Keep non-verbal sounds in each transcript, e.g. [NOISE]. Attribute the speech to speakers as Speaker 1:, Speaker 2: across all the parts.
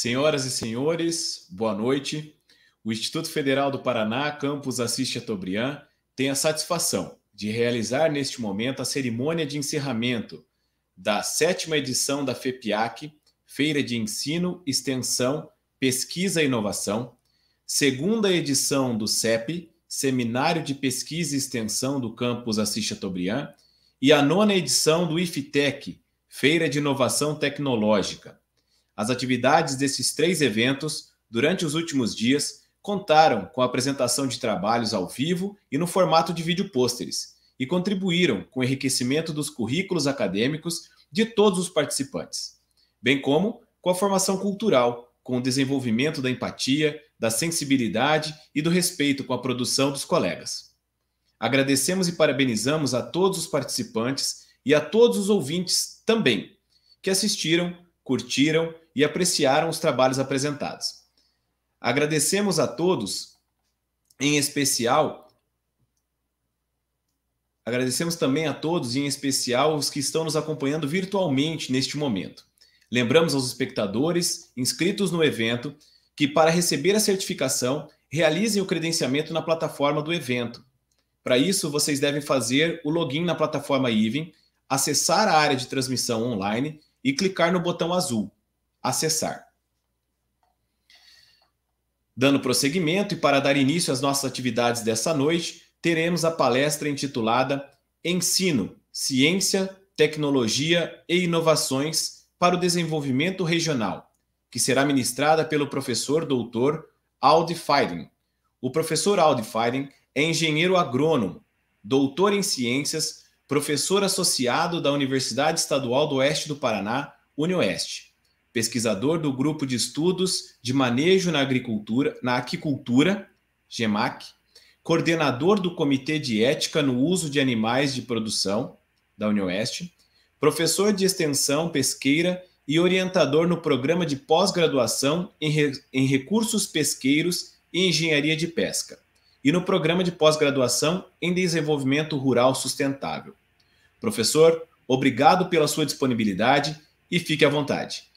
Speaker 1: Senhoras e senhores, boa noite. O Instituto Federal do Paraná, campus Assis Chateaubriand, tem a satisfação de realizar neste momento a cerimônia de encerramento da sétima edição da FEPIAC, Feira de Ensino, Extensão, Pesquisa e Inovação, segunda edição do CEP, Seminário de Pesquisa e Extensão do campus Assis Chateaubriand, e a nona edição do IFTEC, Feira de Inovação Tecnológica. As atividades desses três eventos, durante os últimos dias, contaram com a apresentação de trabalhos ao vivo e no formato de vídeo pôsteres, e contribuíram com o enriquecimento dos currículos acadêmicos de todos os participantes, bem como com a formação cultural, com o desenvolvimento da empatia, da sensibilidade e do respeito com a produção dos colegas. Agradecemos e parabenizamos a todos os participantes e a todos os ouvintes também, que assistiram, curtiram e apreciaram os trabalhos apresentados. Agradecemos a todos, em especial. Agradecemos também a todos, em especial os que estão nos acompanhando virtualmente neste momento. Lembramos aos espectadores inscritos no evento que, para receber a certificação, realizem o credenciamento na plataforma do evento. Para isso, vocês devem fazer o login na plataforma Even, acessar a área de transmissão online e clicar no botão azul Acessar. Dando prosseguimento e para dar início às nossas atividades dessa noite, teremos a palestra intitulada Ensino, Ciência, Tecnologia e Inovações para o Desenvolvimento Regional, que será ministrada pelo professor doutor Aldi Feiden. O professor Aldi Feiden é engenheiro agrônomo, doutor em ciências, professor associado da Universidade Estadual do Oeste do Paraná, UniOeste pesquisador do Grupo de Estudos de Manejo na Agricultura, na Aquicultura, GEMAC, coordenador do Comitê de Ética no Uso de Animais de Produção, da UniOeste, professor de extensão pesqueira e orientador no programa de pós-graduação em, re, em recursos pesqueiros e engenharia de pesca, e no programa de pós-graduação em desenvolvimento rural sustentável. Professor, obrigado pela sua disponibilidade e fique à vontade.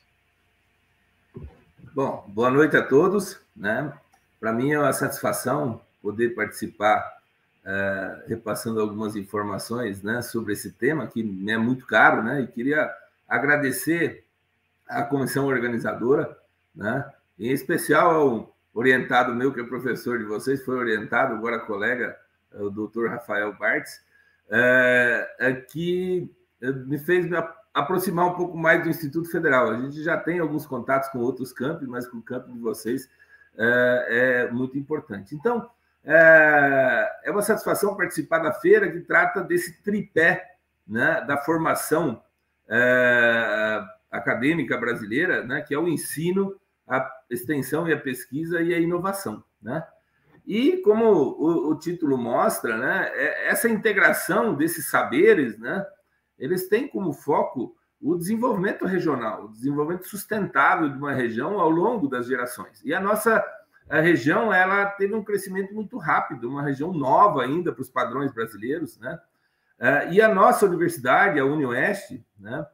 Speaker 2: Bom, boa noite a todos. Né? Para mim é uma satisfação poder participar, é, repassando algumas informações né, sobre esse tema, que me é muito caro, né? e queria agradecer à comissão organizadora, né? em especial ao orientado meu, que é professor de vocês, foi orientado, agora colega, o doutor Rafael Bartz, é, é, que me fez me aproximar um pouco mais do Instituto Federal. A gente já tem alguns contatos com outros campos, mas com o campo de vocês é, é muito importante. Então, é, é, uma satisfação participar da feira que trata desse tripé né, da formação é, acadêmica brasileira, né, que é o ensino, a extensão e a pesquisa e a inovação. Né? E como o, o título mostra, né, é, essa integração desses saberes, né, eles têm como foco o desenvolvimento regional, o desenvolvimento sustentável de uma região ao longo das gerações. E a nossa a região ela teve um crescimento muito rápido, uma região nova ainda para os padrões brasileiros, né? É, e a nossa universidade, a UniOeste, né?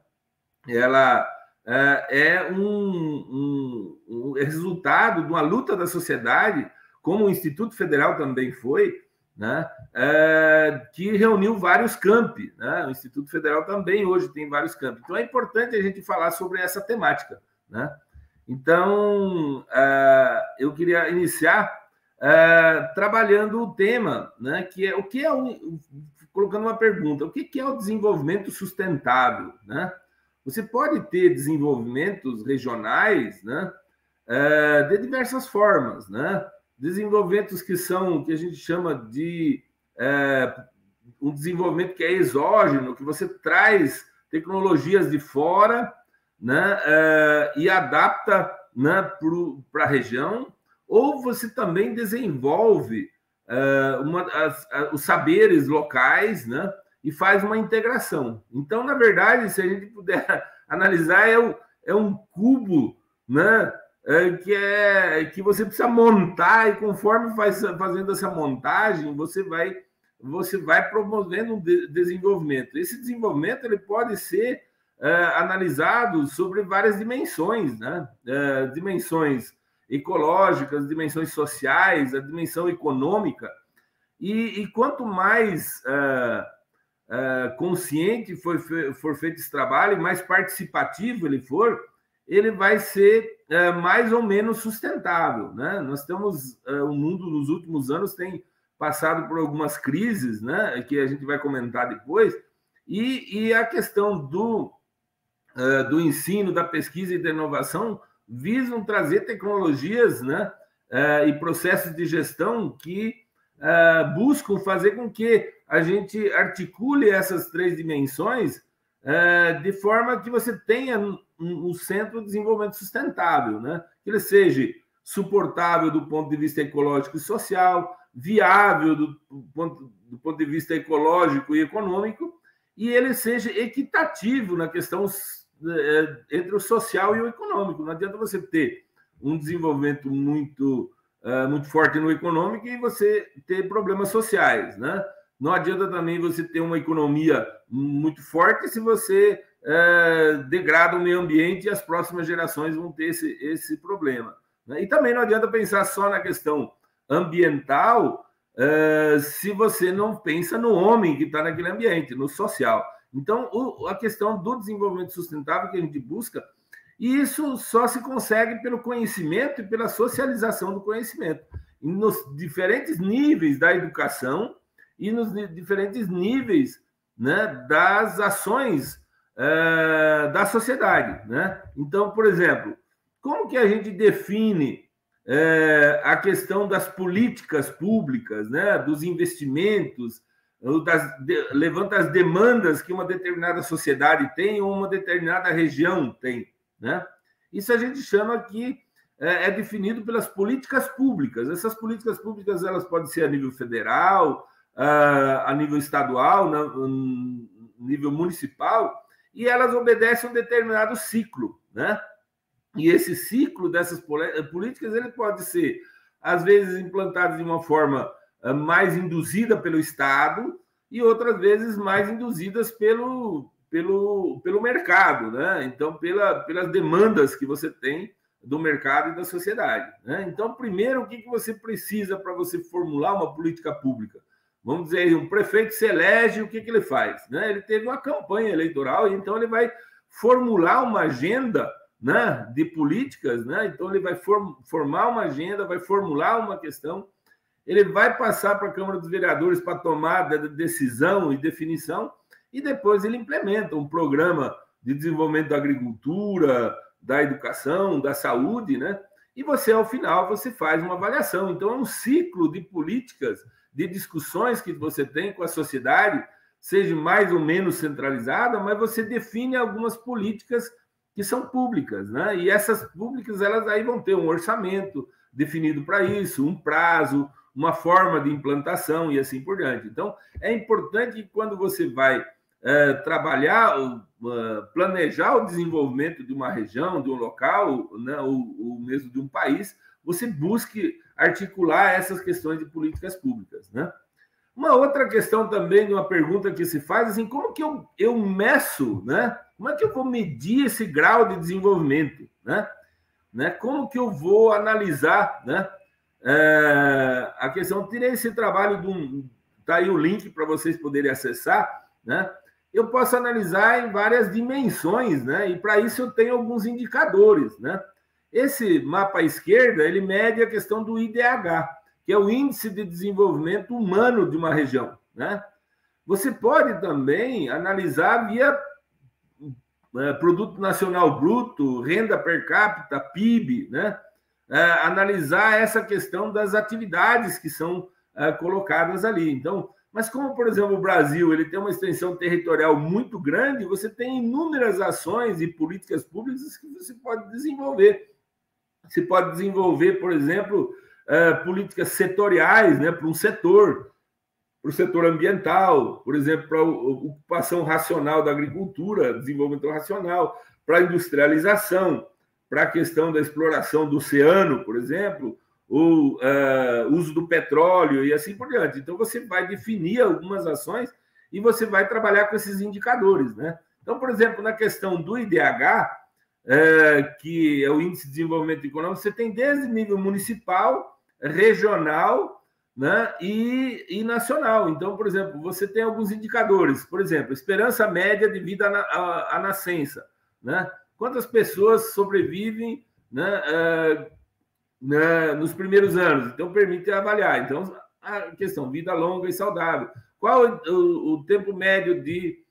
Speaker 2: Ela é, é um, um, um resultado de uma luta da sociedade, como o Instituto Federal também foi, né, é, que reuniu vários campi. Né? O Instituto Federal também hoje tem vários campi. Então é importante a gente falar sobre essa temática. Né? Então, é, eu queria iniciar é, trabalhando o tema, né, que é o que é o, colocando uma pergunta: o que é o desenvolvimento sustentável? Né? Você pode ter desenvolvimentos regionais né, é, de diversas formas, né? Desenvolvimentos que são, que a gente chama de é, um desenvolvimento que é exógeno, que você traz tecnologias de fora né, é, e adapta né, para a região, ou você também desenvolve é, uma, as, os saberes locais né, e faz uma integração. Então, na verdade, se a gente puder [LAUGHS] analisar, é um, é um cubo né, que é que você precisa montar e conforme faz fazendo essa montagem você vai você vai promovendo um de, desenvolvimento esse desenvolvimento ele pode ser analisados sobre várias dimensões, né? dimensões ecológicas, dimensões sociais, a dimensão econômica. E, e quanto mais consciente for, for feito esse trabalho, mais participativo ele for, ele vai ser mais ou menos sustentável. Né? Nós temos, o mundo nos últimos anos tem passado por algumas crises, né, que a gente vai comentar depois, e, e a questão do, uh, do ensino, da pesquisa e da inovação visam trazer tecnologias né, uh, e processos de gestão que uh, buscam fazer com que a gente articule essas três dimensões de forma que você tenha um, um centro de desenvolvimento sustentável, né? que ele seja suportável do ponto de vista ecológico e social, viável do ponto, do ponto de vista ecológico e econômico, e ele seja equitativo na questão é, entre o social e o econômico. Não adianta você ter um desenvolvimento muito, é, muito forte no econômico e você ter problemas sociais, né? Não adianta também você ter uma economia muito forte se você é, degrada o meio ambiente e as próximas gerações vão ter esse, esse problema. Né? E também não adianta pensar só na questão ambiental uh, se você não pensa no homem que está naquele ambiente, no social. Então, o, a questão do desenvolvimento sustentável que a gente busca, e isso só se consegue pelo conhecimento e pela socialização do conhecimento, nos diferentes níveis da educação e nos diferentes níveis né, das ações uh, da sociedade. Né? Então, por exemplo, como que a gente define é, a questão das políticas públicas, né, dos investimentos, das, de, levanta as demandas que uma determinada sociedade tem ou uma determinada região tem. Né? Isso a gente chama que é, é definido pelas políticas públicas. Essas políticas públicas elas podem ser a nível federal, a nível estadual, a nível municipal, e elas obedecem a um determinado ciclo. Né? E esse ciclo dessas políticas ele pode ser, às vezes, implantado de uma forma eh, mais induzida pelo Estado e outras vezes mais induzidas pelo, pelo, pelo mercado, né? Então, pela, pelas demandas que você tem do mercado e da sociedade. Né? Então, primeiro, o que, que você precisa para você formular uma política pública? Vamos dizer, um prefeito se elege, o que, que ele faz? Né? Ele teve uma campanha eleitoral, então ele vai formular uma agenda né, de políticas, né? então ele vai form, formar uma agenda, vai formular uma questão, ele vai passar para a Câmara dos Vereadores para tomar decisão e definição, e depois ele implementa um programa de desenvolvimento da agricultura, da educação, da saúde, né? E você, ao final, você faz uma avaliação. Então, é um ciclo de políticas, de discussões que você tem com a sociedade, seja mais ou menos centralizada, mas você define algumas políticas que são públicas, né? E essas públicas elas aí vão ter um orçamento definido para isso, um prazo, uma forma de implantação e assim por diante. Então, é importante que quando você vai é, trabalhar, uh, planejar o desenvolvimento de uma região, de um local, né, ou, ou, mesmo de um país, você busque articular essas questões de políticas públicas, né? Uma outra questão também de uma pergunta que se faz, assim, como que eu, eu meço, né? Como é que eu vou medir esse grau de desenvolvimento? Né? Né? Como que eu vou analisar né? É, a questão? Tirei esse trabalho de um. Está aí o link para vocês poderem acessar. Né? Eu posso analisar em várias dimensões, né? e para isso eu tenho alguns indicadores. Né? Esse mapa à esquerda ele mede a questão do IDH, que é o Índice de Desenvolvimento Humano de uma região. Né? Você pode também analisar via né, Produto Nacional Bruto, renda per capita, PIB, né? É, analisar essa questão das atividades que são é, colocadas ali. Então, mas como, por exemplo, o Brasil ele tem uma extensão territorial muito grande, você tem inúmeras ações e políticas públicas que você pode desenvolver. Você pode desenvolver, por exemplo, é, políticas setoriais né, para um setor para o setor ambiental, por exemplo, para a ocupação racional da agricultura, desenvolvimento racional, para a industrialização, para a questão da exploração do oceano, por exemplo, o uh, uso do petróleo e assim por diante. Então, você vai definir algumas ações e você vai trabalhar com esses indicadores, né? Então, por exemplo, na questão do IDH, é, que é o Índice de Desenvolvimento Econômico, você tem desde nível municipal, regional né, e, e nacional. Então, por exemplo, você tem alguns indicadores, por exemplo, esperança média de vida à, nascença. Né? Quantas pessoas sobrevivem né, é, né, nos primeiros anos? Então, permite avaliar. Então, a questão vida longa e saudável. Qual o, o tempo médio de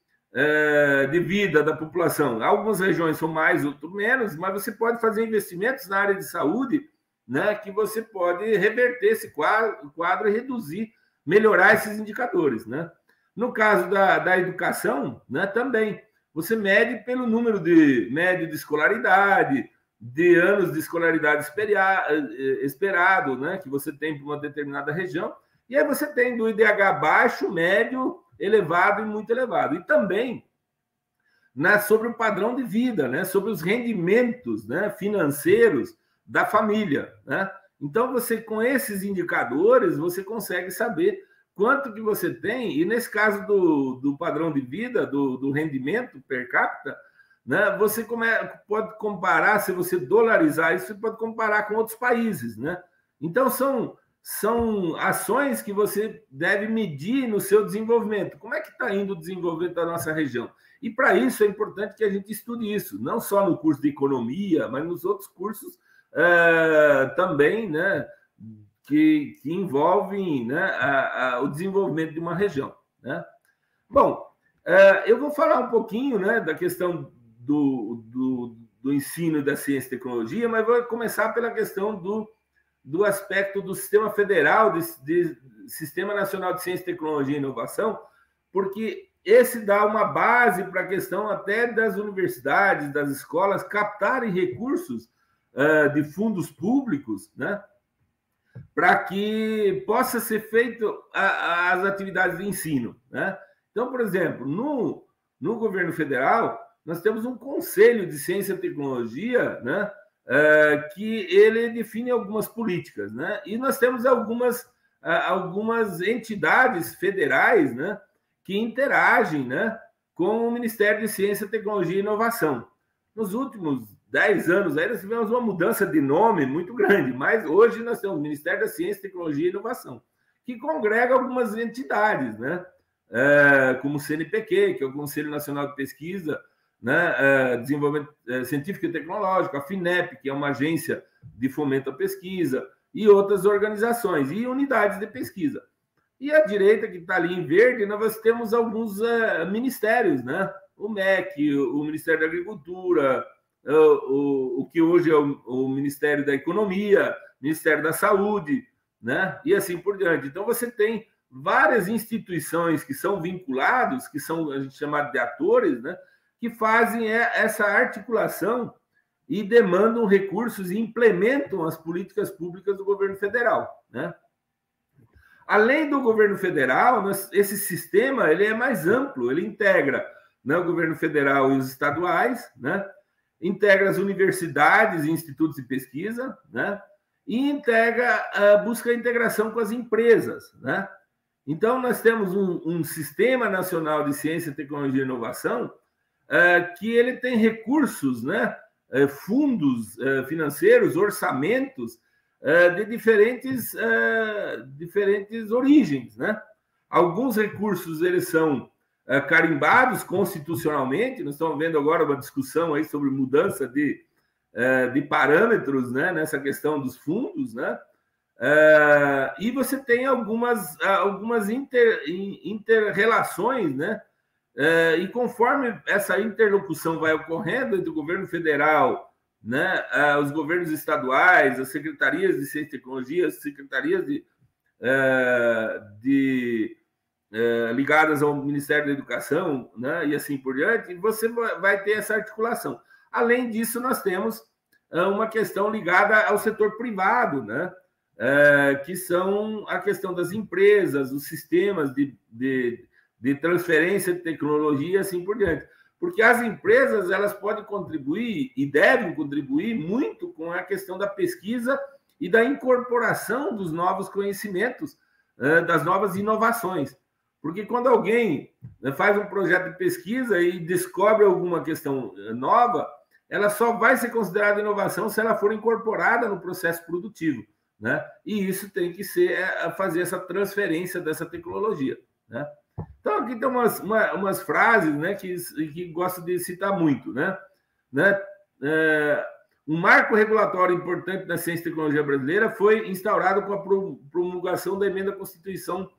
Speaker 2: de vida da população. Algumas regiões são mais, outras menos, mas você pode fazer investimentos na área de saúde, né, que você pode reverter esse quadro, quadro e reduzir, melhorar esses indicadores, né? No caso da, da educação, né, também você mede pelo número de médio de escolaridade, de anos de escolaridade eh, esperado, né, que você tem para uma determinada região, e aí você tem do IDH baixo, médio, elevado e muito elevado. E também né, sobre o padrão de vida, né, sobre os rendimentos né, financeiros da família. Né? Então, você, com esses indicadores, você consegue saber quanto que você tem, e nesse caso do, do padrão de vida, do, do rendimento per capita, né, você come, pode comparar, se você dolarizar isso, você pode comparar com outros países. Né? Então, são são ações que você deve medir no seu desenvolvimento. Como é que está indo o desenvolvimento da nossa região? E para isso é importante que a gente estude isso, não só no curso de economia, mas nos outros cursos uh, também, né, que, que envolvem né, a, a, o desenvolvimento de uma região. Né? Bom, uh, eu vou falar um pouquinho né, da questão do, do, do ensino da ciência e tecnologia, mas vou começar pela questão do do aspecto do sistema federal, de, de, Sistema Nacional de Ciência, Tecnologia e Inovação, porque esse dá uma base para a questão até das universidades, das escolas captarem recursos uh, de fundos públicos, né? Para que possa ser feito a, as atividades de ensino, né? Então, por exemplo, no, no governo federal, nós temos um conselho de ciência e tecnologia, né? É, que ele define algumas políticas, né? E nós temos algumas, algumas entidades federais, né, que interagem, né, com o Ministério de Ciência, Tecnologia e Inovação. Nos últimos dez anos aí nós tivemos uma mudança de nome muito grande, mas hoje nós temos o Ministério da Ciência, Tecnologia e Inovação, que congrega algumas entidades, né? É, como o CNPq, que é o Conselho Nacional de Pesquisa, né, é, desenvolvimento é, científico e tecnológico, a FINEP, que é uma agência de fomento à pesquisa, e outras organizações e unidades de pesquisa. E a direita, que está ali em verde, nós temos alguns uh, ministérios, né? O MEC, o, Ministério da Agricultura, uh, o, o que hoje é o, o, Ministério da Economia, Ministério da Saúde, né? E assim por diante. Então, você tem várias instituições que são vinculados, que são a gente chama de atores, né? Que fazem essa articulação e demandam recursos e implementam as políticas públicas do governo federal, né? Além do governo federal, esse sistema ele é mais amplo, ele integra né, o governo federal e os estaduais, né? integra as universidades e institutos de pesquisa, né? e integra, busca a integração com as empresas. Né? Então, nós temos um, um Sistema Nacional de Ciência, Tecnologia e Inovação é, que ele tem recursos, né? É, fundos é, financeiros, orçamentos de diferentes, diferentes origens, né? Alguns recursos eles são carimbados constitucionalmente. Nós estamos vendo agora uma discussão aí sobre mudança de, de parâmetros, né? Nessa questão dos fundos, né? e você tem algumas, algumas inter, inter-relações, né? É, e conforme essa interlocução vai ocorrendo entre o governo federal, né, os governos estaduais, as secretarias de ciência e tecnologia, as secretarias de, é, de é, ligadas ao Ministério da Educação, né, e assim por diante, você vai ter essa articulação. Além disso, nós temos uma questão ligada ao setor privado, né, que são a questão das empresas, os sistemas de, de de transferência de tecnologia e assim por diante. Porque as empresas elas podem contribuir e devem contribuir muito com a questão da pesquisa e da incorporação dos novos conhecimentos, das novas inovações. Porque quando alguém né, faz um projeto de pesquisa e descobre alguma questão eh, nova, ela só vai ser considerada inovação se ela for incorporada no processo produtivo. Né? E isso tem que ser é, fazer essa transferência dessa tecnologia. Né? Então, aqui tem umas, uma, umas frases né, que, que gosto de citar muito. Né? Né? É, um marco regulatório importante na ciência e tecnologia brasileira foi instaurado com a promulgação da emenda Constituição,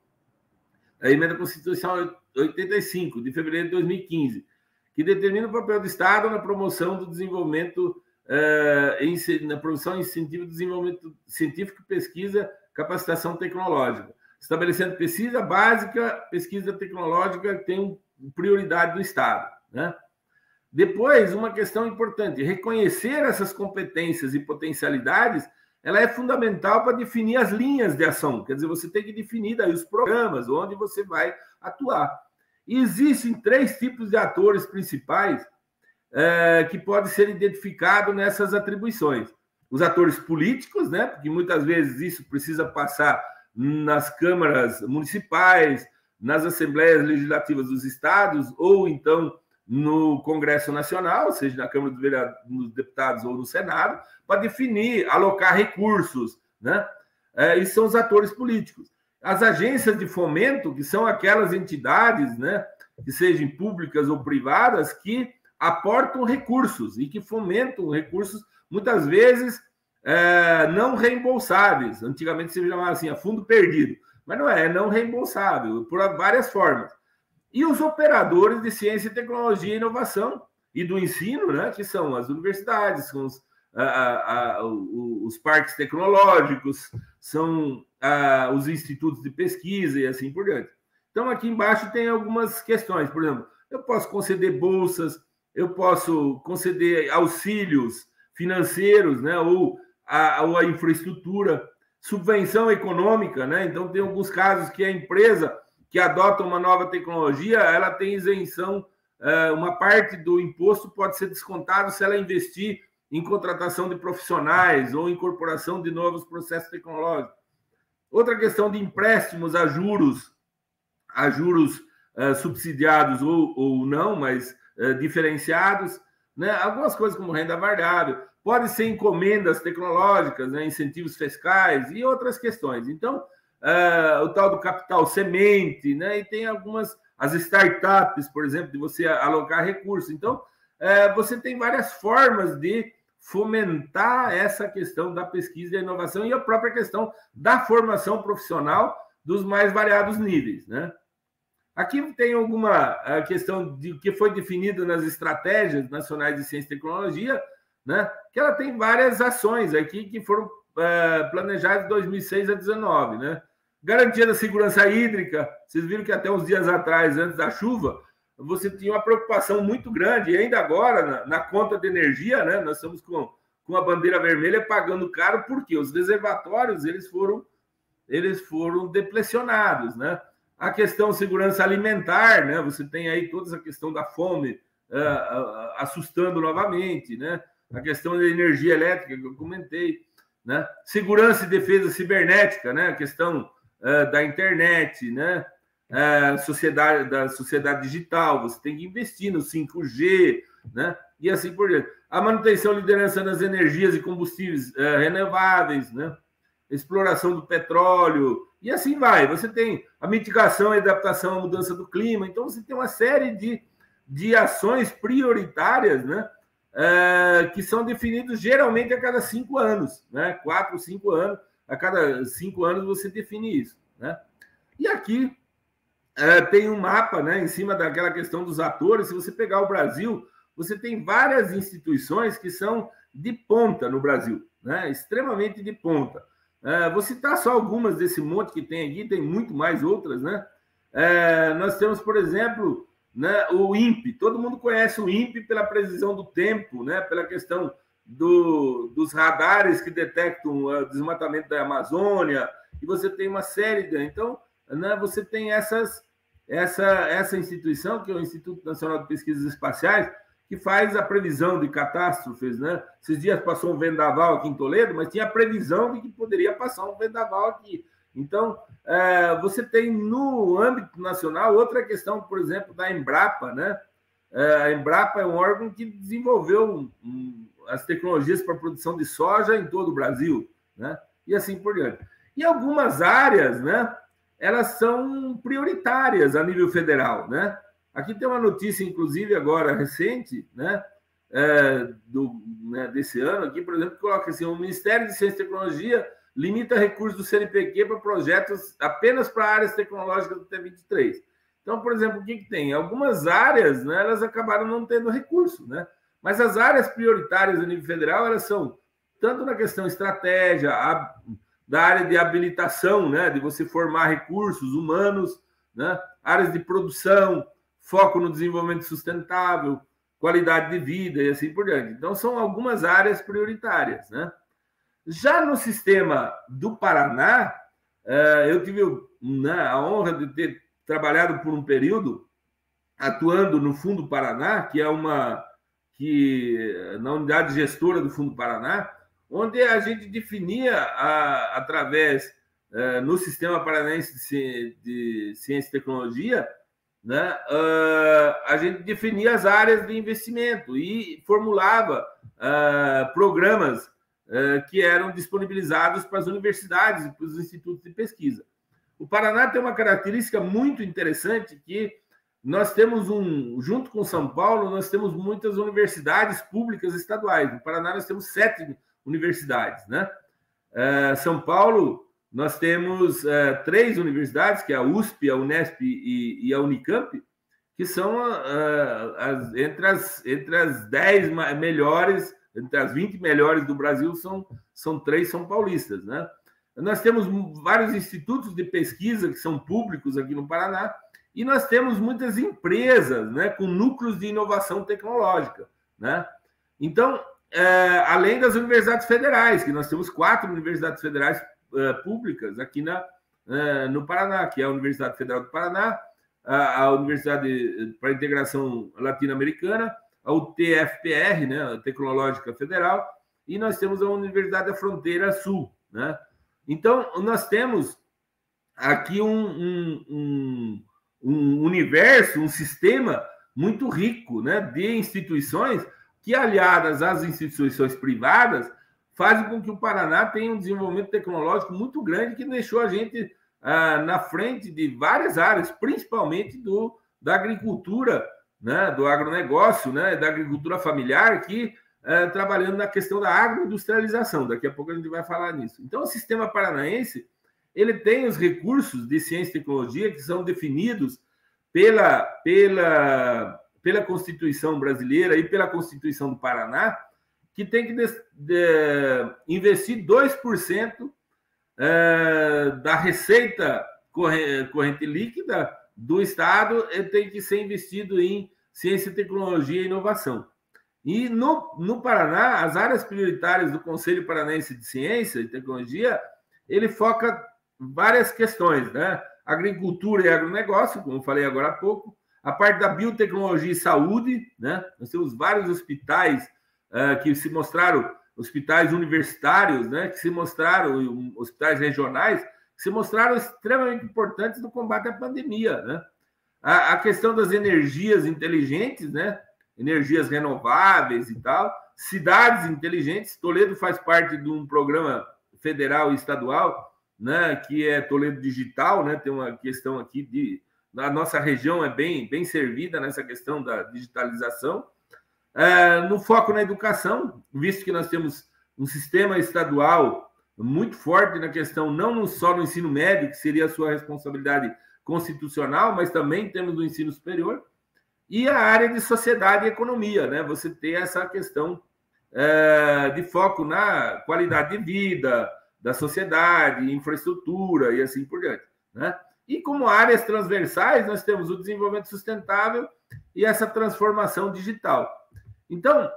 Speaker 2: a emenda Constituição 85, de fevereiro de 2015, que determina o papel do Estado na promoção do desenvolvimento, eh, na promoção e incentivo do desenvolvimento científico, pesquisa, capacitação tecnológica, estabelecendo pesquisa básica, pesquisa tecnológica que tem prioridade do Estado. Né? Depois, uma questão importante: reconhecer essas competências e potencialidades ela é fundamental para definir as linhas de ação. Quer dizer, você tem que definir daí os programas onde você vai atuar. E existem três tipos de atores principais é, que podem ser identificados nessas atribuições. Os atores políticos, né? Porque muitas vezes isso precisa passar nas câmaras municipais, nas assembleias legislativas dos estados, ou então no Congresso Nacional, seja na Câmara dos Deputados ou no Senado, para definir, alocar recursos, né? É, e são os atores políticos. As agências de fomento, que são aquelas entidades, né, que sejam públicas ou privadas, que aportam recursos e que fomentam recursos, muitas vezes é, não reembolsáveis. Antigamente se chamava assim, a fundo perdido. Mas não é, é não reembolsável, por várias formas. E os operadores de ciência, tecnologia e inovação e do ensino, né, que são as universidades, são os, a, a, os parques tecnológicos, são a, os institutos de pesquisa e assim por diante. Então, aqui embaixo tem algumas questões. Por exemplo, eu posso conceder bolsas, eu posso conceder auxílios financeiros, né, ou a, a infraestrutura, subvenção econômica, né? Então, tem alguns casos que a empresa que adota uma nova tecnologia, ela tem isenção, é, uma parte do imposto pode ser descontado se ela investir em contratação de profissionais ou incorporação de novos processos tecnológicos. Outra questão de empréstimos a juros, a juros uh, subsidiados ou, ou não, mas uh, diferenciados, né? algumas coisas como renda variável, pode ser encomendas tecnológicas, né? incentivos fiscais e outras questões. Então, uh, o tal do capital semente, né? E tem algumas, as startups, por exemplo, de você alocar recursos. Então, uh, você tem várias formas de fomentar essa questão da pesquisa e da inovação e a própria questão da formação profissional dos mais variados níveis, né? Aqui tem alguma eh, questão de que foi definido nas estratégias nacionais de ciência e tecnologia, né? Que ela tem várias ações aqui que foram planejadas de 2006 a 2019, né? Garantia da segurança hídrica. Vocês viram que até uns dias atrás, antes da chuva, você tinha uma preocupação muito grande. E ainda agora, na, na conta de energia, né, nós estamos com, com a bandeira vermelha pagando caro, porque os reservatórios eles foram, eles foram deplecionados. Né? A questão segurança alimentar, né? você tem aí toda a questão da fome uh, uh, assustando novamente, né? A questão da energia elétrica que eu comentei. Né? Segurança e defesa cibernética, né? a questão uh, da internet, né? Uh, sociedade, da sociedade digital, você tem que investir no 5G, né? E assim por diante. A manutenção e liderança nas energias e combustíveis uh, renováveis, né? Exploração do petróleo, e assim vai. Você tem a mitigação e adaptação à mudança do clima, então você tem uma série de, de ações prioritárias, né? Uh, que são definidos geralmente a cada cinco anos, né? Quatro, cinco anos a cada cinco anos você define isso. Né? E aqui é, tem um mapa né, em cima daquela questão dos atores. Se você pegar o Brasil, você tem várias instituições que são de ponta no Brasil, né? extremamente de ponta. É, vou citar só algumas desse monte que tem aqui, tem muito mais outras. Né? É, nós temos, por exemplo, né, o INPE. Todo mundo conhece o INPE pela previsão do tempo, né, pela questão do, dos radares que detectam o desmatamento da Amazônia, e você tem uma série de. Então, né, você tem essas, essa, essa instituição, que é o Instituto Nacional de Pesquisas Espaciais, que faz a previsão de catástrofes. Né? Esses dias passou um vendaval aqui em Toledo, mas tinha a previsão de que poderia passar um vendaval aqui. Então, é, você tem no âmbito nacional outra questão, por exemplo, da Embrapa, né? É, a Embrapa é um órgão que desenvolveu as tecnologias para produção de soja em todo o Brasil, né? E assim por diante. E algumas áreas, né? Elas são prioritárias a nível federal, né? Aqui tem uma notícia, inclusive, agora recente, né? É, do, né, desse ano aqui, por exemplo, coloca assim: o Ministério de Ciência e Tecnologia limita recursos do CNPq para projetos apenas para áreas tecnológicas do T23. Então, por exemplo, o que, que tem? Algumas áreas, né, elas acabaram não tendo recurso, né? Mas as áreas prioritárias a nível federal, elas são tanto na questão estratégia, a, da área de habilitação, né, de você formar recursos humanos, né, áreas de produção, foco no desenvolvimento sustentável, qualidade de vida e assim por diante. Então, são algumas áreas prioritárias, né? Já no sistema do Paraná, eh, eu tive né, a honra de ter trabalhado por um período atuando no Fundo Paraná, que é uma que na unidade gestora do Fundo Paraná, onde a gente definia a, através eh, no sistema paranaense de, ciência e tecnologia, né, uh, a gente definia as áreas de investimento e formulava programas que eram disponibilizados para as universidades e para os institutos de pesquisa. O Paraná tem uma característica muito interessante que nós temos um, junto com São Paulo, nós temos muitas universidades públicas estaduais. No Paraná nós temos sete universidades, né? São Paulo nós temos uh, três universidades, que é a USP, a Unesp e, a Unicamp, que são entre, as, entre as 10 melhores, entre as 20 melhores do Brasil, são, são três são paulistas. Né? Nós temos vários institutos de pesquisa que são públicos aqui no Paraná, e nós temos muitas empresas né, com núcleos de inovação tecnológica. Né? Então, é, além das universidades federais, que nós temos quatro universidades federais uh, públicas aqui na, uh, no Paraná, que é a Universidade Federal do Paraná, a, a Universidade para a Integração Latino-Americana, a UTFPR, né, a Tecnológica Federal, e nós temos a Universidade da Fronteira Sul. Né? Então, nós temos aqui um, um, um, um universo, um sistema muito rico né, de instituições que, aliadas às instituições privadas, fazem com que o Paraná tenha um desenvolvimento tecnológico muito grande que deixou a gente ah, na frente de várias áreas, principalmente do, da agricultura, né, do agronegócio, né, da agricultura familiar, que ah, trabalhando na questão da agroindustrialização. Daqui a pouco a gente vai falar nisso. Então, o sistema paranaense ele tem os recursos de ciência e tecnologia que são definidos pela, pela, pela Constituição brasileira e pela Constituição do Paraná, que tem que de, de, investir 2% é, da receita corrente líquida do Estado tem que ser investido em ciência, tecnologia e inovação. E no, no Paraná, as áreas prioritárias do Conselho Paranaense de Ciência e Tecnologia, ele foca várias questões, né? Agricultura e agronegócio, como falei agora há pouco, a parte da biotecnologia e saúde, né? Nós temos vários hospitais uh, que se mostraram hospitais universitários, né, que se mostraram hospitais regionais, se mostraram extremamente importantes no combate à pandemia, né? A, a questão das energias inteligentes, né, energias renováveis e tal, cidades inteligentes. Toledo faz parte de um programa federal e estadual, né, que é Toledo Digital, né? Tem uma questão aqui de a nossa região é bem bem servida nessa questão da digitalização. É, no foco na educação, visto que nós temos um sistema estadual muito forte na questão, não só no ensino médio, que seria a sua responsabilidade constitucional, mas também temos no ensino superior, e a área de sociedade e economia, né? Você ter essa questão é, de foco na qualidade de vida da sociedade, infraestrutura e assim por diante, né? E como áreas transversais, nós temos o desenvolvimento sustentável e essa transformação digital. Então,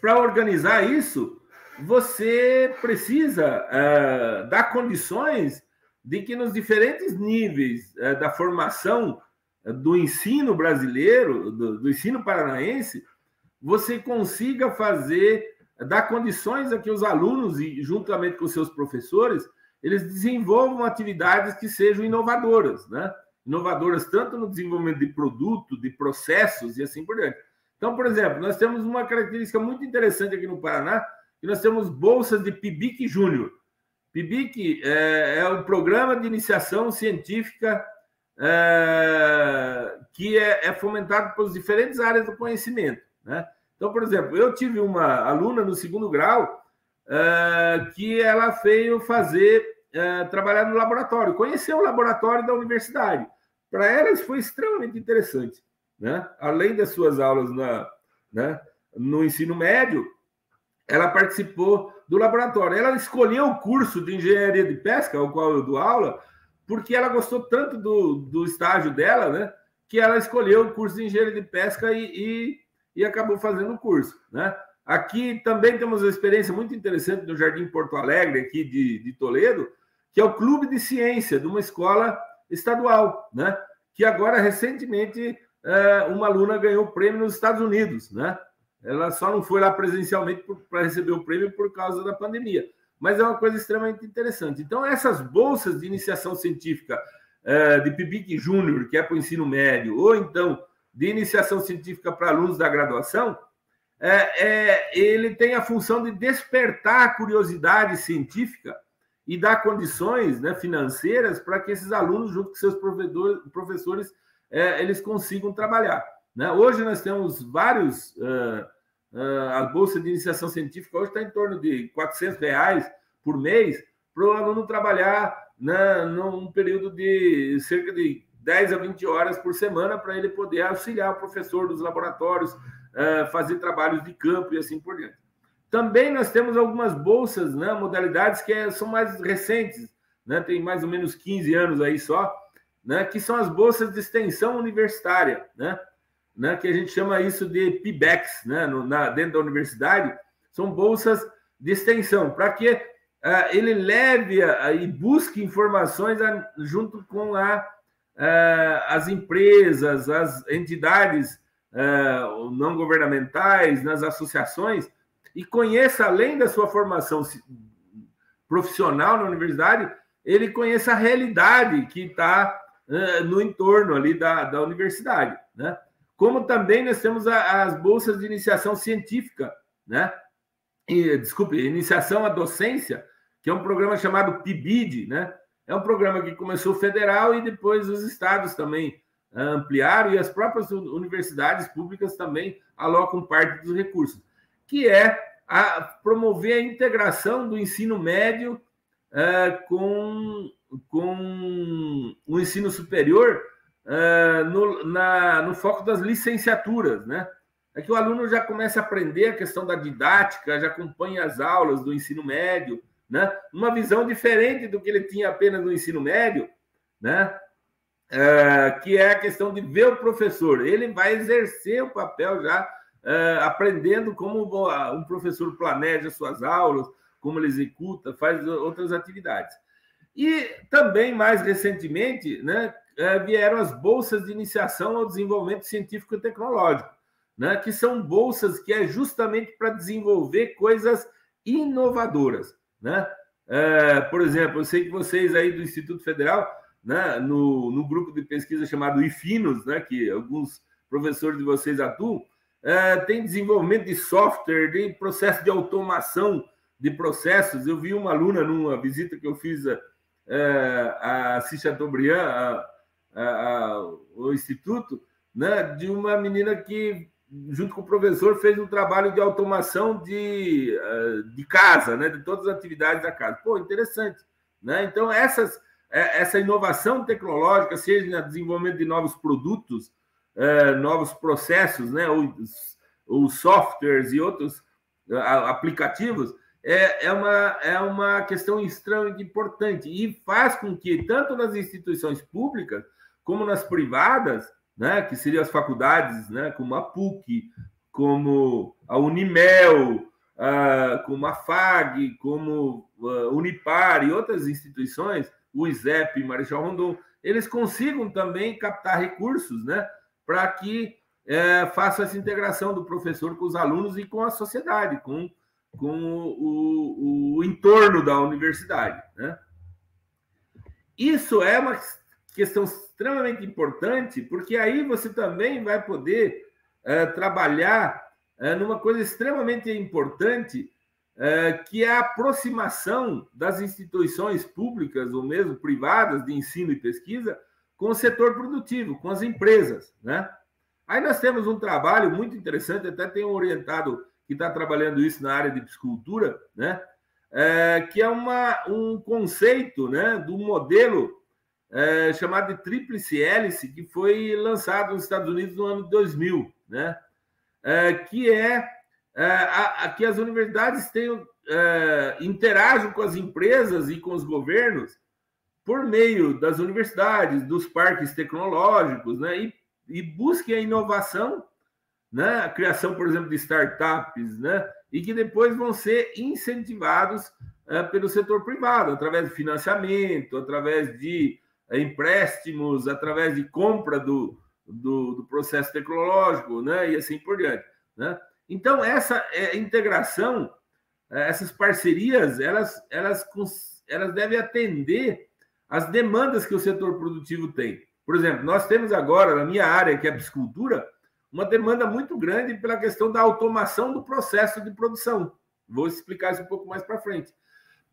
Speaker 2: para organizar isso, você precisa uh, dar condições de que nos diferentes níveis uh, da formação uh, do ensino brasileiro, do, do, ensino paranaense, você consiga fazer, dar condições a que os alunos, e juntamente com seus professores, eles desenvolvam atividades que sejam inovadoras, né? Inovadoras tanto no desenvolvimento de produto, de processos e assim por diante. Então, por exemplo, nós temos uma característica muito interessante aqui no Paraná, que nós temos bolsas de PIBIC Júnior. PIBIC é, é um programa de iniciação científica é, que é, é, fomentado pelas diferentes áreas do conhecimento. Né? Então, por exemplo, eu tive uma aluna no segundo grau é, que ela veio fazer, é, trabalhar no laboratório, conhecer o laboratório da universidade. Para ela, isso foi extremamente interessante. Né? Além das suas aulas na, né, no ensino médio, ela participou do laboratório. Ela escolheu o curso de engenharia de pesca, ao qual eu dou aula, porque ela gostou tanto do, do estágio dela, né? Que ela escolheu o curso de engenharia de pesca e, e, e acabou fazendo o curso, né? Aqui também temos uma experiência muito interessante no Jardim Porto Alegre, aqui de, de Toledo, que é o Clube de Ciência de uma escola estadual, né? Que agora, recentemente, é, uma aluna ganhou o prêmio nos Estados Unidos, né? Ela só não foi lá presencialmente para receber o prêmio por causa da pandemia. Mas é uma coisa extremamente interessante. Então, essas bolsas de iniciação científica é, de PIBIC Júnior, que é para o ensino médio, ou então de iniciação científica para alunos da graduação, é, é, ele tem a função de despertar a curiosidade científica e dar condições né, financeiras para que esses alunos, junto com seus professores, é, eles consigam trabalhar. Né? Hoje nós temos vários uh, a bolsa de iniciação científica hoje está em torno de 400 reais por mês para o aluno trabalhar na, num período de cerca de 10 a 20 horas por semana para ele poder auxiliar o professor dos laboratórios, uh, fazer trabalhos de campo e assim por diante. Também nós temos algumas bolsas, né, modalidades que é, são mais recentes, né, tem mais ou menos 15 anos aí só, né, que são as bolsas de extensão universitária, né? Né, que a gente chama isso de PIBEX, né, no, na, dentro da universidade, são bolsas de extensão, para que uh, ele leve uh, e busque informações uh, junto com a, as empresas, as entidades não governamentais, nas associações, e conheça, além da sua formação profissional na universidade, ele conheça a realidade que está no entorno ali da, da universidade, né? Como também nós temos as bolsas de iniciação científica, né? E, desculpe, iniciação à docência, que é um programa chamado PIBID, né? É um programa que começou federal e depois os estados também ah, ampliaram e as próprias universidades públicas também alocam parte dos recursos, que é a promover a integração do ensino médio uh, com, com o ensino superior uh, no, na, no foco das licenciaturas, né? É que o aluno já começa a aprender a questão da didática, já acompanha as aulas do ensino médio, né? Uma visão diferente do que ele tinha apenas no ensino médio, né? Uh, que é a questão de ver o professor. Ele vai exercer o papel já uh, aprendendo como um professor planeja suas aulas, como ele executa, faz outras atividades. E também, mais recentemente, né, é, vieram as bolsas de iniciação ao desenvolvimento científico e tecnológico, né, que são bolsas que é justamente para desenvolver coisas inovadoras. Né? É, por exemplo, eu sei que vocês aí do Instituto Federal, né, no, no grupo de pesquisa chamado IFINOS, né, que alguns professores de vocês atuam, é, tem desenvolvimento de software, de processo de automação de processos. Eu vi uma aluna numa visita que eu fiz a, é, a Cis Chateaubriand, a, o instituto, né, de uma menina que, junto com o professor, fez um trabalho de automação de, eh, de casa, né, de todas as atividades da casa. Pô, interessante. Né? Então, essas, é, essa inovação tecnológica, seja no desenvolvimento de novos produtos, eh, novos processos, né, os softwares e outros aplicativos, é, é, uma, é uma questão extremamente importante e faz com que, tanto nas instituições públicas, como nas privadas, né, que seriam as faculdades, né, como a PUC, como a Unimel, uh, como a FAG, como a Unipar e outras instituições, o ISEP, Marechal Rondon, eles consigam também captar recursos né, para que é, faça essa integração do professor com os alunos e com a sociedade, com, com o, o, o entorno da universidade. Né? isso é uma questão extremamente importante, porque aí você também vai poder uh, trabalhar uh, numa coisa extremamente importante, uh, que é a aproximação das instituições públicas ou mesmo privadas de ensino e pesquisa com o setor produtivo, com as empresas, né? Aí nós temos um trabalho muito interessante, até tem um orientado que está trabalhando isso na área de psicultura, né? É, que é uma, um conceito né, do modelo é, chamado de tríplice hélice, que foi lançado nos Estados Unidos no ano 2000, né? É, que é, é a, a, que as universidades tenham, é, interajam com as empresas e com os governos por meio das universidades, dos parques tecnológicos, né? E, e busquem a inovação, né? A criação, por exemplo, de startups, né? E que depois vão ser incentivados é, pelo setor privado, através de financiamento, através de empréstimos, através de compra do, do, do, processo tecnológico, né? E assim por diante, né? Então, essa é, integração, é, essas parcerias, elas, elas, elas devem atender as demandas que o setor produtivo tem. Por exemplo, nós temos agora, na minha área, que é a piscicultura, uma demanda muito grande pela questão da automação do processo de produção. Vou explicar isso um pouco mais para frente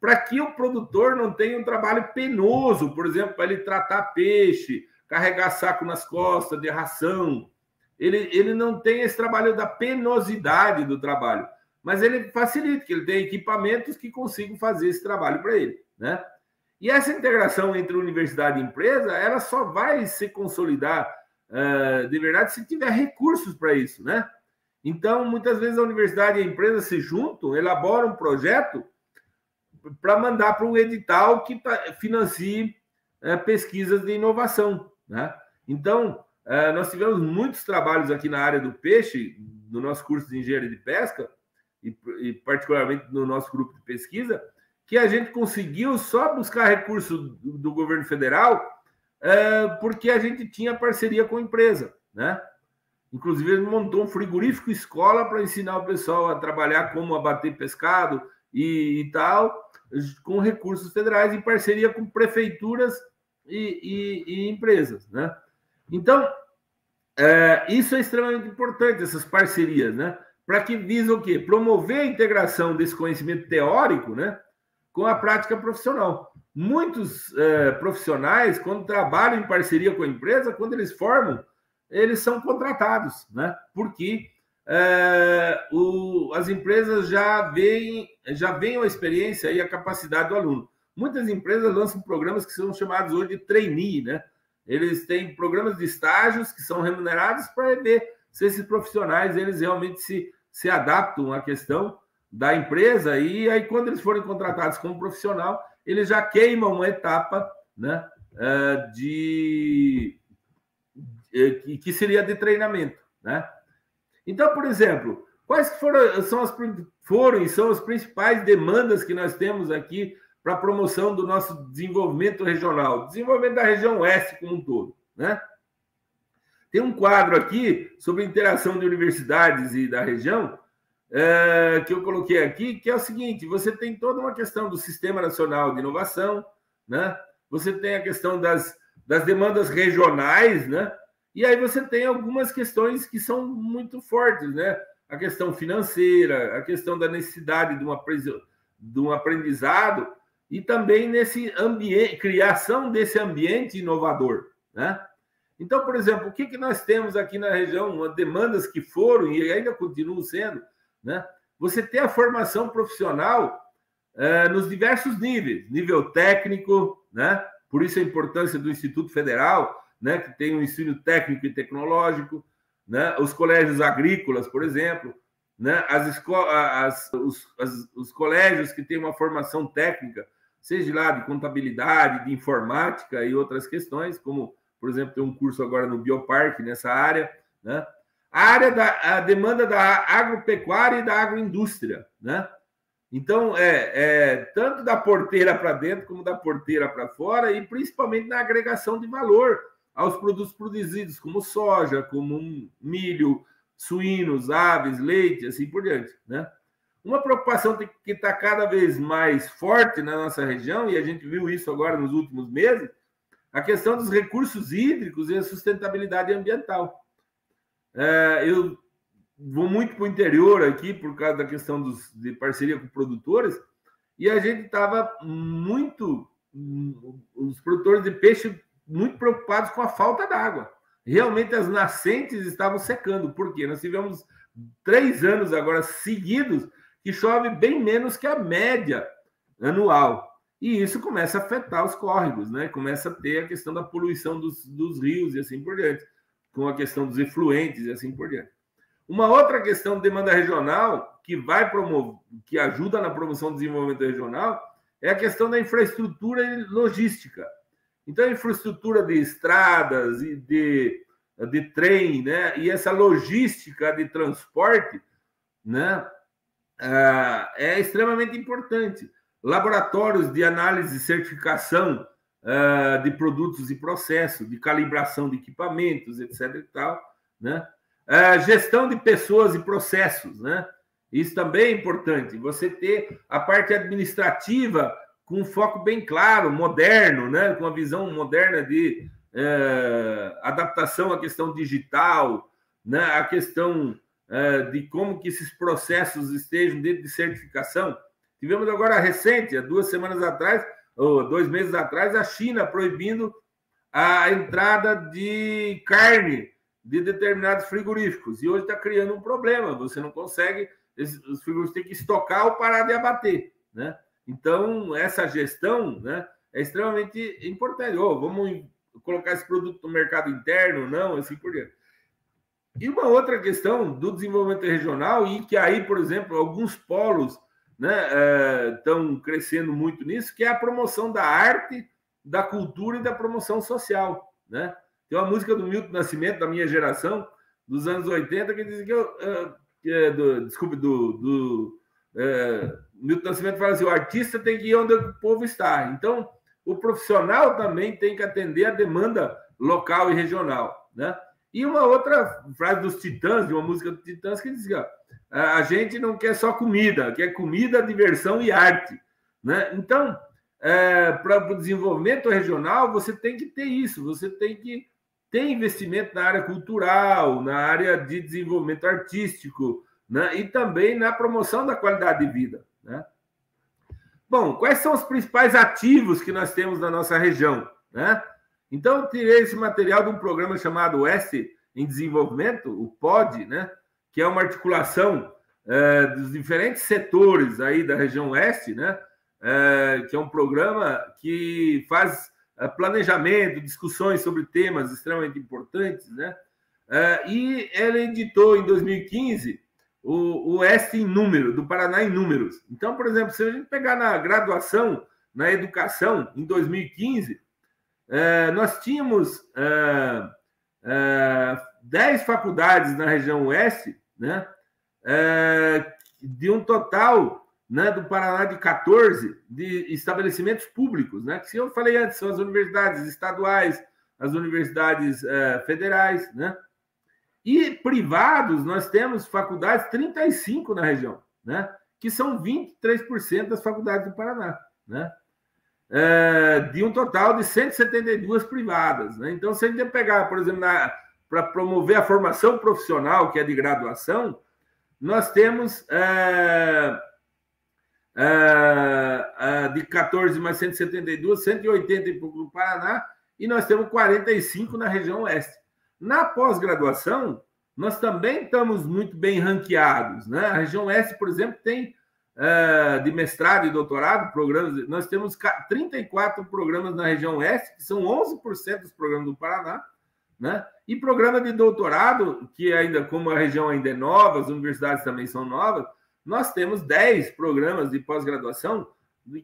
Speaker 2: para que o produtor não tenha um trabalho penoso, por exemplo, para ele tratar peixe, carregar saco nas costas de ração. Ele, ele não tem esse trabalho da penosidade do trabalho, mas ele facilita, que ele tem equipamentos que consigam fazer esse trabalho para ele, né? E essa integração entre universidade e empresa, ela só vai se consolidar uh, de verdade se tiver recursos para isso, né? Então, muitas vezes a universidade e a empresa se juntam, elaboram um projeto para mandar para um edital que financie é, pesquisas de inovação. Né? Então, é, nós tivemos muitos trabalhos aqui na área do peixe, no nosso curso de engenharia de pesca, e, e particularmente no nosso grupo de pesquisa, que a gente conseguiu só buscar recurso do, do governo federal é, porque a gente tinha parceria com a empresa, né? Inclusive, ele montou um frigorífico escola para ensinar o pessoal a trabalhar como abater pescado e, e tal com recursos federais em parceria com prefeituras e, e, e empresas, né? Então, é, isso é extremamente importante, essas parcerias, né? Para que visam o quê? Promover a integração desse conhecimento teórico, né? Com a prática profissional. Muitos é, profissionais, quando trabalham em parceria com a empresa, quando eles formam, eles são contratados, né? Porque é, o, as empresas já veem, já veem a experiência e a capacidade do aluno. Muitas empresas lançam programas que são chamados hoje de trainee, né? Eles têm programas de estágios que são remunerados para ver se esses profissionais eles realmente se, se adaptam à questão da empresa e aí quando eles forem contratados como profissional eles já queimam uma etapa, né? É, de que seria de treinamento, né? Então, por exemplo, quais foram, são as, foram e são as principais demandas que nós temos aqui para a promoção do nosso desenvolvimento regional, desenvolvimento da região oeste como um todo, né? Tem um quadro aqui sobre interação de universidades e da região é, que eu coloquei aqui, que é o seguinte: você tem toda uma questão do Sistema Nacional de Inovação, né? Você tem a questão das, das demandas regionais, né? E aí você tem algumas questões que são muito fortes, né? A questão financeira, a questão da necessidade de, uma, de um aprendizado e também nesse ambiente, criação desse ambiente inovador, né? Então, por exemplo, o que, que nós temos aqui na região, demandas que foram e ainda continuam sendo, né? Você tem a formação profissional eh, nos diversos níveis, nível técnico, né? Por isso a importância do Instituto Federal, né, que tem um ensino técnico e tecnológico, né, os colégios agrícolas, por exemplo, né, as, os, as, os colégios que têm uma formação técnica, seja lá de contabilidade, de informática e outras questões, como, por exemplo, tem um curso agora no Bioparque nessa área, né? A área da a demanda da agropecuária e da agroindústria, né? Então, é, é tanto da porteira para dentro como da porteira para fora e principalmente na agregação de valor aos produtos produzidos, como soja, como milho, suínos, aves, leite, assim por diante. Né? Uma preocupação que está cada vez mais forte na nossa região, e a gente viu isso agora nos últimos meses, a questão dos recursos hídricos e a sustentabilidade ambiental. É, eu vou muito para o interior aqui por causa da questão dos, de parceria com produtores e a gente estava muito os produtores de peixe muito preocupados com a falta d'água. Realmente as nascentes estavam secando, porque nós tivemos três anos agora seguidos que chove bem menos que a média anual. E isso começa a afetar os córregos, né? Começa a ter a questão da poluição dos, dos rios e assim por diante, com a questão dos efluentes e assim por diante. Uma outra questão de demanda regional que vai promover, que ajuda na promoção do desenvolvimento regional, é a questão da infraestrutura e logística. Então, a infraestrutura de estradas e de, de trem, né? E essa logística de transporte, né? Ah, é extremamente importante. Laboratórios de análise e certificação ah, de produtos e processos, de calibração de equipamentos, etc. E tal, né? Ah, gestão de pessoas e processos, né? Isso também é importante. Você ter a parte administrativa com um foco bem claro, moderno, né? com uma visão moderna de é, adaptação à questão digital, né? a questão é, de como que esses processos estejam dentro de certificação. Tivemos agora recente, há duas semanas atrás, ou dois meses atrás, a China proibindo a entrada de carne de determinados frigoríficos. E hoje está criando um problema. Você não consegue os frigoríficos têm que estocar ou parar de abater, né? Então, essa gestão né, é extremamente importante. Oh, vamos colocar esse produto no mercado interno, não, assim por diante. E uma outra questão do desenvolvimento regional, e que aí, por exemplo, alguns polos né, estão é, crescendo muito nisso, que é a promoção da arte, da cultura e da promoção social. Né? Tem uma música do Milton Nascimento, da minha geração, dos anos 80, que diz que eu, é, do, desculpe, do, do é, Milton Nascimento fala assim: o artista tem que ir onde o povo está. Então, o profissional também tem que atender a demanda local e regional. Né? E uma outra frase dos Titãs, de uma música dos Titãs, que diz que a gente não quer só comida, quer comida, diversão e arte. Né? Então, é, para o desenvolvimento regional, você tem que ter isso, você tem que tem investimento na área cultural, na área de desenvolvimento artístico, né? e também na promoção da qualidade de vida. Né? Bom, quais são os principais ativos que nós temos na nossa região? Né? Então, tirei esse material de um programa chamado Oeste em Desenvolvimento, o POD, né? que é uma articulação é, dos diferentes setores aí da região Oeste, né? É, que é um programa que faz eh, planejamento, discussões sobre temas extremamente importantes, né? Eh, e ela editou em 2015 o, o Este em Número, do Paraná em Números. Então, por exemplo, se a gente pegar na graduação, na educação, em 2015, eh, nós tínhamos 10 faculdades na região oeste, né? de um total né, do Paraná de 14 de estabelecimentos públicos, né, que eu falei antes, são as universidades estaduais, as universidades uh, federais, né? E privados, nós temos faculdades 35 na região, né? Que são 23% das faculdades do Paraná, né? É, de um total de 172 privadas. Né? Então, se a gente pegar, por exemplo, para promover a formação profissional, que é de graduação, nós temos é, uh, uh, de 14 mais 172, 180 e pouco no Paraná, e nós temos 45 na região oeste. Na pós-graduação, nós também estamos muito bem ranqueados. Né? A região oeste, por exemplo, tem uh, de mestrado e doutorado, programas. Nós temos 34 programas na região oeste, que são 11% dos programas do Paraná. Né? E programa de doutorado, que ainda, como a região ainda é nova, as universidades também são novas, nós temos 10 programas de pós-graduação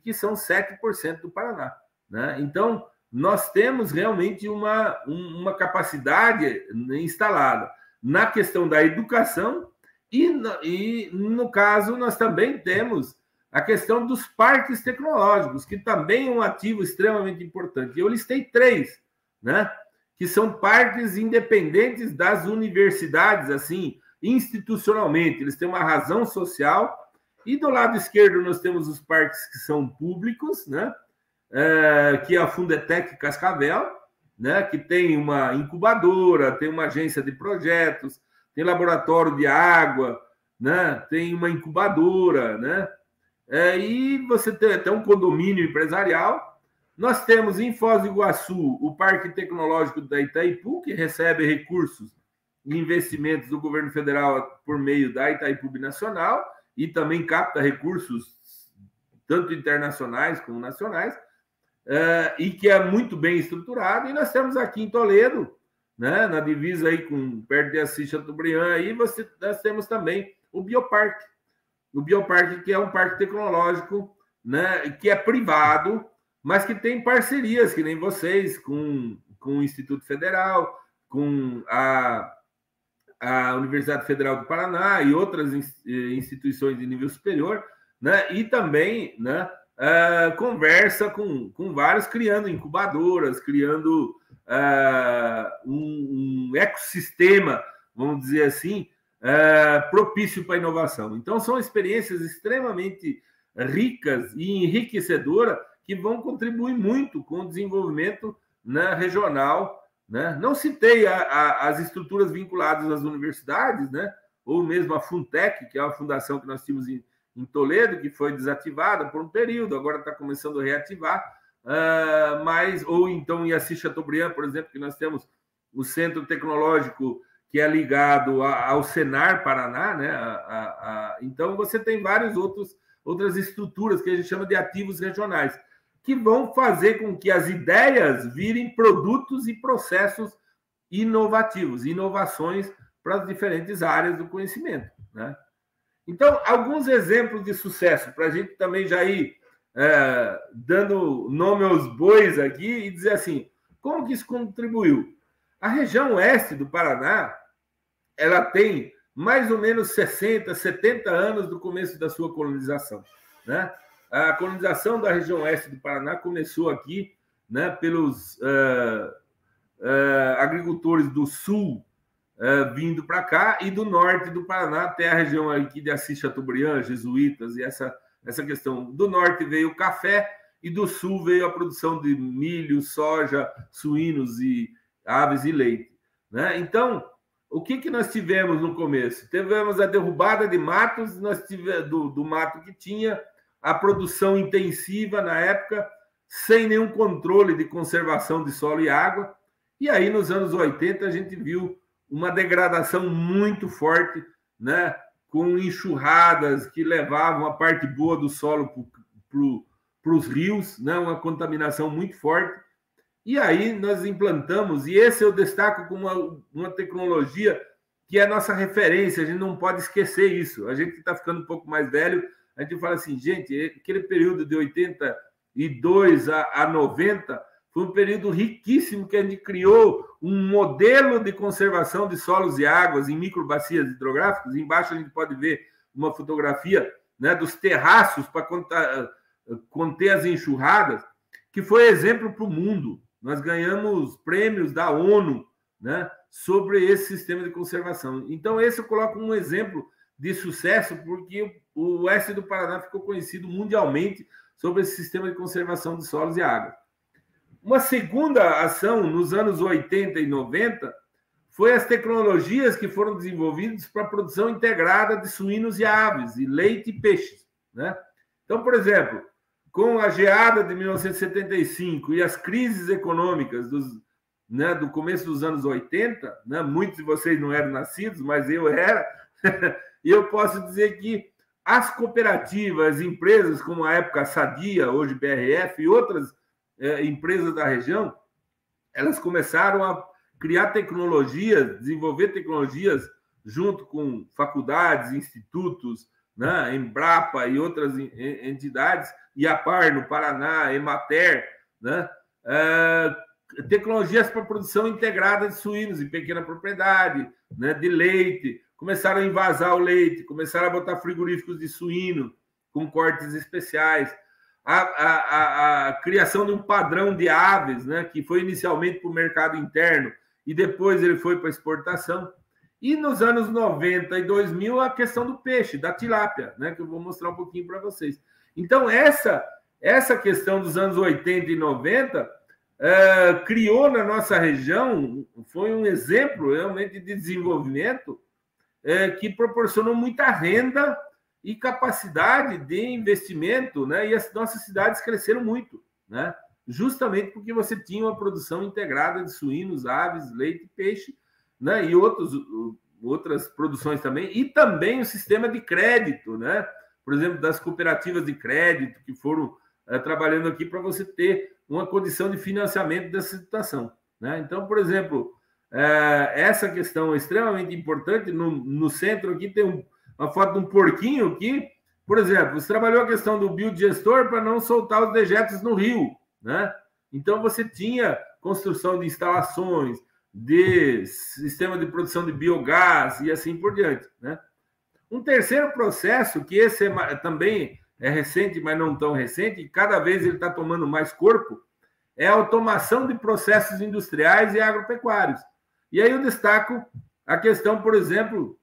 Speaker 2: que são 7% do Paraná. Né? Então, nós temos realmente uma, uma capacidade instalada na questão da educação e, e, no caso, nós também temos a questão dos parques tecnológicos, que também é um ativo extremamente importante. Eu listei três, né? que são parques independentes das universidades, assim, institucionalmente, eles têm uma razão social. E do lado esquerdo nós temos os parques que são públicos, né? É, que é a Fundetec Cascavel, né, que tem uma incubadora, tem uma agência de projetos, tem laboratório de água, né, tem uma incubadora, né, é, e você tem até um condomínio empresarial. Nós temos em Foz do Iguaçu o Parque Tecnológico da Itaipu, que recebe recursos e investimentos do governo federal por meio da Itaipu Nacional e também capta recursos tanto internacionais como nacionais, uh, e que é muito bem estruturado. E nós temos aqui em Toledo, né, na divisa aí com perto de Assis Chateaubriand, aí você, nós temos também o Bioparque. O Bioparque, que é um parque tecnológico, né, que é privado, mas que tem parcerias, que nem vocês, com, com o Instituto Federal, com a, a Universidade Federal do Paraná e outras instituições de nível superior, né? E também, né? Uh, conversa com, com vários, criando incubadoras, criando uh, um, um, ecossistema, vamos dizer assim, uh, propício para a inovação. Então, são experiências extremamente ricas e enriquecedoras que vão contribuir muito com o desenvolvimento né, regional. Né? Não citei a, a, as estruturas vinculadas às universidades, né? ou mesmo a Funtec, que é a fundação que nós tínhamos em, em Toledo, que foi desativada por um período, agora está começando a reativar, uh, mas, ou então em Assis Chateaubriand, por exemplo, que nós temos o Centro Tecnológico que é ligado a, ao Senar Paraná, né? A, a, então você tem vários outros outras estruturas que a gente chama de ativos regionais, que vão fazer com que as ideias virem produtos e processos inovativos, inovações para as diferentes áreas do conhecimento, né? Então, alguns exemplos de sucesso, para a gente também já ir é, dando nome aos bois aqui e dizer assim, como que isso contribuiu? A região oeste do Paraná, ela tem mais ou menos 60, 70 anos do começo da sua colonização. Né? A colonização da região oeste do Paraná começou aqui né, pelos uh, uh, agricultores do sul uh, vindo para cá, e do norte do Paraná até a região aqui de Assis Chateaubriand, jesuítas, e essa, essa questão. Do norte veio o café, e do sul veio a produção de milho, soja, suínos e aves e leite. Né? Então, o que, que nós tivemos no começo? Tivemos a derrubada de matos, nós tivemos, do, do mato que tinha, a produção intensiva na época, sem nenhum controle de conservação de solo e água. E aí, nos anos 80, a gente viu uma degradação muito forte, né? com enxurradas que levavam a parte boa do solo para os rios, né? uma contaminação muito forte. E aí nós implantamos, e esse eu destaco como uma, uma tecnologia que é a nossa referência, a gente não pode esquecer isso. A gente está ficando um pouco mais velho, a gente fala assim, gente, aquele período de 82 a, a 90 foi um período riquíssimo que a gente criou um modelo de conservação de solos e águas em microbacias hidrográficas. Embaixo a gente pode ver uma fotografia né, dos terraços para conter as enxurradas, que foi exemplo para o mundo. Nós ganhamos prêmios da ONU né, sobre esse sistema de conservação. Então, esse eu coloco um exemplo de sucesso, porque o oeste do Paraná ficou conhecido mundialmente sobre esse sistema de conservação de solos e águas. Uma segunda ação nos anos 80 e 90 foi as tecnologias que foram desenvolvidas para a produção integrada de suínos e aves, e leite e peixes. Né? Então, por exemplo, com a geada de 1975 e as crises econômicas dos, né, do começo dos anos 80, né, muitos de vocês não eram nascidos, mas eu era, [LAUGHS] e eu posso dizer que as cooperativas, empresas como a época Sadia, hoje BRF, e outras é, empresas da região, elas começaram a criar tecnologias, desenvolver tecnologias junto com faculdades, institutos, né, Embrapa e outras entidades, e a Par no Paraná, Emater, né, é, tecnologias para produção integrada de suínos em pequena propriedade, né, de leite, começaram a invasar o leite, começaram a botar frigoríficos de suíno com cortes especiais, a, a, a, criação de um padrão de aves, né, que foi inicialmente para o mercado interno e depois ele foi para exportação. E nos anos 90 e 2000, a questão do peixe, da tilápia, né, que eu vou mostrar um pouquinho para vocês. Então, essa, essa questão dos anos 80 e 90 é, criou na nossa região, foi um exemplo realmente de desenvolvimento é, que proporcionou muita renda e capacidade de investimento, né? E as nossas cidades cresceram muito, né? Justamente porque você tinha uma produção integrada de suínos, aves, leite, peixe, né? E outros, outras produções também, e também o sistema de crédito, né? Por exemplo, das cooperativas de crédito que foram é, trabalhando aqui para você ter uma condição de financiamento dessa situação, né? Então, por exemplo, é, essa questão é extremamente importante. No, no centro aqui tem um, uma foto de um porquinho que, por exemplo, você trabalhou a questão do biodigestor para não soltar os dejetos no rio, né? Então você tinha construção de instalações, de sistema de produção de biogás e assim por diante, né? Um terceiro processo que esse é, também é recente, mas não tão recente, e cada vez ele está tomando mais corpo, é a automação de processos industriais e agropecuários. E aí eu destaco a questão, por exemplo,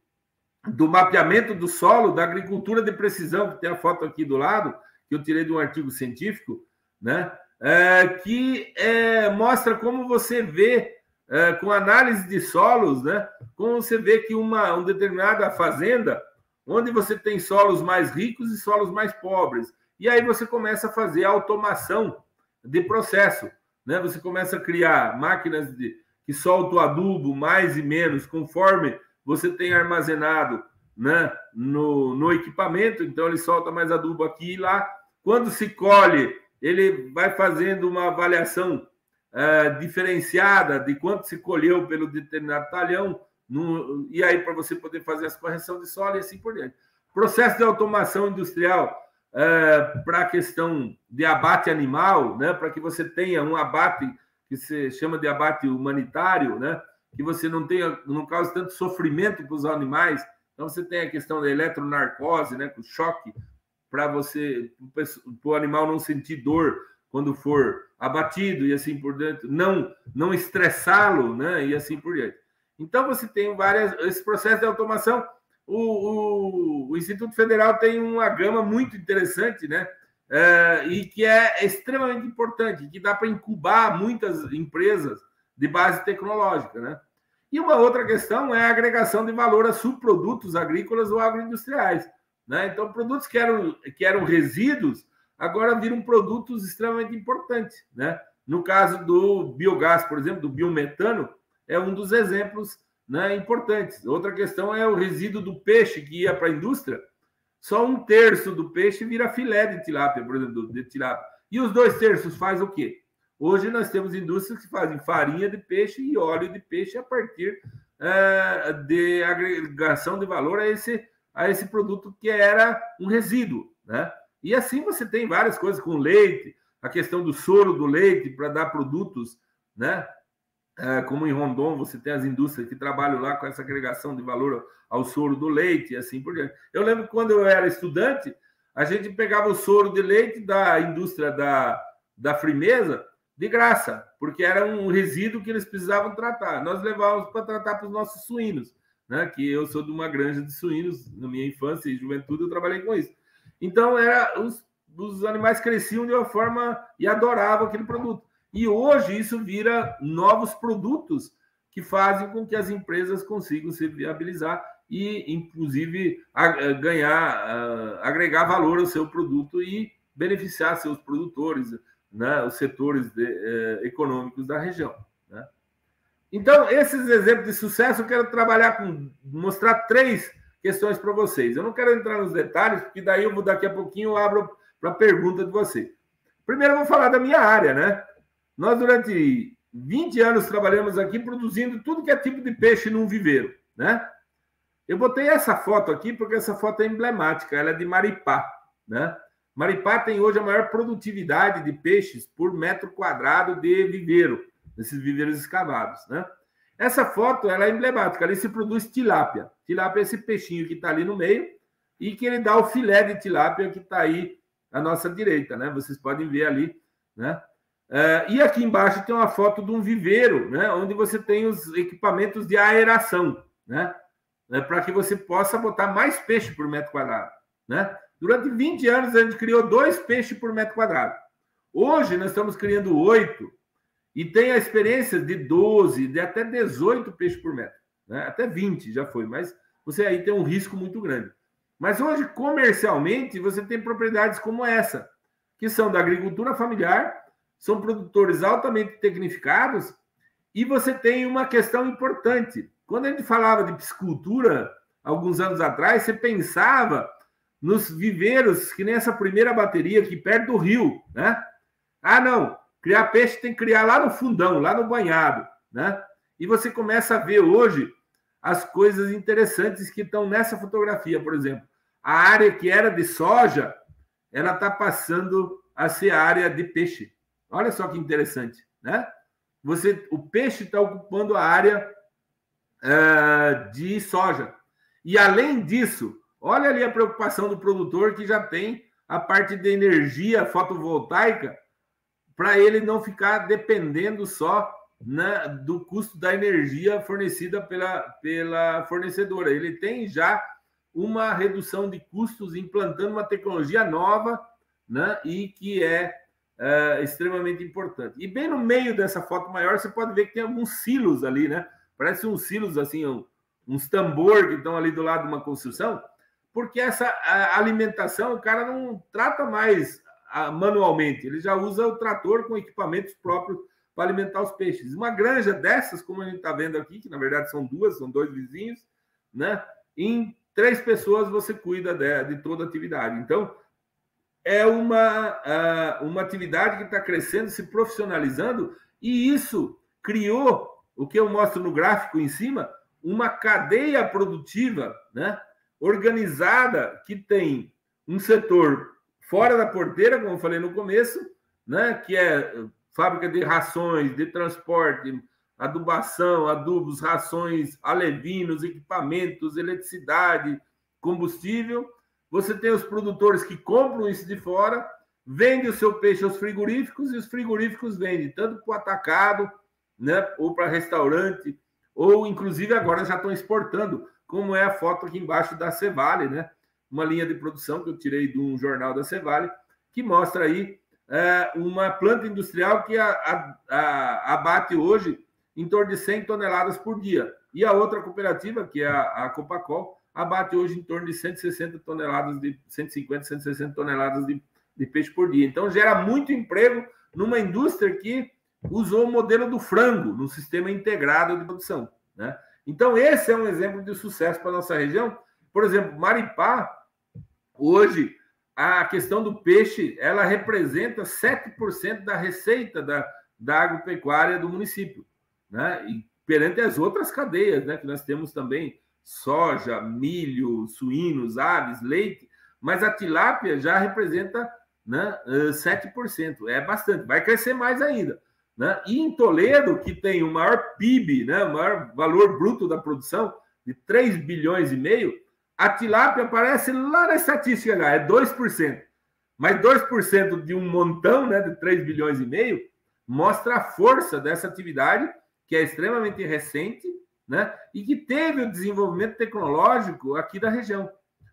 Speaker 2: do mapeamento do solo, da agricultura de precisão, que tem a foto aqui do lado, que eu tirei de um artigo científico, né? É, que é, mostra como você vê, é, com análise de solos, né? Como você vê que uma, uma determinada fazenda, onde você tem solos mais ricos e solos mais pobres, e aí você começa a fazer automação de processo, né? Você começa a criar máquinas de, que solta o adubo mais e menos, conforme você tem armazenado né, no, no equipamento, então ele solta mais adubo aqui e lá. Quando se colhe, ele vai fazendo uma avaliação uh, diferenciada de quanto se colheu pelo determinado talhão, no, e aí para você poder fazer as correções de solo e assim por diante. Processo de automação industrial uh, para a questão de abate animal, né, para que você tenha um abate que se chama de abate humanitário, né? Que você não tenha, não cause tanto sofrimento para os animais. Então você tem a questão da eletronarcose, né? com choque, para você, para o animal não sentir dor quando for abatido e assim por diante, não, não estressá-lo, né? E assim por diante. Então você tem várias, esse processo de automação. O, o, o Instituto Federal tem uma gama muito interessante, né? é, e que é extremamente importante, que dá para incubar muitas empresas de base tecnológica, né? E uma outra questão é a agregação de valor a subprodutos agrícolas ou agroindustriais, né? Então, produtos que eram, que eram resíduos agora viram produtos extremamente importantes, né? No caso do biogás, por exemplo, do biometano, é um dos exemplos né, importantes. Outra questão é o resíduo do peixe que ia para a indústria, só um terço do peixe vira filé de tilápia, por exemplo, de tilápia. E os dois terços faz o quê? Hoje nós temos indústrias que fazem farinha de peixe e óleo de peixe a partir é, de agregação de valor a esse, a esse produto que era um resíduo, né? E assim você tem várias coisas com leite, a questão do soro do leite para dar produtos, né? É, como em Rondon, você tem as indústrias que trabalham lá com essa agregação de valor ao soro do leite e assim por diante. Eu lembro que quando eu era estudante, a gente pegava o soro de leite da indústria da, da frimeza de graça, porque era um resíduo que eles precisavam tratar. Nós levávamos para tratar para os nossos suínos, né? que eu sou de uma granja de suínos, na minha infância e juventude eu trabalhei com isso. Então, era os, os animais cresciam de uma forma e adoravam aquele produto. E hoje isso vira novos produtos que fazem com que as empresas consigam se viabilizar e, inclusive, ganhar, agregar valor ao seu produto e beneficiar seus produtores, né, os setores de, eh, econômicos da região. Né? Então, esses exemplos de sucesso, eu quero trabalhar com, mostrar três questões para vocês. Eu não quero entrar nos detalhes, porque daí eu vou daqui a pouquinho eu abro para a pergunta de você. Primeiro, eu vou falar da minha área, né? Nós, durante 20 anos, trabalhamos aqui produzindo tudo que é tipo de peixe num viveiro, né? Eu botei essa foto aqui porque essa foto é emblemática, ela é de Maripá, né? Maripá tem hoje a maior produtividade de peixes por metro quadrado de viveiro, desses viveiros escavados, né? Essa foto ela é emblemática, ali se produz tilápia. Tilápia é esse peixinho que está ali no meio e que ele dá o filé de tilápia que está aí à nossa direita, né? Vocês podem ver ali, né? Uh, e aqui embaixo tem uma foto de um viveiro, né, onde você tem os equipamentos de aeração, né, né para que você possa botar mais peixe por metro quadrado. Né? Durante 20 anos a gente criou dois peixes por metro quadrado. Hoje nós estamos criando oito e tem a experiência de 12, de até 18 peixes por metro, né? até 20 já foi, mas você aí tem um risco muito grande. Mas hoje, comercialmente, você tem propriedades como essa, que são da agricultura familiar, são produtores altamente tecnificados, e você tem uma questão importante. Quando a gente falava de piscicultura, alguns anos atrás, você pensava nos viveiros, que nem essa primeira bateria aqui perto do rio, né? Ah, não, criar peixe tem que criar lá no fundão, lá no banhado, né? E você começa a ver hoje as coisas interessantes que estão nessa fotografia, por exemplo. A área que era de soja, ela está passando a ser área de peixe. Olha só que interessante, né? Você, o peixe está ocupando a área uh, de soja. E além disso, olha ali a preocupação do produtor que já tem a parte de energia fotovoltaica para ele não ficar dependendo só na, do custo da energia fornecida pela, pela fornecedora. Ele tem já uma redução de custos implantando uma tecnologia nova né, e que é, é extremamente importante. E bem no meio dessa foto maior, você pode ver que tem alguns silos ali, né? Parece uns silos, assim, uns tambor que estão ali do lado de uma construção, porque essa alimentação o cara não trata mais manualmente, ele já usa o trator com equipamentos próprios para alimentar os peixes. Uma granja dessas, como a gente está vendo aqui, que na verdade são duas, são dois vizinhos, né? Em três pessoas você cuida de, de toda a atividade. Então, é uma, uma atividade que está crescendo, se profissionalizando, e isso criou o que eu mostro no gráfico em cima, uma cadeia produtiva né, organizada que tem um setor fora da porteira, como eu falei no começo, né, que é fábrica de rações, de transporte, adubação, adubos, rações, alevinos, equipamentos, eletricidade, combustível. Você tem os produtores que compram isso de fora, vendem o seu peixe aos frigoríficos e os frigoríficos vendem tanto para o atacado, né, ou para restaurante, ou inclusive agora já estão exportando, como é a foto aqui embaixo da Cevale, né? Uma linha de produção que eu tirei de um jornal da Cevale, que mostra aí é, uma planta industrial que a, a, a, abate hoje em torno de 100 toneladas por dia. E a outra cooperativa, que é a, a Copacol, abate hoje em torno de 160 toneladas de 150, 160 toneladas de, de peixe por dia. Então gera muito emprego numa indústria que usou o modelo do frango no sistema integrado de produção. Né? Então, esse é um exemplo de sucesso para a nossa região. Por exemplo, Maripá, hoje, a questão do peixe, ela representa 7% da receita da, da agropecuária do município. Né? E perante as outras cadeias, né? que nós temos também soja, milho, suínos, aves, leite, mas a tilápia já representa né, 7%. É bastante, vai crescer mais ainda. Né? E em Toledo, que tem o maior PIB, né, o maior valor bruto da produção, de 3 bilhões e meio, a tilápia aparece lá na estatística, é 2%. Mas 2% de um montão né, de 3 bilhões e meio mostra a força dessa atividade, que é extremamente recente, né, e que teve o desenvolvimento tecnológico aqui da região.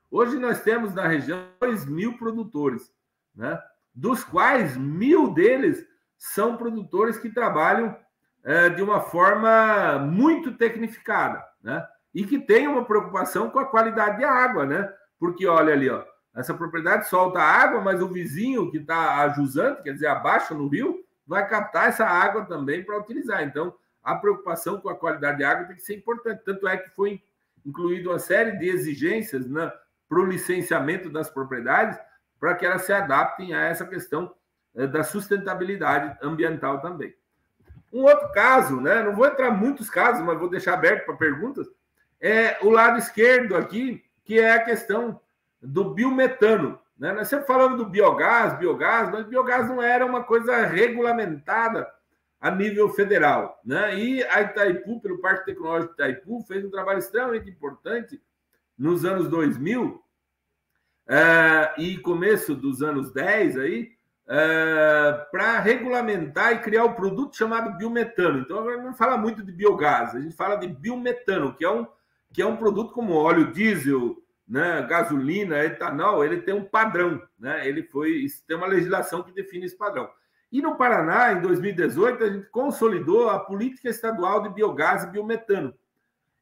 Speaker 2: Hoje nós temos na região 2 mil produtores, né, dos quais mil deles são produtores que trabalham é, de uma forma muito tecnificada, né? E que tem uma preocupação com a qualidade da água, né? Porque olha ali, ó, essa propriedade solta água, mas o vizinho que está ajusando, quer dizer, abaixo no rio, vai captar essa água também para utilizar. Então, a preocupação com a qualidade de água tem que ser importante. Tanto é que foi incluído uma série de exigências né, para o licenciamento das propriedades para que elas se adaptem a essa questão da sustentabilidade ambiental também. Um outro caso, né? Não vou entrar em muitos casos, mas vou deixar aberto para perguntas. É o lado esquerdo aqui, que é a questão do biometano. Né? Nós sempre falamos do biogás, biogás, mas biogás não era uma coisa regulamentada a nível federal. Né? E a Itaipu, pelo Parque Tecnológico de Itaipu, fez um trabalho extremamente importante nos anos 2000 é, e começo dos anos 10 aí, uh, para regulamentar e criar um produto chamado biometano. Então, agora não fala muito de biogás, a gente fala de biometano, que é um, que é um produto como óleo diesel, né, gasolina, etanol, ele tem um padrão, né? Ele foi tem uma legislação que define esse padrão. E no Paraná, em 2018, a gente consolidou a política estadual de biogás e biometano.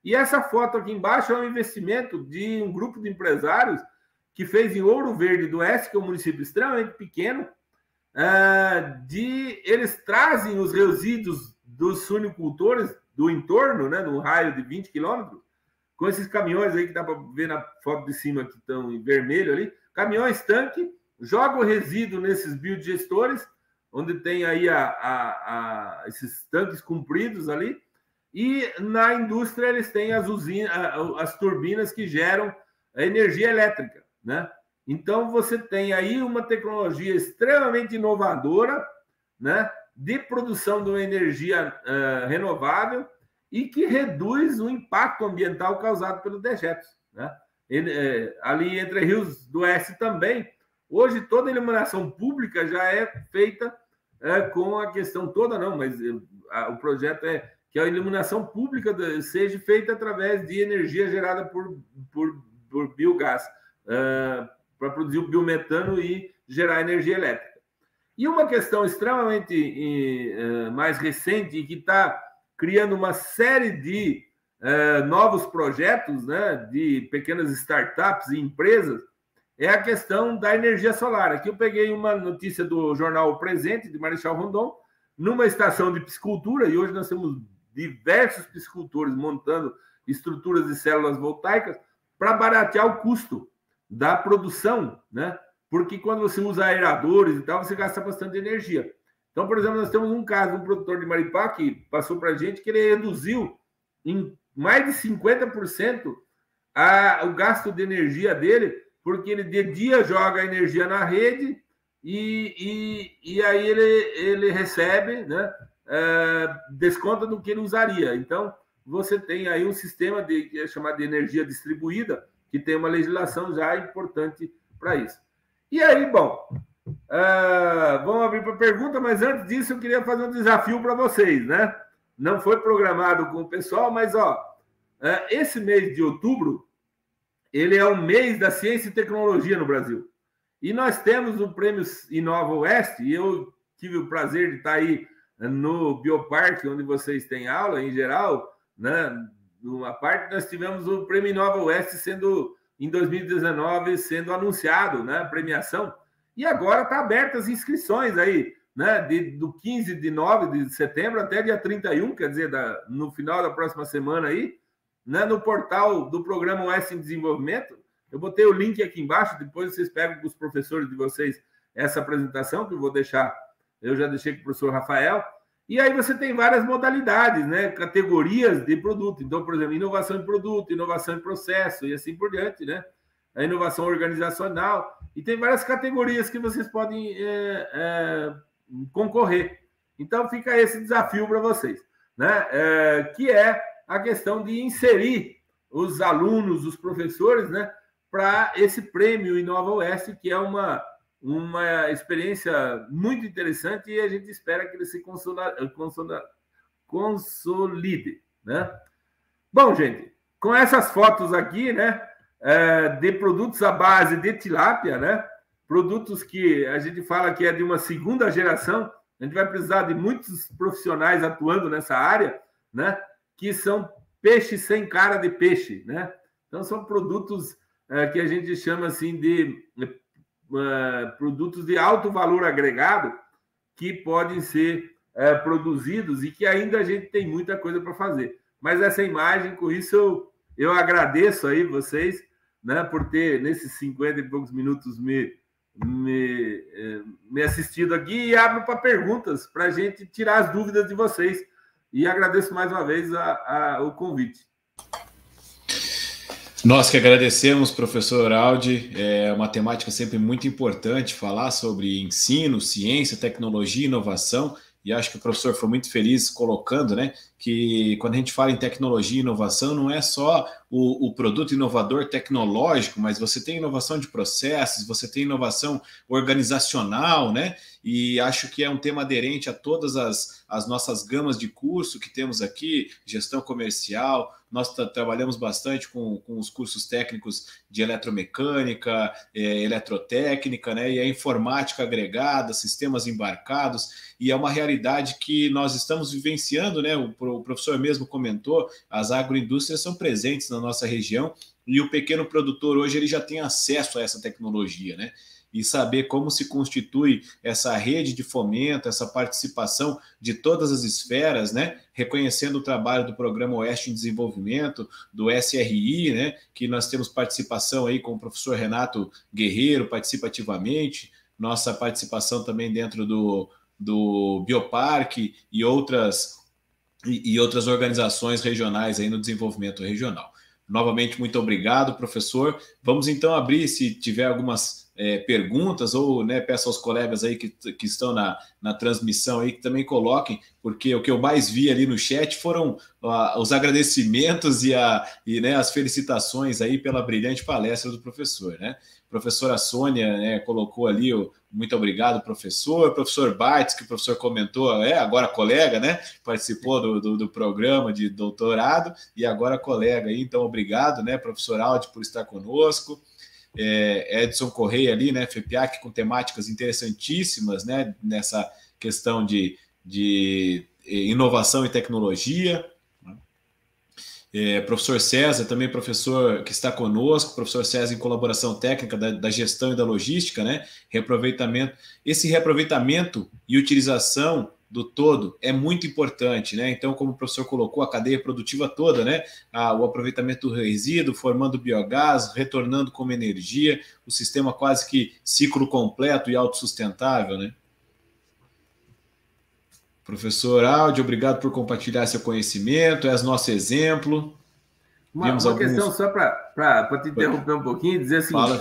Speaker 2: E essa foto aqui embaixo é um investimento de um grupo de empresários que fez em Ouro Verde do Oeste, que é um município extremamente pequeno, ah, de eles trazem os resíduos dos suinicultores do entorno, né, no raio de 20 quilômetros, com esses caminhões aí que dá para ver na foto de cima que estão em vermelho ali, caminhões tanque, joga o resíduo nesses biodigestores, onde tem aí a, a, a, esses tanques compridos ali, e na indústria eles têm as usinas, as turbinas que geram energia elétrica, né? Então você tem aí uma tecnologia extremamente inovadora, né, de produção de uma energia uh, renovável e que reduz o impacto ambiental causado pelos dejetos, né? Ele, é, ali entre Rios do Oeste também, hoje toda a iluminação pública já é feita é, com a questão toda, não, mas a, o projeto é que a iluminação pública seja feita através de energia gerada por, por, por biogás, uh, para produzir o biometano e gerar energia elétrica. E uma questão extremamente uh, mais recente e que está criando uma série de uh, novos projetos, né, de pequenas startups e empresas, é a questão da energia solar. Aqui eu peguei uma notícia do jornal Presente, de Marechal Rondon, numa estação de piscicultura, e hoje nós temos diversos piscicultores montando estruturas de células voltaicas para baratear o custo da produção, né? Porque quando você usa aeradores e tal, você gasta bastante energia. Então, por exemplo, nós temos um caso, um produtor de Maripá que passou para a gente que ele reduziu em mais de 50% a, o gasto de energia dele, porque ele de dia joga a energia na rede e, e, e aí ele, ele recebe, né? é, desconta do que ele usaria. Então, você tem aí um sistema de, é chamado de energia distribuída, que tem uma legislação já importante para isso. E aí, bom, é, vamos abrir para pergunta, mas antes disso eu queria fazer um desafio para vocês, né? Não foi programado com o pessoal, mas ó, é, esse mês de outubro ele é o mês da ciência e tecnologia no Brasil. E nós temos o prêmio Inova Oeste, e eu tive o prazer de estar aí no Bioparque, onde vocês têm aula em geral, né? Numa parte, nós tivemos o Prêmio Nova Oeste sendo, em 2019, sendo anunciado, né? Premiação. E agora está abertas as inscrições aí, né? De, do 15 de 9 de setembro até dia 31, quer dizer, da, no final da próxima semana aí, né? No portal do Programa Oeste em Desenvolvimento. Eu botei o link aqui embaixo, depois vocês pegam com os professores de vocês essa apresentação, que eu vou deixar eu já deixei com o professor Rafael. E aí você tem várias modalidades, né? Categorias de produto. Então, por exemplo, inovação em produto, inovação em processo e assim por diante, né? A inovação organizacional. E tem várias categorias que vocês podem é, é, concorrer. Então, fica esse desafio para vocês, né? É, que é a questão de inserir os alunos, os professores, né? Para esse prêmio Inova Oeste, que é uma uma experiência muito interessante e a gente espera que ele se consolide, né? Bom, gente, com essas fotos aqui, né, é, de produtos à base de tilápia, né, produtos que a gente fala que é de uma segunda geração, a gente vai precisar de muitos profissionais atuando nessa área, né, que são peixes sem cara de peixe, né? Então são produtos é, que a gente chama assim de uh, produtos de alto valor agregado que podem ser uh, produzidos e que ainda a gente tem muita coisa para fazer. Mas essa imagem, com isso, eu, eu agradeço aí vocês né, por ter, nesses 50 e poucos minutos, me, me, eh, me assistido aqui e abro para perguntas para a gente tirar as dúvidas de vocês. E agradeço mais uma vez a, a, o convite.
Speaker 1: Nós que agradecemos, professor Aldi, é uma temática sempre muito importante falar sobre ensino, ciência, tecnologia, inovação. E acho que o professor foi muito feliz colocando, né, que quando a gente fala em tecnologia e inovação, não é só o, o, produto inovador tecnológico, mas você tem inovação de processos, você tem inovação organizacional, né? E acho que é um tema aderente a todas as, as nossas gamas de curso que temos aqui, gestão comercial, nós trabalhamos bastante com, com os cursos técnicos de eletromecânica, é, eletrotécnica, né, e a informática agregada, sistemas embarcados, e é uma realidade que nós estamos vivenciando, né? O, o professor mesmo comentou, as agroindústrias são presentes na nossa região e o pequeno produtor hoje ele já tem acesso a essa tecnologia, né? e saber como se constitui essa rede de fomento, essa participação de todas as esferas, né? Reconhecendo o trabalho do Programa Oeste em Desenvolvimento, do SRI, né? Que nós temos participação aí com o professor Renato Guerreiro, participativamente, nossa participação também dentro do, do Bioparque e outras e, e outras organizações regionais aí no desenvolvimento regional. Novamente, muito obrigado, professor. Vamos então abrir, se tiver algumas é, perguntas, ou né, peço aos colegas aí que, que estão na, na transmissão aí que também coloquem, porque o que eu mais vi ali no chat foram os agradecimentos e, a, e né, as felicitações aí pela brilhante palestra do professor, né? Professora Sônia né, colocou ali o muito obrigado, professor. Professor Bartz, que o professor comentou, é agora colega, né? Participou do, do, do, programa de doutorado e agora colega. Então, obrigado, né, professor Aldi, por estar conosco é, Edson Correia ali, né, FEPIAC, com temáticas interessantíssimas, né, nessa questão de, de inovação e tecnologia. É, professor César, também professor que está conosco, professor César em colaboração técnica da, da, gestão e da logística, né? Reaproveitamento. Esse reaproveitamento e utilização do todo é muito importante, né? Então, como o professor colocou, a cadeia produtiva toda, né? O aproveitamento do resíduo, formando biogás, retornando como energia, o sistema quase que ciclo completo e autossustentável, né? Professor Aldi, obrigado por compartilhar seu conhecimento, és nosso exemplo.
Speaker 2: Uma, uma alguns... questão só para te interromper um pouquinho, dizer assim, Fala,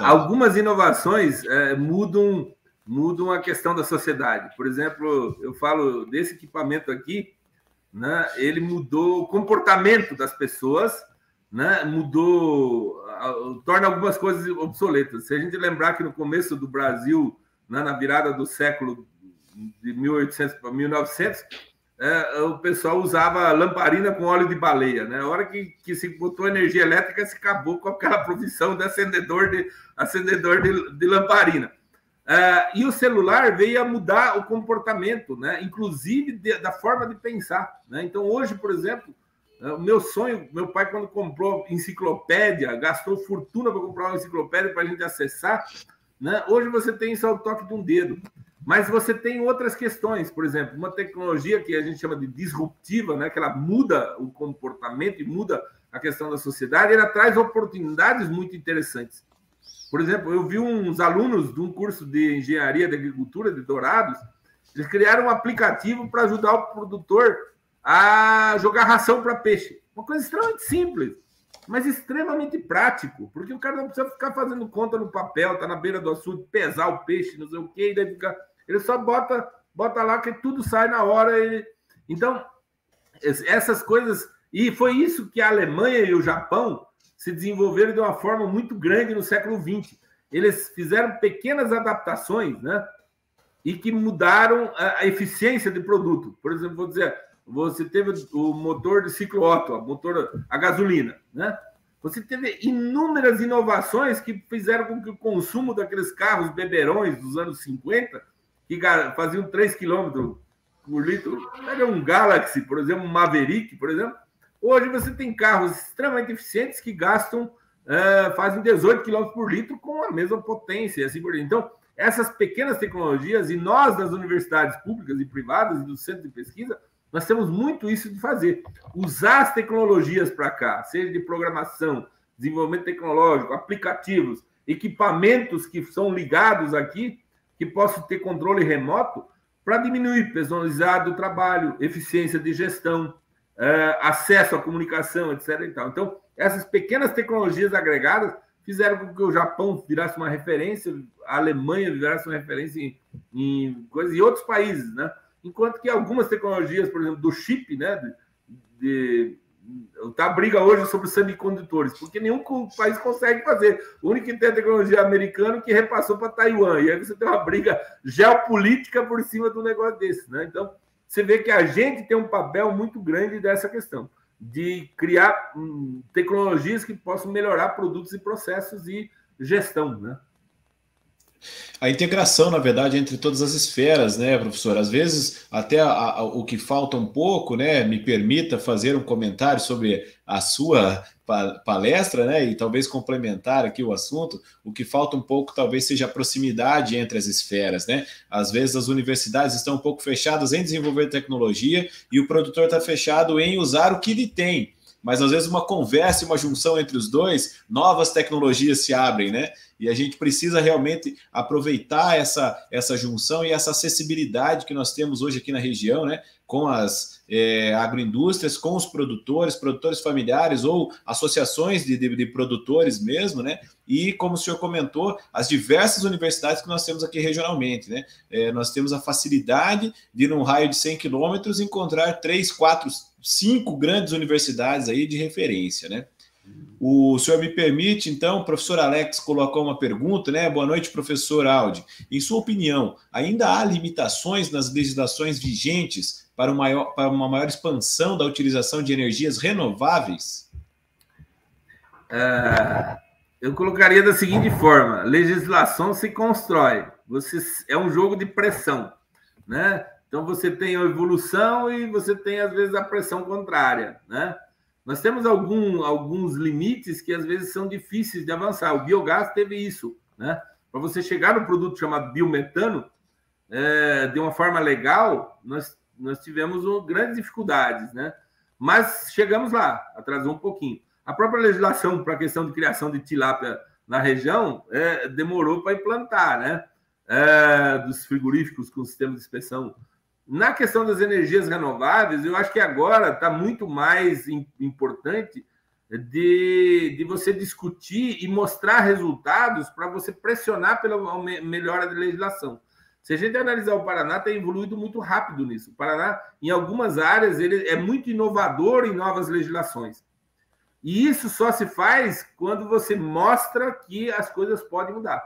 Speaker 2: algumas inovações é, mudam mudam a questão da sociedade. Por exemplo, eu falo desse equipamento aqui, né, ele mudou o comportamento das pessoas, né, mudou, torna algumas coisas obsoletas. Se a gente lembrar que no começo do Brasil, né, na virada do século de 1800 para 1900, é, o pessoal usava lamparina com óleo de baleia. Né? A hora que, que se botou energia elétrica, se acabou com aquela profissão de acendedor de, acendedor de, de lamparina. Uh, e o celular veio a mudar o comportamento, né? inclusive de, da forma de pensar. Né? Então, hoje, por exemplo, uh, o meu sonho, meu pai, quando comprou enciclopédia, gastou fortuna para comprar uma enciclopédia para a gente acessar. Né? Hoje você tem isso ao toque de um dedo. Mas você tem outras questões, por exemplo, uma tecnologia que a gente chama de disruptiva, né? que ela muda o comportamento e muda a questão da sociedade, ela traz oportunidades muito interessantes. Por exemplo, eu vi uns alunos de um curso de engenharia de agricultura de Dourados, eles criaram um aplicativo para ajudar o produtor a jogar ração para peixe. Uma coisa extremamente simples, mas extremamente prático, porque o cara não precisa ficar fazendo conta no papel, tá na beira do açude, pesar o peixe, não sei o quê, e daí fica... ele só bota, bota lá que tudo sai na hora. Ele... Então, essas coisas. E foi isso que a Alemanha e o Japão se desenvolveram de uma forma muito grande no século XX. Eles fizeram pequenas adaptações, né? E que mudaram a, eficiência do produto. Por exemplo, vou dizer, você teve o motor de ciclo Otto, motor a gasolina, né? Você teve inúmeras inovações que fizeram com que o consumo daqueles carros beberões dos anos 50, que faziam 3 km por litro, pega um Galaxy, por exemplo, um Maverick, por exemplo, Hoje você tem carros extremamente eficientes que gastam, uh, fazem 18 km por litro com a mesma potência, assim por diante. Então, essas pequenas tecnologias, e nós das universidades públicas e privadas e do centro de pesquisa, nós temos muito isso de fazer. Usar as tecnologias para cá, seja de programação, desenvolvimento tecnológico, aplicativos, equipamentos que são ligados aqui, que possam ter controle remoto, para diminuir personalizado o trabalho, eficiência de gestão, uh, acesso à comunicação, etc. Então, essas pequenas tecnologias agregadas fizeram com que o Japão virasse uma referência, a Alemanha virasse uma referência em, em coisas e outros países, né? Enquanto que algumas tecnologias, por exemplo, do chip, né, de, de, Tá briga hoje sobre semicondutores, porque nenhum país consegue fazer. O único que tem a tecnologia americana que repassou para Taiwan. E aí você tem uma briga geopolítica por cima do negócio desse, né? Então, você vê que a gente tem um papel muito grande dessa questão de criar hum, tecnologias que possam melhorar produtos e processos e gestão, né?
Speaker 1: A integração, na verdade, entre todas as esferas, né, professor? Às vezes, até a, a, o que falta um pouco, né, me permita fazer um comentário sobre a sua palestra, né, e talvez complementar aqui o assunto, o que falta um pouco talvez seja a proximidade entre as esferas, né? Às vezes as universidades estão um pouco fechadas em desenvolver tecnologia e o produtor está fechado em usar o que ele tem mas às vezes uma conversa e uma junção entre os dois, novas tecnologias se abrem, né? E a gente precisa realmente aproveitar essa, essa junção e essa acessibilidade que nós temos hoje aqui na região, né? Com as é, agroindústrias, com os produtores, produtores familiares ou associações de, de, de, produtores mesmo, né? E como o senhor comentou, as diversas universidades que nós temos aqui regionalmente, né? É, nós temos a facilidade de, num raio de 100 quilômetros, encontrar três, quatro cinco grandes universidades aí de referência, né? O senhor me permite, então, o professor Alex colocou uma pergunta, né? Boa noite, professor Aldi. Em sua opinião, ainda há limitações nas legislações vigentes para, maior, para uma maior expansão da utilização de energias renováveis?
Speaker 2: É, eu colocaria da seguinte forma: legislação se constrói. Você, é um jogo de pressão, né? Então você tem a evolução e você tem, às vezes, a pressão contrária. Né? Nós temos algum, alguns limites que às vezes são difíceis de avançar. O biogás teve isso. Né? Para você chegar no produto chamado biometano, é, de uma forma legal, nós, nós tivemos grandes dificuldades, né? Mas chegamos lá, atrasou um pouquinho. A própria legislação para a questão de criação de tilápia na região é, demorou para implantar, né? É, dos frigoríficos com sistema de inspeção na questão das energias renováveis, eu acho que agora está muito mais importante de, de você discutir e mostrar resultados para você pressionar pela melhora da legislação. Se a gente analisar o Paraná, tem evoluído muito rápido nisso. O Paraná, em algumas áreas, ele é muito inovador em novas legislações. E isso só se faz quando você mostra que as coisas podem mudar.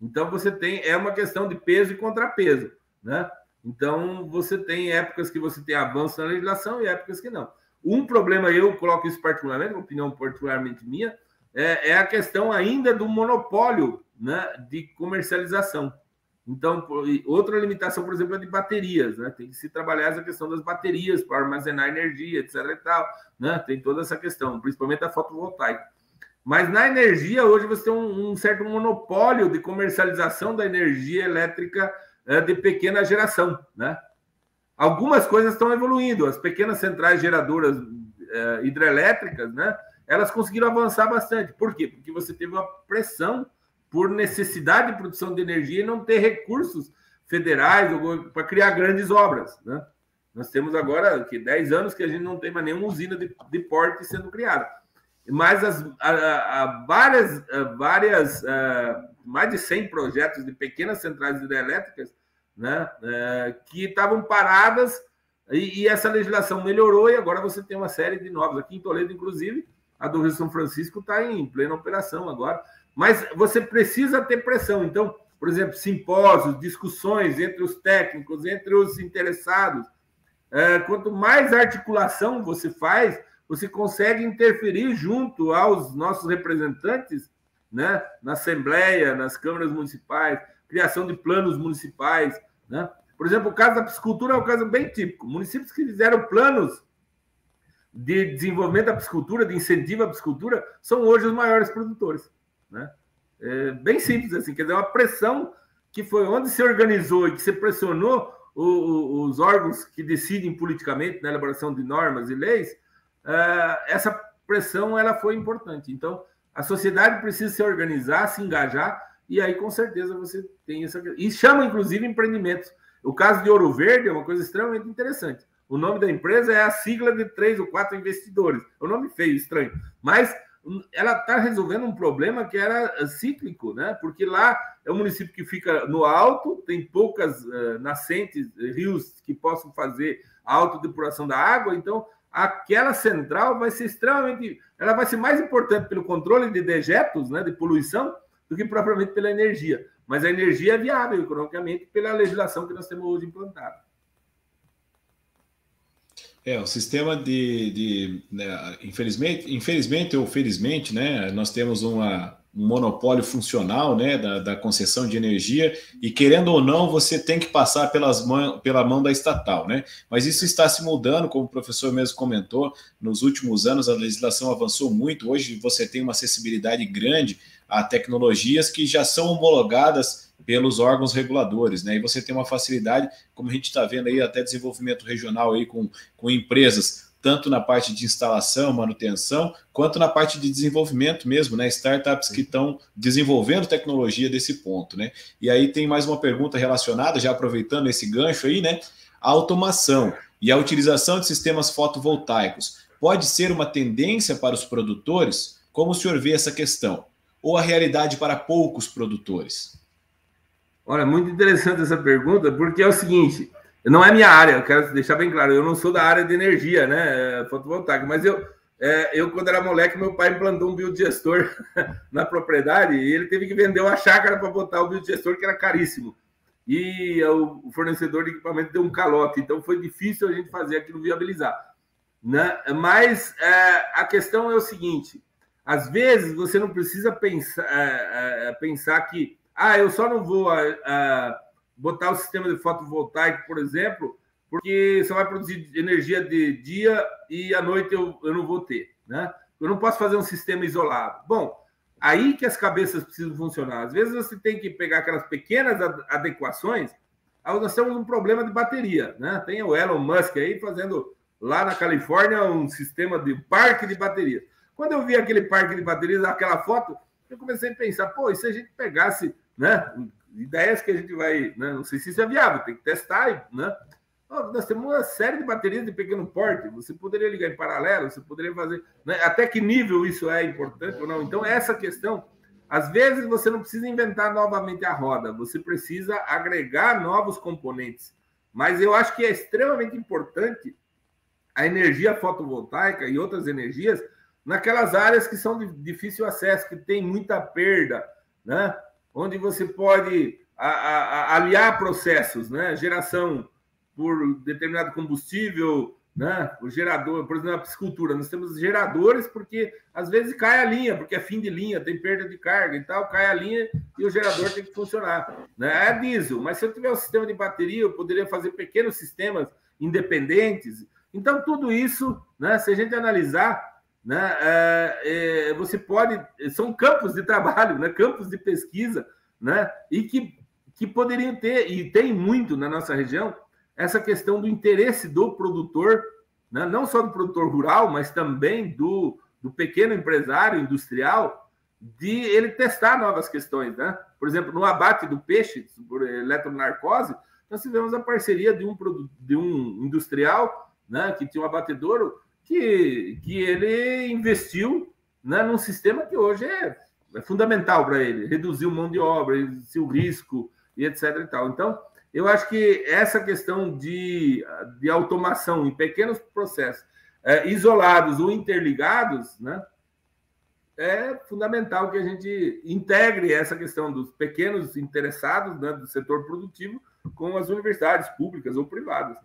Speaker 2: Então você tem é uma questão de peso e contrapeso, né? Então, você tem épocas que você tem avanço na legislação e épocas que não. Um problema, eu coloco isso particularmente, uma opinião particularmente minha, é, é a questão ainda do monopólio né, de comercialização. Então, outra limitação, por exemplo, é de baterias, né? Tem que se trabalhar essa questão das baterias para armazenar energia, etc. e tal, né? Tem toda essa questão, principalmente a fotovoltaica. Mas na energia, hoje você tem um, um certo monopólio de comercialização da energia elétrica de pequena geração, né? Algumas coisas estão evoluindo, as pequenas centrais geradoras é, hidrelétricas, né? Elas conseguiram avançar bastante. Por quê? Porque você teve uma pressão por necessidade de produção de energia e não ter recursos federais para criar grandes obras, né? Nós temos agora que 10 anos que a gente não tem mais nenhuma usina de, de porte sendo criada. Mas as, a, a, várias, a, várias mais de 100 projetos de pequenas centrais hidrelétricas né, é, que estavam paradas e, e, essa legislação melhorou e agora você tem uma série de novas. Aqui em Toledo, inclusive, a do Rio São Francisco está em plena operação agora. Mas você precisa ter pressão. Então, por exemplo, simpósios, discussões entre os técnicos, entre os interessados. É, quanto mais articulação você faz, você consegue interferir junto aos nossos representantes né? na Assembleia, nas câmaras municipais, criação de planos municipais. Né? Por exemplo, o caso da piscicultura é um caso bem típico. Municípios que fizeram planos de desenvolvimento da piscicultura, de incentivo à piscicultura, são hoje os maiores produtores. Né? É bem simples assim, quer dizer, uma pressão que foi onde se organizou e que se pressionou o, o, os órgãos que decidem politicamente na elaboração de normas e leis, uh, essa pressão ela foi importante. Então, a sociedade precisa se organizar, se engajar, e aí com certeza você tem essa. E chama, inclusive, empreendimentos. O caso de Ouro Verde é uma coisa extremamente interessante. O nome da empresa é a sigla de três ou quatro investidores. É um nome feio, estranho. Mas hum, ela está resolvendo um problema que era cíclico, né? Porque lá é um município que fica no alto, tem poucas uh, nascentes, rios que possam fazer a autodepuração da água, então aquela central vai ser extremamente, ela vai ser mais importante pelo controle de dejetos, né, de poluição, do que propriamente pela energia. Mas a energia é viável economicamente pela legislação que nós temos hoje implantada.
Speaker 1: É, o sistema de, de né, infelizmente, infelizmente ou felizmente, né, nós temos uma, um monopólio funcional né, da, da, concessão de energia, e querendo ou não, você tem que passar pelas mão, pela mão da estatal. Né? Mas isso está se mudando, como o professor mesmo comentou, nos últimos anos a legislação avançou muito, hoje você tem uma acessibilidade grande a tecnologias que já são homologadas pelos órgãos reguladores, né? E você tem uma facilidade, como a gente está vendo aí, até desenvolvimento regional aí com, com empresas tanto na parte de instalação, manutenção, quanto na parte de desenvolvimento mesmo, né? Startups que estão desenvolvendo tecnologia desse ponto, né? E aí tem mais uma pergunta relacionada, já aproveitando esse gancho aí, né? A automação e a utilização de sistemas fotovoltaicos pode ser uma tendência para os produtores? Como o senhor vê essa questão? Ou a realidade para poucos produtores?
Speaker 2: Olha, muito interessante essa pergunta, porque é o seguinte: não é minha área, eu quero deixar bem claro, eu não sou da área de energia, né, fotovoltaica, mas eu, é, eu quando era moleque, meu pai implantou um biodigestor [LAUGHS] na propriedade e ele teve que vender uma chácara para botar o biodigestor, que era caríssimo. E o fornecedor de equipamento deu um calote, então foi difícil a gente fazer aquilo viabilizar. Né? Mas é, a questão é o seguinte: às vezes você não precisa pensar, é, é pensar que, ah, eu só não vou botar o sistema de fotovoltaico, por exemplo, porque você vai produzir energia de dia e à noite eu, eu não vou ter, né? Eu não posso fazer um sistema isolado. Bom, aí que as cabeças precisam funcionar. Às vezes você tem que pegar aquelas pequenas adequações. Nós temos um problema de bateria, né? Tem o Elon Musk aí fazendo lá na Califórnia um sistema de parque de baterias. Quando eu vi aquele parque de baterias, aquela foto, eu comecei a pensar, pô, e se a gente pegasse, né, ideias que a gente vai, né? não sei se isso é viável, tem que testar, né? Nós temos uma série de baterias de pequeno porte, você poderia ligar em paralelo, você poderia fazer, né? até que nível isso é importante ou não. Então, essa questão, às vezes você não precisa inventar novamente a roda, você precisa agregar novos componentes. Mas eu acho que é extremamente importante a energia fotovoltaica e outras energias naquelas áreas que são de difícil acesso, que tem muita perda, né? onde você pode a, a, aliar processos, né? Geração por determinado combustível, né? O gerador, por exemplo, na piscicultura, nós temos geradores porque às vezes cai a linha, porque é fim de linha, tem perda de carga e tal, cai a linha e o gerador tem que funcionar. Né? É diesel, mas se eu tiver um sistema de bateria, eu poderia fazer pequenos sistemas independentes. Então, tudo isso, né, se a gente analisar, né? É, é, você pode. São campos de trabalho, né? campos de pesquisa, né? e que, que poderiam ter, e tem muito na nossa região, essa questão do interesse do produtor, né? não só do produtor rural, mas também do, do pequeno empresário industrial, de ele testar novas questões. Né? Por exemplo, no abate do peixe por eletronarcose, nós tivemos a parceria de um, de um industrial né, que tinha um abatedouro que, que ele investiu né, num sistema que hoje é, é fundamental para ele, reduzir o mão de obra, reduzir o risco e etc. E tal. Então, eu acho que essa questão de, de automação em pequenos processos é, isolados ou interligados, né, é fundamental que a gente integre essa questão dos pequenos interessados né, do setor produtivo com as universidades públicas ou privadas.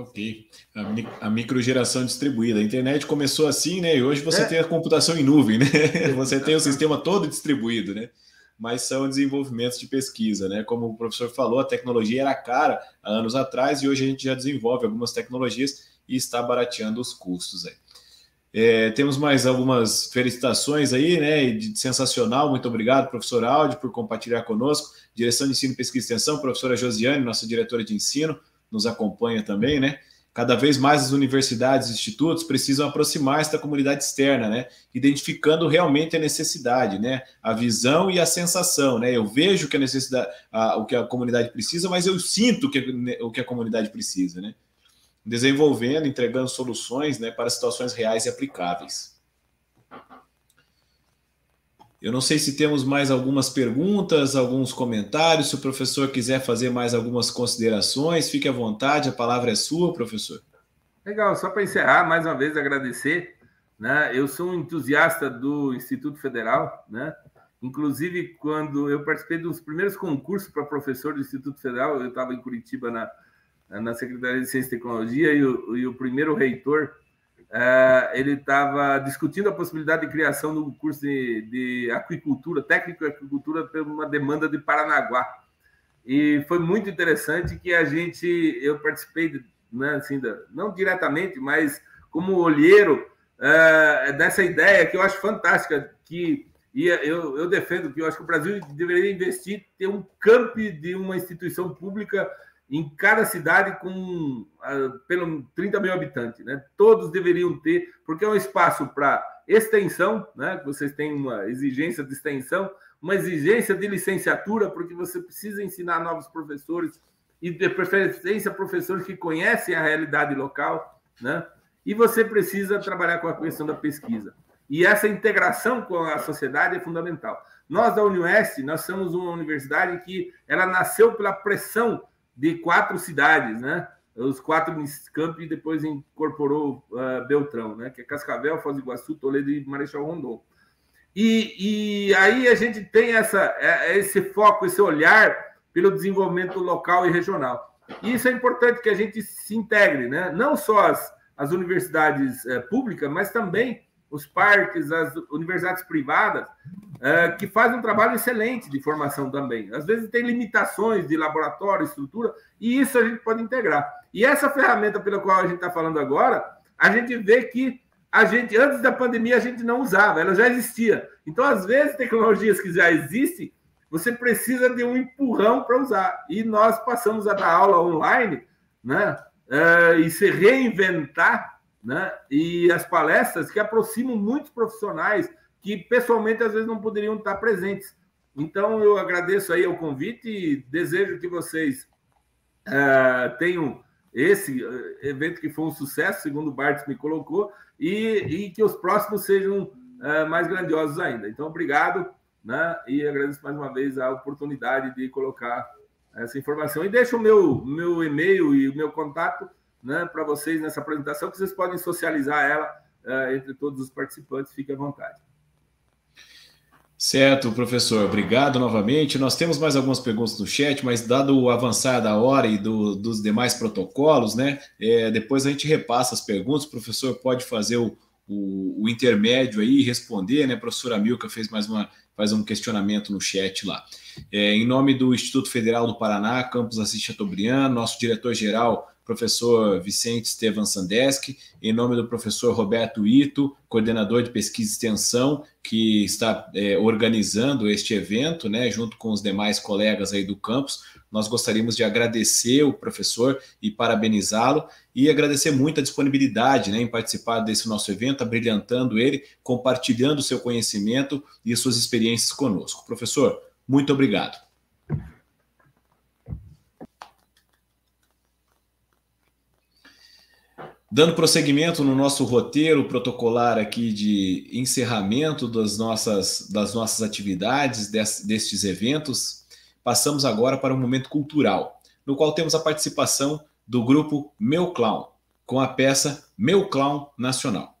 Speaker 1: Ok. A, a microgeração distribuída. A internet começou assim, né? E hoje você é. tem a computação em nuvem, né? [LAUGHS] Você tem o sistema todo distribuído, né? Mas são desenvolvimentos de pesquisa, né? Como o professor falou, a tecnologia era cara há anos atrás e hoje a gente já desenvolve algumas tecnologias e está barateando os custos aí. É, temos mais algumas felicitações aí, né? De, sensacional, muito obrigado, professor Aldi, por compartilhar conosco. Direção de Ensino, Pesquisa e Extensão, professora Josiane, nossa diretora de ensino nos acompanha também, né? Cada vez mais as universidades e institutos precisam aproximar-se da comunidade externa, né? Identificando realmente a necessidade, né? A visão e a sensação, né? Eu vejo que a necessidade, a, o que a comunidade precisa, mas eu sinto que, o que a comunidade precisa, né? Desenvolvendo, entregando soluções, né, para situações reais e aplicáveis. Eu não sei se temos mais algumas perguntas, alguns comentários. Se o professor quiser fazer mais algumas considerações, fique à vontade, a palavra é sua, professor.
Speaker 2: Legal, só para encerrar, mais uma vez agradecer. Né? Eu sou um entusiasta do Instituto Federal, né? Inclusive, quando eu participei dos primeiros concursos para professor do Instituto Federal, eu estava em Curitiba na, na Secretaria de Ciência e Tecnologia e o, e o primeiro reitor uh, ele estava discutindo a possibilidade de criação do curso de, de aquicultura, técnico de aquicultura, por uma demanda de Paranaguá. E foi muito interessante que a gente, eu participei, né, assim, não diretamente, mas como olheiro uh, dessa ideia que eu acho fantástica, que e eu, eu defendo que eu acho que o Brasil deveria investir, ter um camp de uma instituição pública em cada cidade com uh, pelo 30 mil habitantes, né? Todos deveriam ter, porque é um espaço para extensão, né? Vocês têm uma exigência de extensão, uma exigência de licenciatura, porque você precisa ensinar novos professores e de preferência professores que conhecem a realidade local, né? E você precisa trabalhar com a questão da pesquisa. E essa integração com a sociedade é fundamental. Nós da Unioeste, nós somos uma universidade que ela nasceu pela pressão de quatro cidades, né? Os quatro campos e depois incorporou uh, Beltrão, né? Que é Cascavel, Foz do Iguaçu, Toledo e Marechal Rondon. E, e aí a gente tem essa, é, é esse foco, esse olhar pelo desenvolvimento local e regional. E isso é importante que a gente se integre, né? Não só as, as universidades é, públicas, mas também os parques, as universidades privadas, é, que fazem um trabalho excelente de formação também. Às vezes tem limitações de laboratório, estrutura, e isso a gente pode integrar. E essa ferramenta pela qual a gente está falando agora, a gente vê que a gente, antes da pandemia, a gente não usava, ela já existia. Então, às vezes, tecnologias que já existem, você precisa de um empurrão para usar. E nós passamos a dar aula online, né? Uh, e se reinventar né? E as palestras que aproximam muitos profissionais que pessoalmente às vezes não poderiam estar presentes. Então eu agradeço aí o convite e desejo que vocês uh, tenham esse eh, evento que foi um sucesso, segundo o Bartz me colocou, e, e que os próximos sejam uh, mais grandiosos ainda. Então, obrigado, né? E agradeço mais uma vez a oportunidade de colocar essa informação. E deixo o meu, meu e-mail e o meu contato né, para vocês nessa apresentação, que vocês podem socializar ela uh, entre todos os participantes. Fique à vontade.
Speaker 1: Certo, professor. Obrigado novamente. Nós temos mais algumas perguntas no chat, mas dado o avançar da hora e do, dos demais protocolos, né? É, depois a gente repassa as perguntas. O professor pode fazer o, o, o intermédio aí e responder, né? A professora Milka fez mais uma faz um questionamento no chat lá. É, em nome do Instituto Federal do Paraná, Campus Assis Chateaubriand, nosso diretor-geral professor Vicente Estevan Sandeski, em nome do professor Roberto Ito, coordenador de pesquisa e extensão, que está é, organizando este evento, né, junto com os demais colegas aí do campus. Nós gostaríamos de agradecer o professor e parabenizá-lo e agradecer muito a disponibilidade né, em participar desse nosso evento, abrilhantando ele, compartilhando seu conhecimento e suas experiências conosco. Professor, muito obrigado. Dando prosseguimento no nosso roteiro protocolar aqui de encerramento das nossas, das nossas atividades, des, destes eventos, passamos agora para um momento cultural, no qual temos a participação do grupo Meu Clown, com a peça Meu Clown Nacional.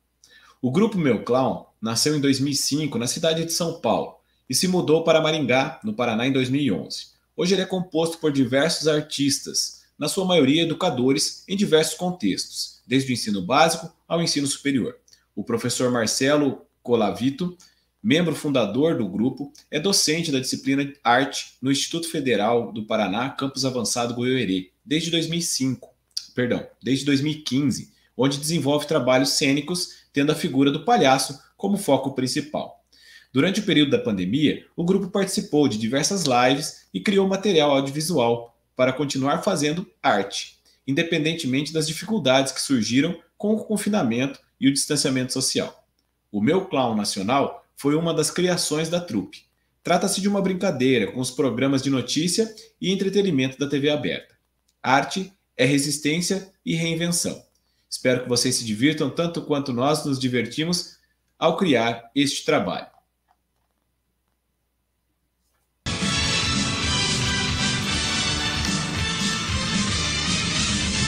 Speaker 1: O grupo Meu Clown nasceu em 2005 na cidade de São Paulo e se mudou para Maringá, no Paraná, em 2011. Hoje ele é composto por diversos artistas, na sua maioria educadores em diversos contextos desde o ensino básico ao ensino superior. O professor Marcelo Colavito, membro fundador do grupo, é docente da disciplina Arte no Instituto Federal do Paraná, Campus Avançado Goiôerê, desde 2005, perdão, desde 2015, onde desenvolve trabalhos cênicos, tendo a figura do palhaço como foco principal. Durante o período da pandemia, o grupo participou de diversas lives e criou material audiovisual para continuar fazendo arte independentemente das dificuldades que surgiram com o confinamento e o distanciamento social. O Meu Clown Nacional foi uma das criações da trupe. Trata-se de uma brincadeira com os programas de notícia e entretenimento da TV aberta. Arte é resistência e reinvenção. Espero que vocês se divirtam tanto quanto nós nos divertimos ao criar este trabalho.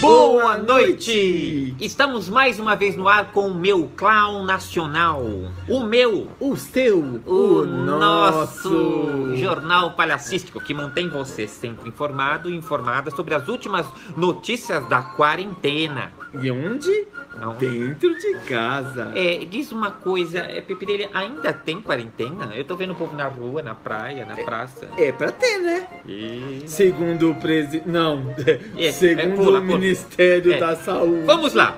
Speaker 3: Boa noite! Estamos mais uma vez no ar com o meu clown nacional. O meu,
Speaker 4: o seu,
Speaker 3: o, o nosso nosso jornal palhacístico que mantém você sempre informado e informada sobre as últimas notícias da quarentena.
Speaker 4: E onde? Não. Dentro de casa.
Speaker 3: É, diz uma coisa, é, Pepe ainda tem quarentena? Eu tô vendo o povo na rua, na praia, na
Speaker 4: é,
Speaker 3: praça.
Speaker 4: É pra ter, né? E... Segundo o presidente. Não, é, segundo é, pula, o Ministério é. da Saúde.
Speaker 3: Vamos lá.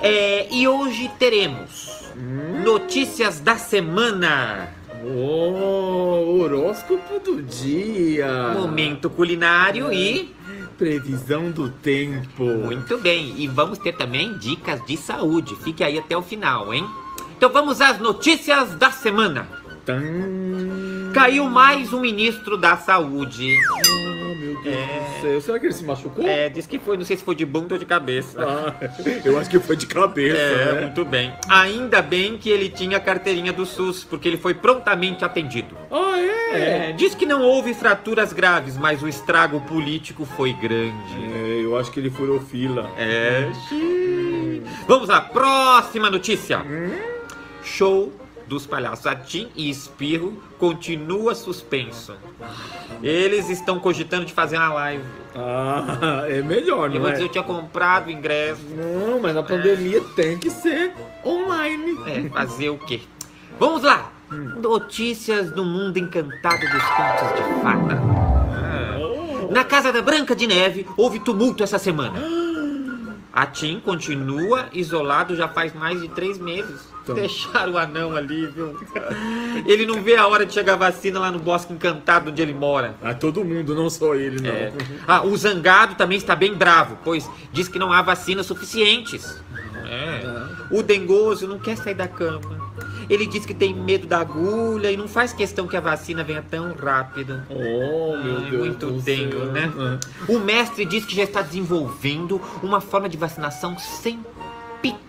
Speaker 3: É, e hoje teremos hum? notícias da semana.
Speaker 4: Oh, horóscopo do dia.
Speaker 3: Momento culinário e
Speaker 4: Previsão do tempo.
Speaker 3: Muito bem, e vamos ter também dicas de saúde. Fique aí até o final, hein? Então vamos às notícias da semana. Caiu mais um ministro da saúde.
Speaker 4: Meu Deus é... do céu. Será que ele se machucou?
Speaker 3: É, diz que foi, não sei se foi de bunda ou de cabeça.
Speaker 4: Ah, eu acho que foi de cabeça.
Speaker 3: É, né? muito bem. Ainda bem que ele tinha a carteirinha do SUS, porque ele foi prontamente atendido.
Speaker 4: Ah, é?
Speaker 3: É, diz que não houve fraturas graves, mas o estrago político foi grande.
Speaker 4: É, eu acho que ele furou fila.
Speaker 3: É. Vamos lá, próxima notícia. Hum? Show dos palhaços Atim e Espirro continua suspenso. Eles estão cogitando de fazer uma live.
Speaker 4: Ah, [LAUGHS] é melhor, não
Speaker 3: eu é? eu tinha comprado o ingresso.
Speaker 4: Não, mas na pandemia é. tem que ser online.
Speaker 3: É, fazer o quê? Vamos lá! Notícias do mundo encantado dos contos de fada. Na casa da Branca de Neve houve tumulto essa semana. [GASPS] A Tim continua isolado já faz mais de três meses. Então. Deixaram o anão ali, viu? Ele não vê a hora de chegar a vacina lá no Bosque Encantado onde ele mora.
Speaker 4: Ah, todo mundo, não só ele, não. É.
Speaker 3: Ah, o Zangado também está bem bravo, pois diz que não há vacinas suficientes. É. O Dengoso não quer sair da cama. Ele diz que tem medo da agulha e não faz questão que a vacina venha tão rápido.
Speaker 4: Oh, meu Deus.
Speaker 3: Muito dengo, né? É. O mestre diz que já está desenvolvendo uma forma de vacinação sem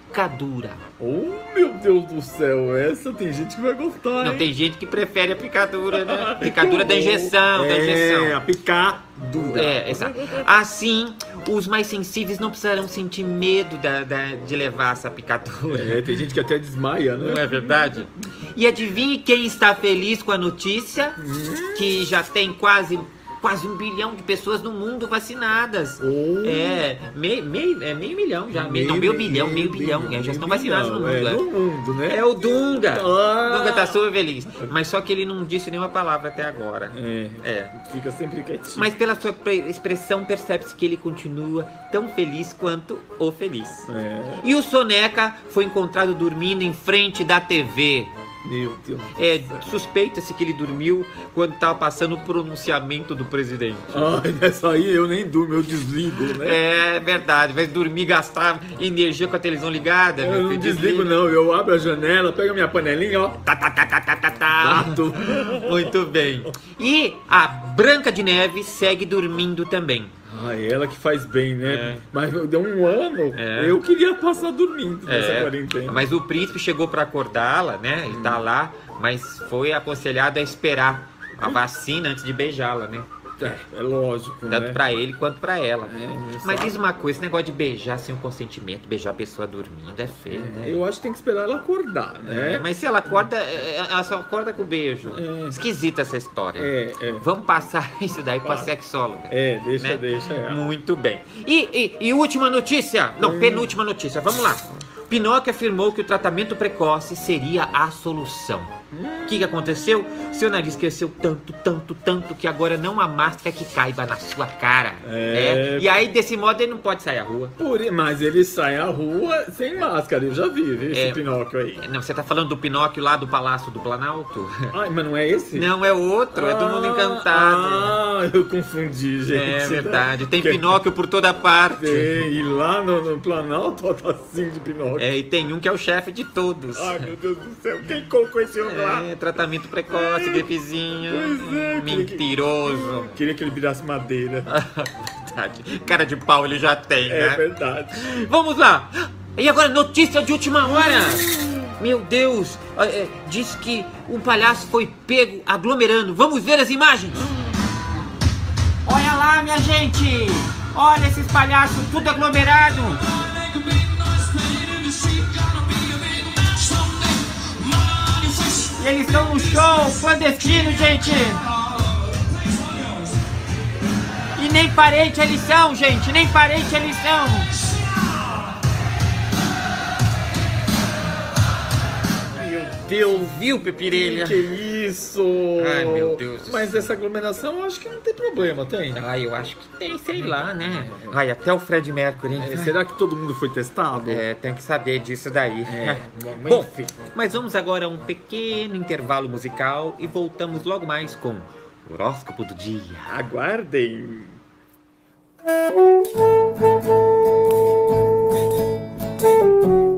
Speaker 3: picadura.
Speaker 4: Oh, meu Deus do céu, essa tem gente que vai gostar.
Speaker 3: Não, hein? tem gente que prefere a picadura, né? [LAUGHS] Picadura da injeção, é, da injeção.
Speaker 4: a picadura.
Speaker 3: É, exato. Assim, os mais sensíveis não precisarão sentir medo da, da, de levar essa picadura.
Speaker 4: É, tem gente que até desmaia, né?
Speaker 3: Não é verdade? E adivinhe quem está feliz com a notícia? Hum? Que já tem quase quase um bilhão de pessoas no mundo vacinadas.
Speaker 4: Oh.
Speaker 3: É, meio, meio, é meio milhão já. Meio, não, meio bilhão, meio, meio bilhão. É, já estão vacinados no mundo. É,
Speaker 4: é, no mundo, né?
Speaker 3: É o Dunga. Ah. Dunga tá super feliz. Mas só que ele não disse nenhuma palavra até agora.
Speaker 4: É. é. Fica sempre quietinho.
Speaker 3: Mas pela sua expressão percebe-se que ele continua tão feliz quanto o feliz.
Speaker 4: É.
Speaker 3: E o Soneca foi encontrado dormindo em frente da TV.
Speaker 4: Meu Deus.
Speaker 3: É, suspeita-se que ele dormiu quando estava passando o pronunciamento do presidente.
Speaker 4: Ai, nessa aí eu nem durmo, eu desligo,
Speaker 3: né? É verdade, vai dormir, gastar energia com a televisão ligada.
Speaker 4: Eu não desligo, não, eu abro a janela, pego a minha panelinha, ó.
Speaker 3: Tá, tá, tá, tá, tá, tá, tá. [LAUGHS] Muito bem. E a Branca de Neve segue dormindo também.
Speaker 4: Ah, ela que faz bem, né? É. Mas deu um ano, é. eu queria passar dormindo nessa é. quarentena.
Speaker 3: Mas o príncipe chegou para acordá-la, né? Ele tá lá, mas foi aconselhado a esperar a vacina antes de beijá-la, né?
Speaker 4: É, é lógico.
Speaker 3: Tanto
Speaker 4: né?
Speaker 3: pra ele quanto pra ela. É, Mas diz uma coisa: esse negócio de beijar sem o consentimento, beijar a pessoa dormindo, é feio, né?
Speaker 4: Eu acho que tem que esperar ela acordar, né?
Speaker 3: É, mas se ela acorda, é, ela só acorda com o beijo. É. Esquisita essa história.
Speaker 4: É, é.
Speaker 3: Vamos passar [LAUGHS] isso daí pra sexóloga.
Speaker 4: É, deixa, né? deixa.
Speaker 3: Muito bem. E, e, e última notícia? Não, hum. penúltima notícia. Vamos lá. Pinóquio afirmou que o tratamento precoce seria a solução. O que, que aconteceu? Seu nariz cresceu tanto, tanto, tanto que agora não há máscara que caiba na sua cara. É... é. E aí, desse modo, ele não pode sair à rua.
Speaker 4: Por... Mas ele sai à rua sem máscara, eu já vi, viu, esse é... Pinóquio aí.
Speaker 3: Não, você tá falando do Pinóquio lá do Palácio do Planalto?
Speaker 4: Ai, mas não é esse?
Speaker 3: Não, é outro, ah, é do Mundo ah, Encantado.
Speaker 4: Ah, eu confundi, gente.
Speaker 3: É verdade, tem que... Pinóquio por toda parte. Tem,
Speaker 4: e lá no, no Planalto tá assim de Pinóquio.
Speaker 3: É, e tem um que é o chefe de todos.
Speaker 4: Ai, meu Deus do céu, quem colocou esse homem?
Speaker 3: É, tratamento precoce, gripezinho. É, Mentiroso.
Speaker 4: Queria que, queria que ele virasse madeira. [LAUGHS]
Speaker 3: verdade. Cara de pau ele já tem,
Speaker 4: é né? É verdade.
Speaker 3: Vamos lá. E agora, notícia de última hora. Meu Deus, é, diz que um palhaço foi pego aglomerando. Vamos ver as imagens. Olha lá, minha gente. Olha esses palhaços tudo aglomerado. Eles estão no show clandestino, gente. E nem parente eles são, gente. Nem parente eles são.
Speaker 4: Deus.
Speaker 3: Viu, Pepirelha?
Speaker 4: Que isso?
Speaker 3: Ai, meu Deus do
Speaker 4: Mas
Speaker 3: céu.
Speaker 4: essa aglomeração eu acho que não tem problema, tem?
Speaker 3: Ai, eu acho que tem, sei lá, né? Ai, até o Fred Mercury, hein?
Speaker 4: É, será que todo mundo foi testado?
Speaker 3: É, tem que saber disso daí.
Speaker 4: É, [LAUGHS]
Speaker 3: Bom, mas vamos agora a um pequeno intervalo musical e voltamos logo mais com o horóscopo do dia.
Speaker 4: Aguardem. [LAUGHS]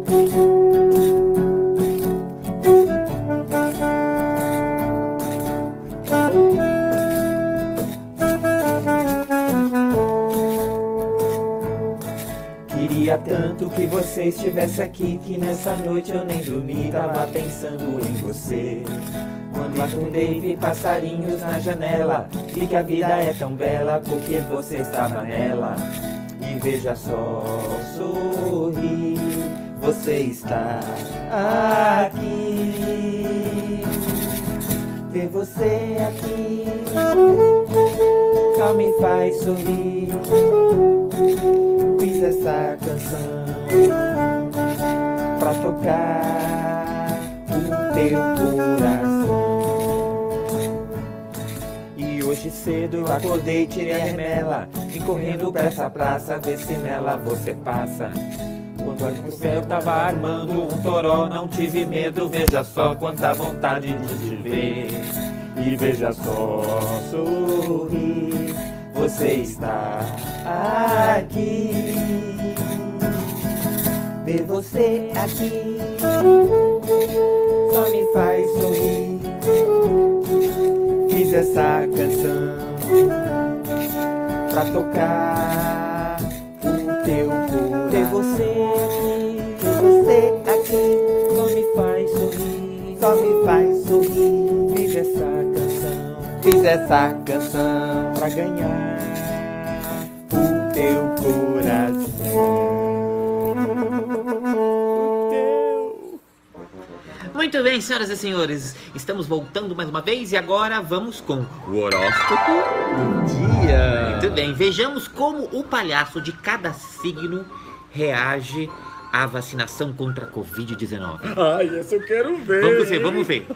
Speaker 5: Queria tanto que você estivesse aqui Que nessa noite eu nem dormi Tava pensando em você. Quando acordei vi passarinhos na janela Vi que a vida é tão bela Porque você estava nela. E veja só, sorri Você está aqui. Ver você aqui. Só me faz sorrir fiz essa canção pra tocar o teu coração. E hoje cedo eu acordei, tirei a remela, vim correndo pra essa praça, ver se nela você passa. Quando olho pro céu tava armando um toró, não tive medo, veja só quanta vontade de te ver. E veja só, sorri, você está aqui. Ver você aqui só me faz sorrir. Fiz essa canção pra tocar o teu coração. Ver você fiz essa canção pra ganhar o teu coração.
Speaker 3: Muito bem, senhoras e senhores, estamos voltando mais uma vez e agora vamos com o horóscopo.
Speaker 4: Dia.
Speaker 3: Muito bem, vejamos como o palhaço de cada signo reage à vacinação contra a Covid-19.
Speaker 4: Ai, essa eu quero ver.
Speaker 3: Vamos ver, vamos ver.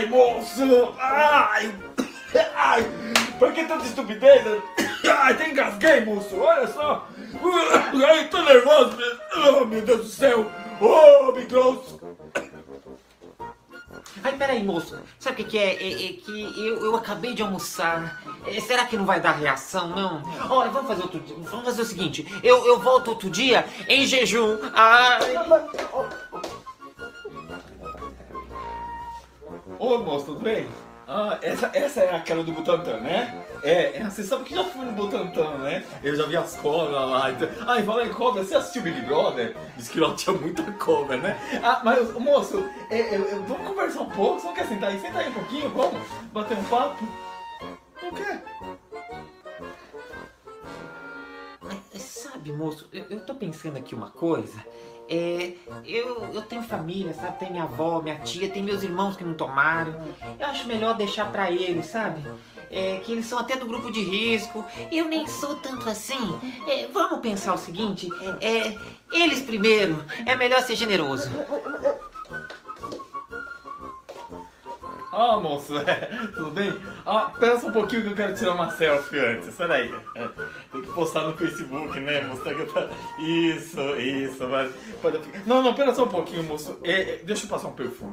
Speaker 4: Ai, moço! Ai! Ai! Por que tanta estupidez? Ai, até engasguei, moço! Olha só! Ai, tô nervoso! Oh, meu Deus do céu! Oh, me grosso!
Speaker 3: Ai, peraí, moço. Sabe o que, que é? É, é que eu, eu acabei de almoçar. É, será que não vai dar reação, não? Olha, vamos fazer outro dia. Vamos fazer o seguinte. Eu, eu volto outro dia em jejum. Ai.
Speaker 4: Ô, moço, tudo bem? Ah, essa, essa é aquela do Butantan, né? É, é, você sabe que já fui no Butantan, né? Eu já vi as cobras lá. Então... E fala em cobra, você assistiu Big Brother? Diz que lá tinha muita cobra, né? Ah, mas, moço, é, eu, eu- vamos conversar um pouco? Você não quer sentar aí? Senta aí um pouquinho, vamos? Bater um papo? Não quer?
Speaker 3: Sabe, moço, eu, eu tô pensando aqui uma coisa. É, eu, eu tenho família, sabe? Tem minha avó, minha tia, tem meus irmãos que não tomaram. Eu acho melhor deixar pra eles, sabe? É, que eles são até do grupo de risco. Eu nem sou tanto assim. É, vamos pensar o seguinte: é, eles primeiro. É melhor ser generoso.
Speaker 4: Ah, moço, é, tudo bem? Ah, pera só um pouquinho que eu quero tirar uma selfie antes. Espera aí. É, Tem que postar no Facebook, né? Tá. Isso, isso, pode- Não, não, pera só um pouquinho, moço. É, é, deixa eu passar um perfume.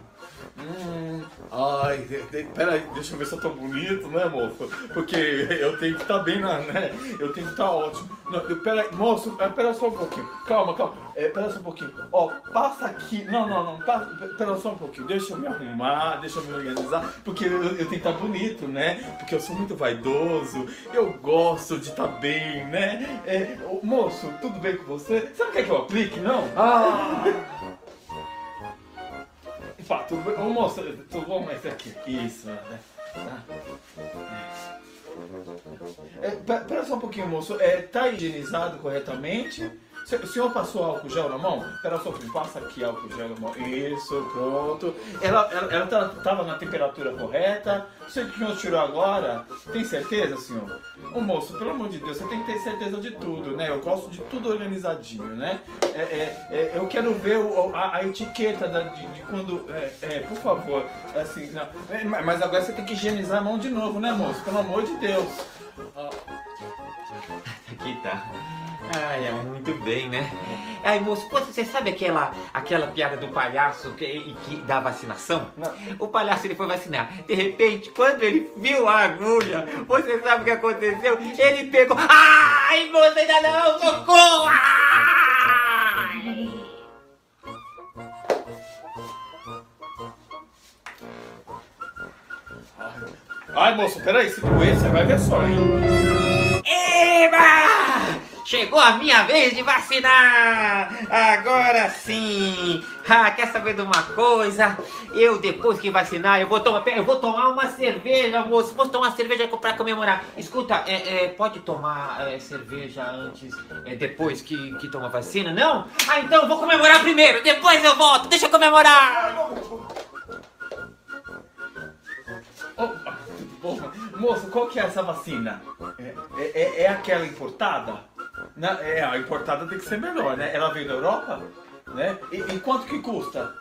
Speaker 4: Hum, ai, de, de, pera aí, deixa eu ver se eu tô bonito, né, moço? Porque eu tenho que estar bem na, né? Eu tenho que estar ótimo. Não, eu, pera aí, moço, é, pera só um pouquinho. Calma, calma. É, pera só um pouquinho. Ó, passa aqui. Não, não, não, passa, pera só um pouquinho. Deixa eu me arrumar, deixa eu me organizar. Porque eu, eu tenho que estar bonito, né? Porque eu sou muito vaidoso. Eu gosto de estar bem, né? É, moço, tudo bem com você? Você não quer que eu aplique, não?
Speaker 3: Ah!
Speaker 4: Opa, tudo bem? Ô moço, tudo bom? Esse aqui. Isso, né? Tá. É, pe- pera só um pouquinho, moço. É, tá higienizado corretamente? O senhor passou álcool gel na mão? Pera só pouquinho, passa aqui álcool gel na mão. Isso, pronto. Ela, ela, ela tá- na temperatura correta? O senhor que nos tirou agora? Tem certeza, senhor? Ô moço, pelo amor de Deus, você tem que ter certeza de tudo, né? Eu gosto de tudo organizadinho, né? É, é, é, eu quero ver o- a, a etiqueta da- de, de quando. É, é, por favor. Assim, não. É, mas agora você tem que higienizar a mão de novo, né, moço? Pelo amor de Deus.
Speaker 3: Aqui tá. Ai, é muito bem, né? Ai, moço, você sabe aquela, aquela piada do palhaço que, que da vacinação? O palhaço ele foi vacinar. De repente, quando ele viu a agulha, você sabe o que aconteceu? Ele pegou. Ai, moço, ainda não! Socorro! Ai!
Speaker 4: Ai, moço, peraí, se doer, você vai ver só, hein?
Speaker 3: Eba! Chegou a minha vez de vacinar! Agora sim! Ah, quer saber de uma coisa? Eu, depois que vacinar, eu vou tomar, eu vou tomar uma cerveja, moço. Posso tomar uma cerveja pra comemorar? Escuta, é, é, pode tomar é, cerveja antes, é, depois que, que toma vacina? Não? Ah, então eu vou comemorar primeiro, depois eu volto. Deixa eu comemorar!
Speaker 4: Opa? Moço, qual que é essa vacina? É, é- é- é aquela importada? É, a importada tem que ser melhor, né? Ela veio da Europa? Né? E, e quanto que custa?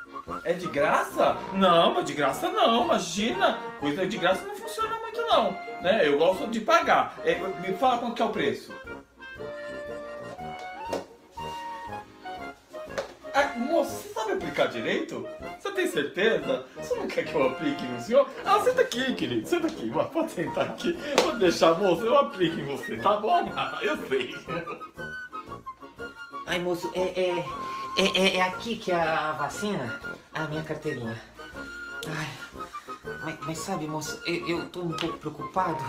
Speaker 4: É de graça? Não, mas de graça não, imagina. Coisa de graça não funciona muito não. Né? Eu gosto de pagar. É, me fala quanto que é o preço. Ah, moço, você sabe aplicar direito? Você tem certeza? Você não quer que eu aplique no senhor? Ah, senta aqui, querido. Senta aqui. Vai, Pode sentar aqui. Pode deixar, moço. Eu aplico em você, tá bom? Ah, eu sei.
Speaker 3: Ai, moço, é, é, é, é- é aqui que é a vacina? A minha carteirinha. Ai, mas, mas sabe, moço, eu, eu tô um pouco preocupado.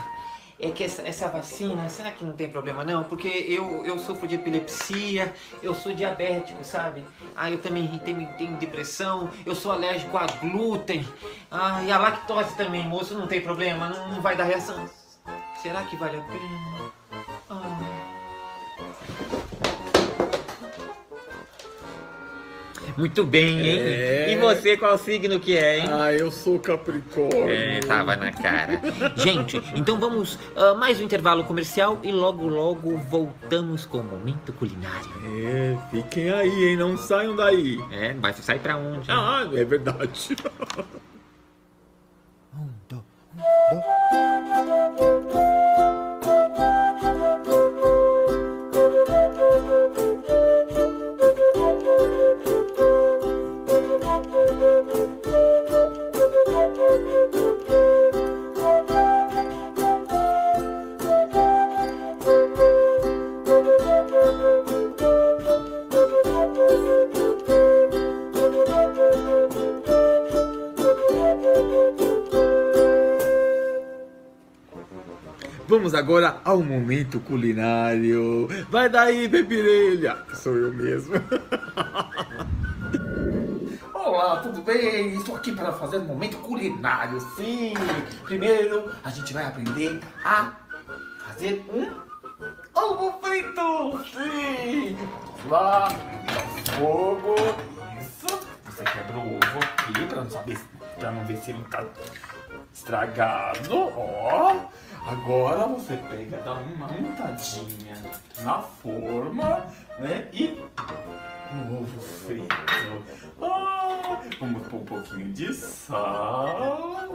Speaker 3: É que essa, essa vacina, será que não tem problema não? Porque eu, eu sofro de epilepsia, eu sou diabético, sabe? Ah, eu também tenho, tenho depressão, eu sou alérgico a glúten. Ah, e a lactose também, moço, não tem problema, não, não vai dar reação. Será que vale a pena? Muito bem, hein?
Speaker 6: É.
Speaker 3: E você, qual signo que é, hein?
Speaker 6: Ah, eu sou Capricórnio.
Speaker 3: É, tava na cara. Gente, então vamos a mais um intervalo comercial e logo logo voltamos com o momento culinário.
Speaker 6: É, fiquem aí, hein? Não saiam daí.
Speaker 3: É, vai sair pra onde?
Speaker 6: Ah, é verdade. Vamos agora ao momento culinário. Vai daí, Pepirelha. Sou eu mesmo. [LAUGHS]
Speaker 4: Olá, tudo bem? Estou aqui para fazer um momento culinário, sim. Primeiro, a gente vai aprender a fazer um ovo frito, sim. Lá, fogo, isso. Você quebra o ovo aqui para não saber, para não ver se ele tá estragado, ó. Agora você pega, dá uma montadinha na forma, né? E um ovo frito. Ah, vamos pôr um pouquinho de sal.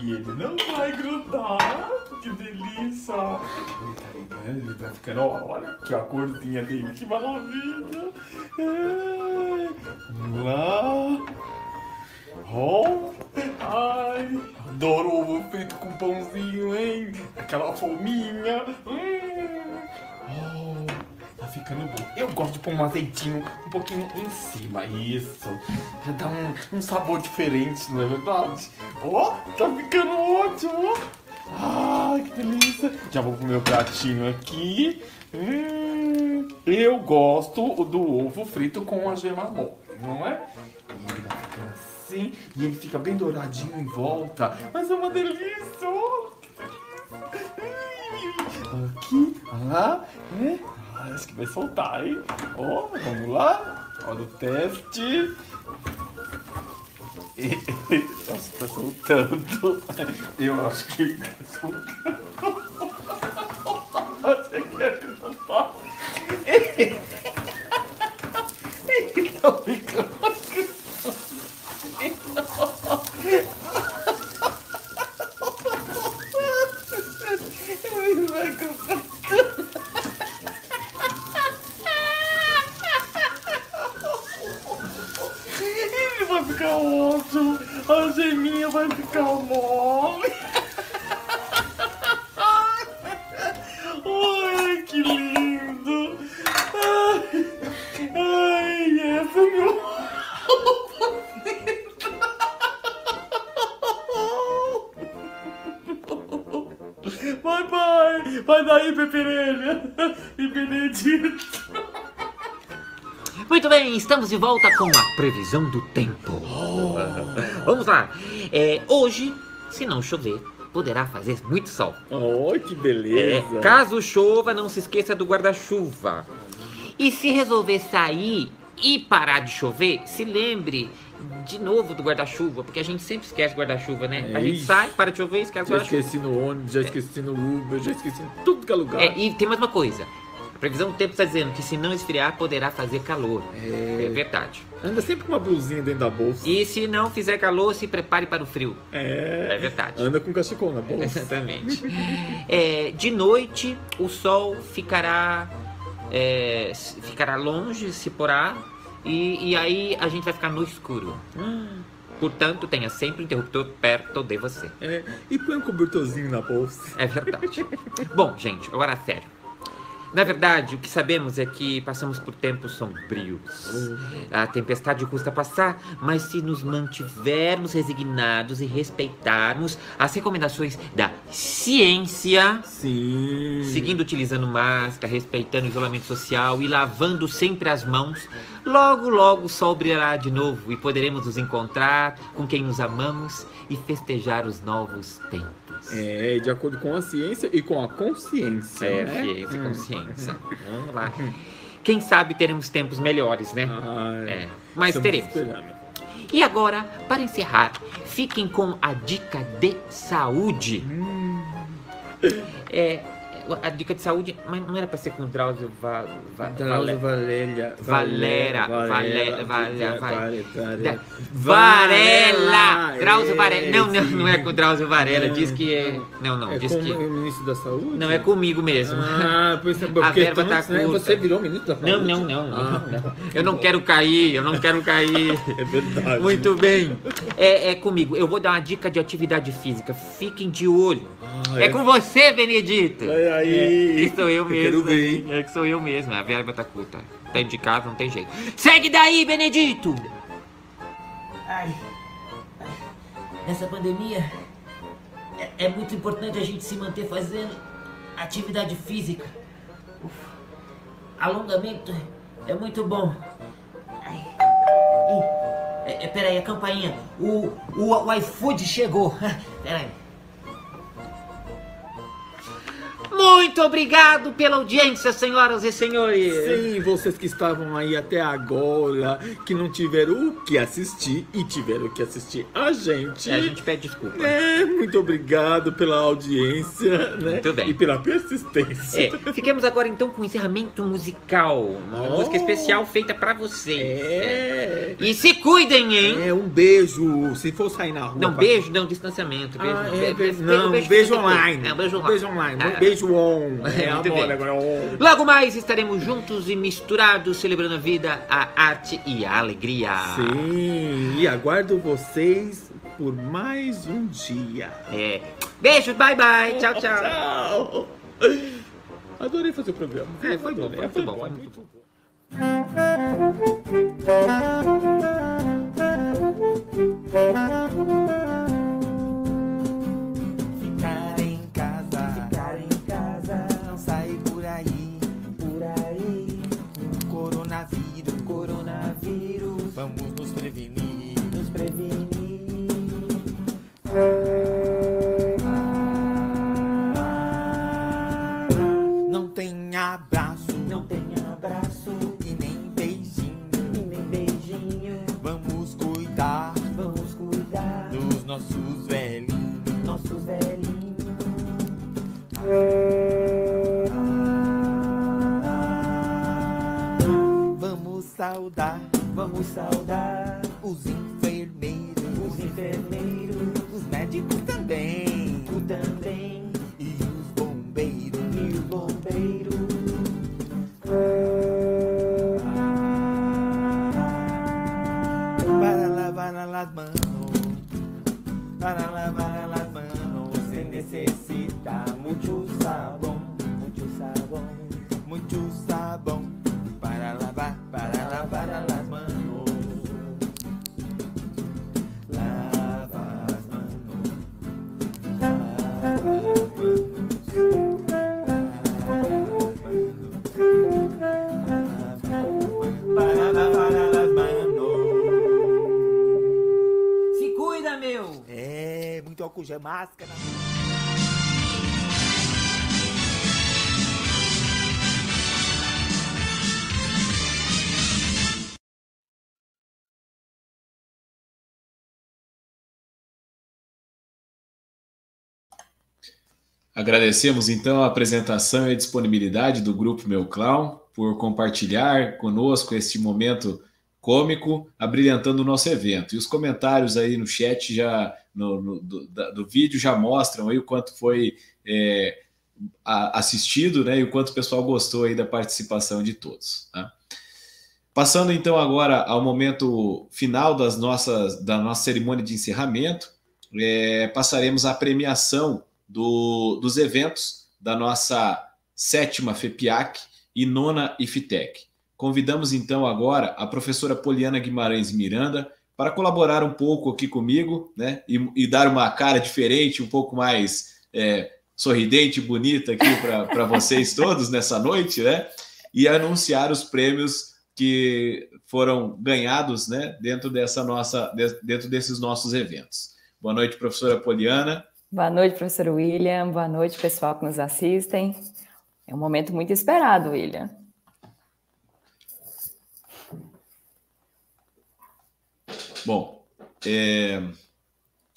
Speaker 4: E ele não vai grudar. Que delícia. Ele tá ligando, ele vai ficando. ó, Olha aqui a corzinha dele, que maravilha. É, vamos lá. Oh, ai, adoro ovo frito com pãozinho, hein? Aquela fominha. Hum. Oh, tá ficando bom. Eu gosto de pôr um azeitinho um pouquinho em cima. Isso. Dar um, um sabor diferente, não é verdade? Ó, tá ficando ótimo. Ai, que delícia. Já vou pro meu pratinho aqui. Hum, eu gosto do ovo frito com a gema mole, não é? Vai ficando assim. Assim e ele fica bem douradinho em volta. Mas é uma delícia! ó, que delícia. Aqui, lá, é. Ah, acho que vai soltar, hein? Ó, vamos lá. Olha o teste. [LAUGHS] Nossa, tá soltando. Eu acho que tá soltando. [LAUGHS] Você quer que soltar? [LAUGHS]
Speaker 3: estamos de volta com a previsão do tempo. [LAUGHS] Vamos lá. É, hoje, se não chover, poderá fazer muito sol.
Speaker 4: Oh, que
Speaker 3: É,
Speaker 4: beleza.
Speaker 3: caso chova, não se esqueça do guarda-chuva. E se resolver sair e parar de chover, se lembre de novo do guarda-chuva, porque a gente sempre esquece o guarda-chuva, né? A
Speaker 4: É
Speaker 3: gente
Speaker 4: isso.
Speaker 3: sai, para de chover e esquece o
Speaker 4: Já
Speaker 3: guarda-chuva.
Speaker 4: esqueci no ônibus, já esqueci no Uber, já esqueci em tudo que é lugar.
Speaker 3: É, e tem mais uma coisa. Previsão do tempo está dizendo que se não esfriar, poderá fazer calor. É, verdade.
Speaker 4: Anda sempre com uma blusinha dentro da bolsa.
Speaker 3: E se não fizer calor, se prepare para o frio.
Speaker 4: É.
Speaker 3: É verdade.
Speaker 4: Anda com cachecol na bolsa.
Speaker 3: Exatamente. É, de noite, o sol ficará, é, ficará longe, se porá, e, e aí a gente vai ficar no escuro. Portanto, tenha sempre o interruptor perto de você.
Speaker 4: É, e põe um cobertorzinho na bolsa.
Speaker 3: É verdade. Bom, gente, agora sério. Na verdade, o que sabemos é que passamos por tempos sombrios. A tempestade custa passar, mas se nos mantivermos resignados e respeitarmos as recomendações da ciência,
Speaker 4: Sim.
Speaker 3: seguindo utilizando máscara, respeitando o isolamento social e lavando sempre as mãos, logo, logo o sol brilhará de novo e poderemos nos encontrar com quem nos amamos e festejar os novos tempos.
Speaker 4: É, de acordo com a ciência e com a consciência.
Speaker 3: É,
Speaker 4: né?
Speaker 3: ciência e consciência. Vamos lá. Quem sabe teremos tempos melhores, né?
Speaker 4: Ah,
Speaker 3: É, mas
Speaker 4: estamos
Speaker 3: teremos.
Speaker 4: esperando.
Speaker 3: E agora, para encerrar, fiquem com a dica de saúde. É, a dica de saúde, mas não era para ser com Drauzio Va, Va,
Speaker 4: Drauzio Valéria.
Speaker 3: Valera, Valera, Valera,
Speaker 4: Varela.
Speaker 3: Drauzio
Speaker 4: É,
Speaker 3: Varela. Não, não,
Speaker 4: sim.
Speaker 3: não é com o Drauzio Varela.
Speaker 4: É.
Speaker 3: Diz que é. Não, não,
Speaker 4: É
Speaker 3: diz que.
Speaker 4: o ministro da saúde?
Speaker 3: Não, é comigo mesmo.
Speaker 4: Ah, pois é, [LAUGHS]
Speaker 3: A verba tá
Speaker 4: né,
Speaker 3: curta.
Speaker 4: você virou ministro da saúde?
Speaker 3: Não, não, não, não,
Speaker 4: Ah.
Speaker 3: não. Eu não quero cair, eu não quero cair. [LAUGHS]
Speaker 4: É verdade.
Speaker 3: Muito bem. É, é comigo. Eu vou dar uma dica de atividade física. Fiquem de olho.
Speaker 4: Ah,
Speaker 3: É com você, Benedito.
Speaker 4: Olha aí.
Speaker 3: Que sou eu mesmo.
Speaker 4: quero ver, hein?
Speaker 3: É que sou eu mesmo. A verba tá curta. Tá indicado, não tem jeito. Segue daí, Benedito.
Speaker 7: Ai, ai, nessa pandemia é, é muito importante a gente se manter fazendo atividade física. Uf, alongamento é muito bom. Ai, ih, é, é, peraí, a campainha. O, o, o iFood chegou. [LAUGHS] Peraí.
Speaker 3: Muito obrigado pela audiência, senhoras e senhores.
Speaker 4: Sim, vocês que estavam aí até agora, que não tiveram o que assistir e tiveram que assistir a gente.
Speaker 3: É, a gente pede desculpa.
Speaker 4: É, muito obrigado pela audiência, né?
Speaker 3: Muito bem.
Speaker 4: E pela persistência.
Speaker 3: É, fiquemos agora então com o encerramento musical. Uma
Speaker 4: Oh.
Speaker 3: música especial feita pra vocês.
Speaker 4: É.
Speaker 3: E se cuidem, hein?
Speaker 4: É, um beijo. Se for sair na rua.
Speaker 3: Não,
Speaker 4: pra-
Speaker 3: beijo, não, distanciamento. Beijo,
Speaker 4: Ah,
Speaker 3: não.
Speaker 4: é,
Speaker 3: Be- be-
Speaker 4: beijo, não,
Speaker 3: beijo
Speaker 4: beijo,
Speaker 3: depois.
Speaker 4: online.
Speaker 3: Não, beijo online.
Speaker 4: Beijo online.
Speaker 3: Ah.
Speaker 4: Beijo on.
Speaker 3: É,
Speaker 4: É,
Speaker 3: muito bem.
Speaker 4: agora on.
Speaker 3: Logo mais estaremos juntos e misturados, celebrando a vida, a arte e a alegria.
Speaker 4: Sim, e aguardo vocês por mais um dia.
Speaker 3: É. Beijo, bye bye. Tchau, tchau.
Speaker 4: Tchau. Adorei fazer o programa.
Speaker 3: É, foi bom,
Speaker 4: Adorei,
Speaker 3: foi muito bom, foi muito bom.
Speaker 5: Saudar, vamos saudar. Os enfermeiros, os enfermeiros, os médicos também, o também, e os bombeiros, e os bombeiros. Máscara.
Speaker 1: Agradecemos então a apresentação e a disponibilidade do grupo Meu Clown por compartilhar conosco este momento cômico, abrilhantando o nosso evento. E os comentários aí no chat já no, no- do, da- do vídeo já mostram aí o quanto foi é, a- assistido, né? E o quanto o pessoal gostou aí da participação de todos. tá? Passando então agora ao momento final das nossas da nossa cerimônia de encerramento, é, passaremos à premiação do- dos eventos da nossa sétima FEPIAC e nona IFTEC. Convidamos então agora a professora Poliana Guimarães Miranda para colaborar um pouco aqui comigo, né? E, e dar uma cara diferente, um pouco mais é, sorridente bonita aqui para vocês [LAUGHS] todos nessa noite, né? E anunciar os prêmios que foram ganhados, né? Dentro dessa nossa, de- dentro desses nossos eventos. Boa noite, professora Poliana.
Speaker 8: Boa noite, professor William. Boa noite, pessoal que nos assistem. É um momento muito esperado, William.
Speaker 1: Bom, é,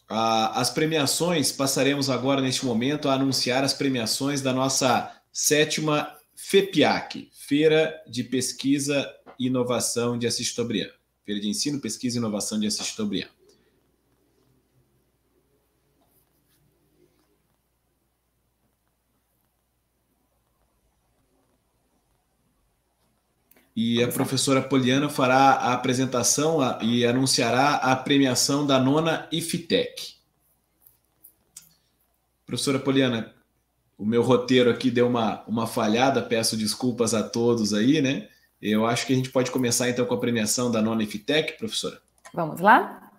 Speaker 1: a- as premiações, passaremos agora neste momento a anunciar as premiações da nossa sétima FEPIAC, Feira de Pesquisa e Inovação de Assis Chateaubriand. Feira de Ensino, Pesquisa e Inovação de Assis Chateaubriand. E a professora Poliana fará a apresentação e anunciará a premiação da nona IFTEC. Professora Poliana, o meu roteiro aqui deu uma, uma falhada, peço desculpas a todos aí, né? Eu acho que a gente pode começar então com a premiação da nona IFTEC, professora?
Speaker 8: Vamos lá?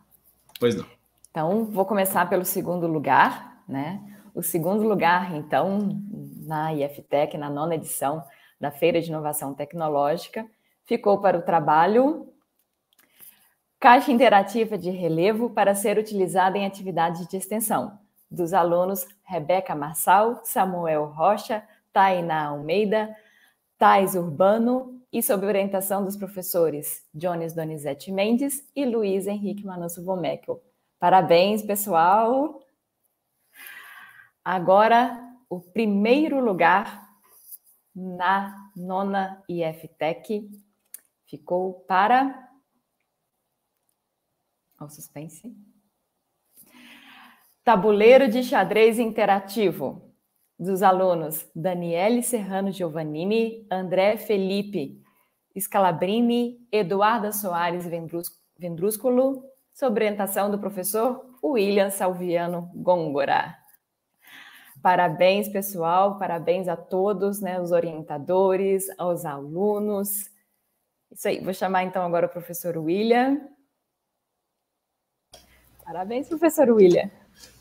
Speaker 1: Pois não.
Speaker 8: Então, vou começar pelo segundo lugar, né? O segundo lugar, então, na IFTEC, na nona edição da Feira de Inovação Tecnológica, ficou para o trabalho Caixa Interativa de Relevo para ser utilizada em atividades de extensão, dos alunos Rebeca Marçal, Samuel Rocha, Tainá Almeida, Thais Urbano e sob orientação dos professores Jones Donizete Mendes e Luiz Henrique Manosso Vomeckel. Parabéns, pessoal! Agora, o primeiro lugar na nona IFTEC ficou para. Ao suspense. Tabuleiro de xadrez interativo dos alunos Daniele Serrano Giovannini, André Felipe Scalabrini, Eduarda Soares Vendrúsculo, sob orientação do professor William Salviano Gôngora. Parabéns, pessoal, parabéns a todos, né, os orientadores, aos alunos. Isso aí, vou chamar então agora o professor William. Parabéns, professor William.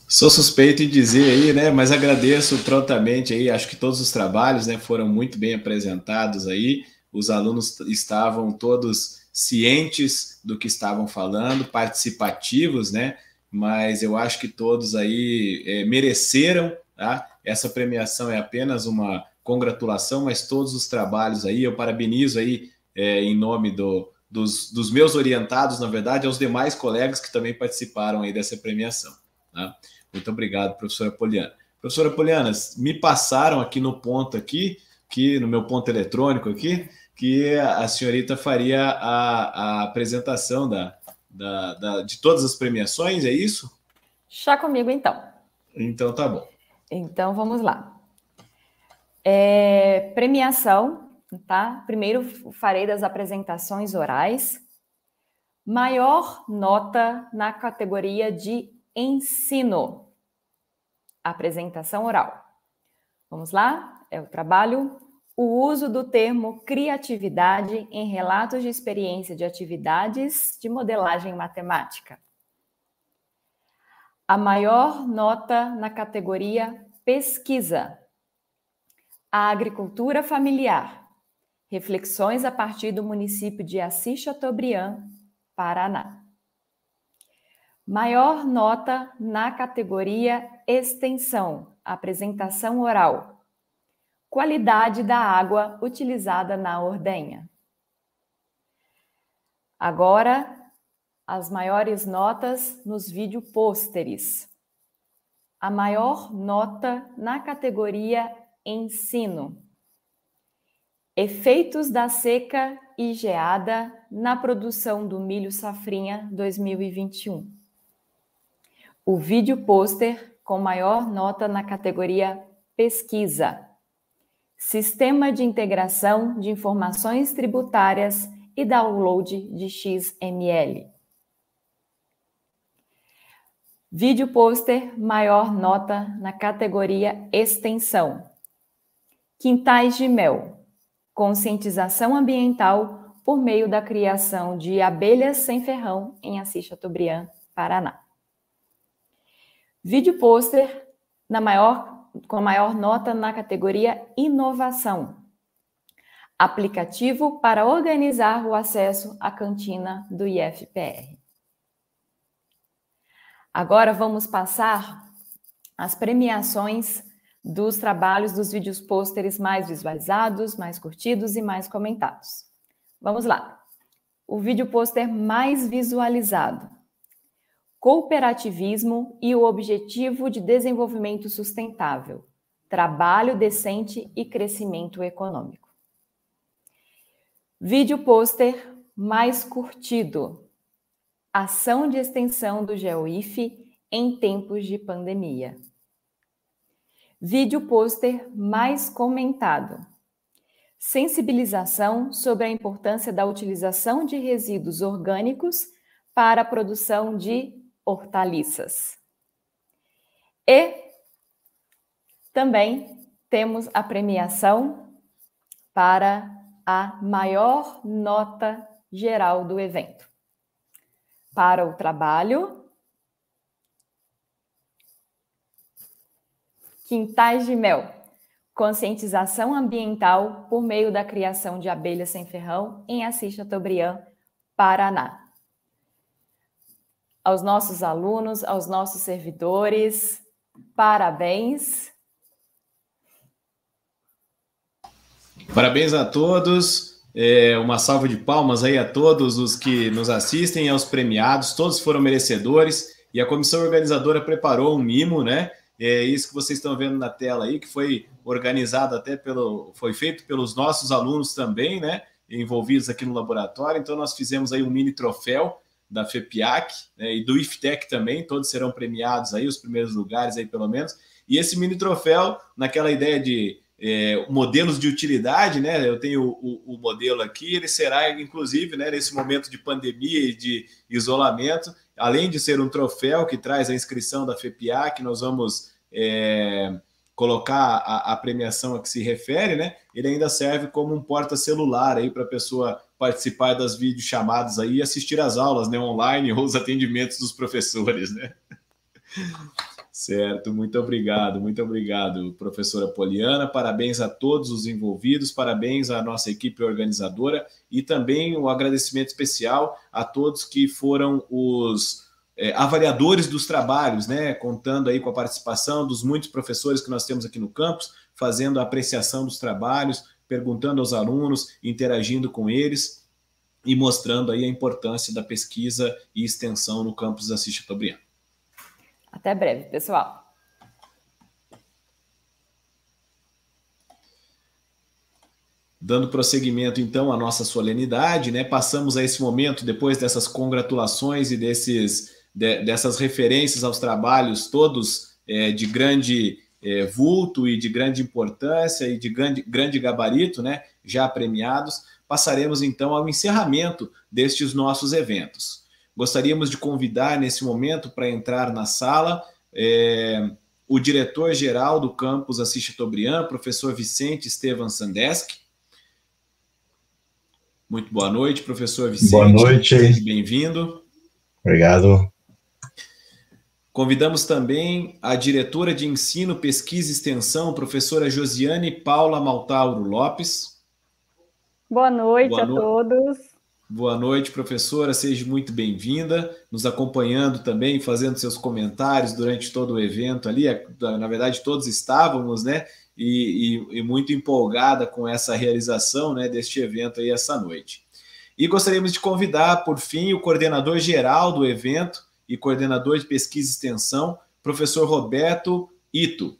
Speaker 1: Sou suspeito em dizer aí, né? Mas agradeço prontamente aí. Acho que todos os trabalhos, né, foram muito bem apresentados aí. Os alunos estavam todos cientes do que estavam falando, participativos, né? Mas eu acho que todos aí eh, mereceram, tá? Essa premiação é apenas uma congratulação, mas todos os trabalhos aí, eu parabenizo aí eh, em nome do, dos, dos meus orientados, na verdade, aos demais colegas que também participaram aí dessa premiação. Tá? Muito obrigado, professora Poliana. Professora Poliana, me passaram aqui no ponto aqui, que no meu ponto eletrônico aqui, que a senhorita faria a, a apresentação da, da, da, de todas as premiações, é isso?
Speaker 8: Chá comigo, então.
Speaker 1: Então tá bom.
Speaker 8: Então vamos lá. É, premiação, tá? Primeiro farei das apresentações orais. Maior nota na categoria de ensino. Apresentação oral. Vamos lá? É o trabalho o uso do termo criatividade em relatos de experiência de atividades de modelagem matemática. A maior nota na categoria pesquisa. A agricultura familiar. Reflexões a partir do município de Assis Chateaubriand, Paraná. Maior nota na categoria extensão. Apresentação oral Qualidade da água utilizada na ordenha. Agora, as maiores notas nos vídeo pôsteres. A maior nota na categoria ensino. Efeitos da seca e geada na produção do milho safrinha 2021. O vídeo pôster com maior nota na categoria pesquisa. Sistema de Integração de Informações Tributárias e Download de XML. Vídeo pôster maior nota na categoria Extensão. Quintais de Mel. Conscientização ambiental por meio da criação de abelhas sem ferrão em Assis Chateaubriand, Paraná. Vídeo pôster na maior com a maior nota na categoria Inovação. Aplicativo para organizar o acesso à cantina do IFPR. Agora vamos passar as premiações dos trabalhos dos vídeos pôsteres mais visualizados, mais curtidos e mais comentados. Vamos lá. O vídeo pôster mais visualizado cooperativismo e o Objetivo de Desenvolvimento Sustentável, trabalho decente e crescimento econômico. Vídeo pôster mais curtido. Ação de extensão do GeoIF em tempos de pandemia. Vídeo pôster mais comentado. Sensibilização sobre a importância da utilização de resíduos orgânicos para a produção de hortaliças. E também temos a premiação para a maior nota geral do evento. Para o trabalho, Quintais de Mel, conscientização ambiental por meio da criação de abelhas sem ferrão em Assis Chateaubriand, Paraná aos nossos alunos, aos nossos servidores. Parabéns.
Speaker 1: Parabéns a todos. É, uma salva de palmas aí a todos os que nos assistem, aos premiados, todos foram merecedores e a comissão organizadora preparou um mimo, né? É isso que vocês estão vendo na tela aí, que foi organizado até pelo, foi feito pelos nossos alunos também, né? Envolvidos aqui no laboratório. Então nós fizemos aí um mini troféu da FEPIAC né, e do IFTEC também, todos serão premiados aí, os primeiros lugares aí pelo menos. E esse mini troféu, naquela ideia de é, modelos de utilidade, né? Eu tenho o, o, modelo aqui, ele será, inclusive, né, nesse momento de pandemia e de isolamento, além de ser um troféu que traz a inscrição da FEPIAC, nós vamos é, colocar a, a, premiação a que se refere, né? Ele ainda serve como um porta-celular aí para a pessoa participar das videochamadas aí e assistir às aulas né, online ou os atendimentos dos professores, né? Certo, muito obrigado, muito obrigado, professora Poliana. Parabéns a todos os envolvidos, parabéns à nossa equipe organizadora e também um agradecimento especial a todos que foram os é, avaliadores dos trabalhos, né? Contando aí com a participação dos muitos professores que nós temos aqui no campus, fazendo a apreciação dos trabalhos, perguntando aos alunos, interagindo com eles e mostrando aí a importância da pesquisa e extensão no campus Assis Chateaubriand.
Speaker 8: Até breve, pessoal.
Speaker 1: Dando prosseguimento, então, à nossa solenidade, né? Passamos a esse momento, depois dessas congratulações e desses, de, dessas referências aos trabalhos, todos é, de grande é, vulto e de grande importância e de grande, grande gabarito, né? Já premiados, passaremos então ao encerramento destes nossos eventos. Gostaríamos de convidar nesse momento para entrar na sala é, o diretor-geral do campus Assis Chateaubriand, professor Vicente Estevam Sandeski. Muito boa noite, professor Vicente.
Speaker 9: Boa noite.
Speaker 1: Bem-vindo.
Speaker 9: Obrigado.
Speaker 1: Convidamos também a diretora de Ensino, Pesquisa e Extensão, professora Josiane Paula Maltauro Lopes.
Speaker 10: Boa noite boa a no... todos.
Speaker 1: Boa noite, professora. Seja muito bem-vinda, nos acompanhando também, fazendo seus comentários durante todo o evento ali. É, na verdade, todos estávamos, né? E, e, e muito empolgada com essa realização né, deste evento aí essa noite. E gostaríamos de convidar, por fim, o coordenador geral do evento e coordenador de pesquisa e extensão, professor Roberto Ito.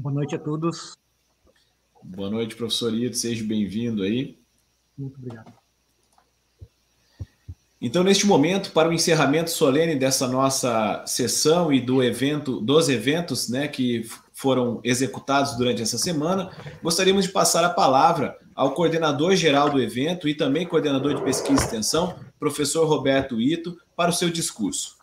Speaker 11: Boa noite a todos.
Speaker 1: Boa noite, professor Ito, seja bem-vindo aí.
Speaker 11: Muito obrigado.
Speaker 1: Então, neste momento, para o encerramento solene dessa nossa sessão e do evento, dos eventos, né, que foram executados durante essa semana, gostaríamos de passar a palavra ao coordenador geral do evento e também coordenador de pesquisa e extensão, professor Roberto Ito, para o seu discurso.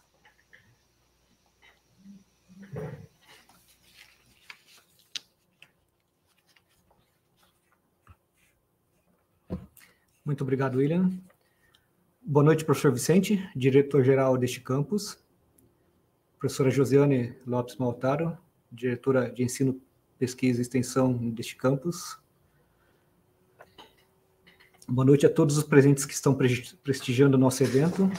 Speaker 11: Muito obrigado, William. Boa noite, professor Vicente, diretor-geral deste campus. Professora Josiane Lopes Maltaro, diretora de Ensino, Pesquisa e Extensão deste campus. Boa noite a todos os presentes que estão prestigiando o nosso evento.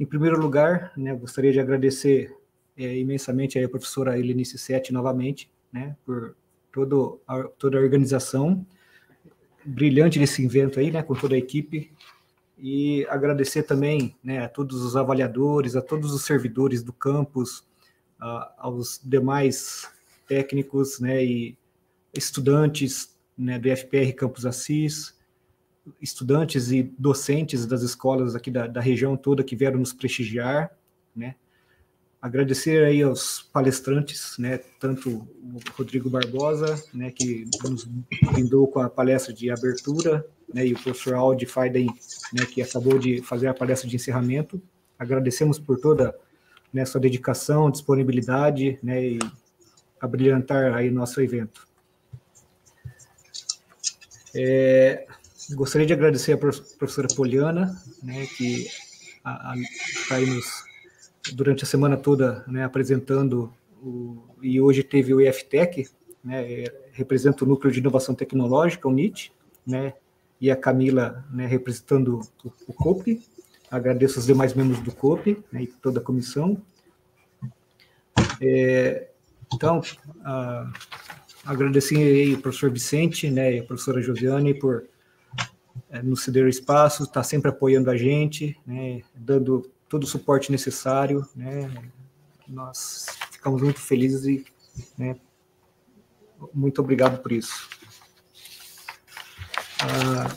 Speaker 11: Em primeiro lugar, né, gostaria de agradecer é, imensamente a professora Helenice Sete novamente, né, por todo a, toda a organização brilhante desse evento aí, né, com toda a equipe, e agradecer também né, a todos os avaliadores, a todos os servidores do campus, a, aos demais técnicos né, e estudantes né, do FPR Campus Assis, estudantes e docentes das escolas aqui da, da região toda que vieram nos prestigiar, né, Agradecer aí aos palestrantes, né, tanto o Rodrigo Barbosa, né, que nos brindou com a palestra de abertura, né, e o professor Aldi Faiden, né, que acabou de fazer a palestra de encerramento. Agradecemos por toda né, sua dedicação, disponibilidade, né, e abrilhantar aí nosso evento. É, gostaria de agradecer a professora Poliana, né, que está aí nos durante a semana toda né, apresentando, o, e hoje teve o IFTEC, né, representa o Núcleo de Inovação Tecnológica, o NIT, né, e a Camila né, representando o, o COPE. Agradeço os demais membros do COPE né, e toda a comissão. É, então, a, agradecer ao professor Vicente né, e a professora Josiane por é, nos ceder o espaço, estar tá sempre apoiando a gente, né, dando todo o suporte necessário, né? Nós ficamos muito felizes e né, muito obrigado por isso. Ah,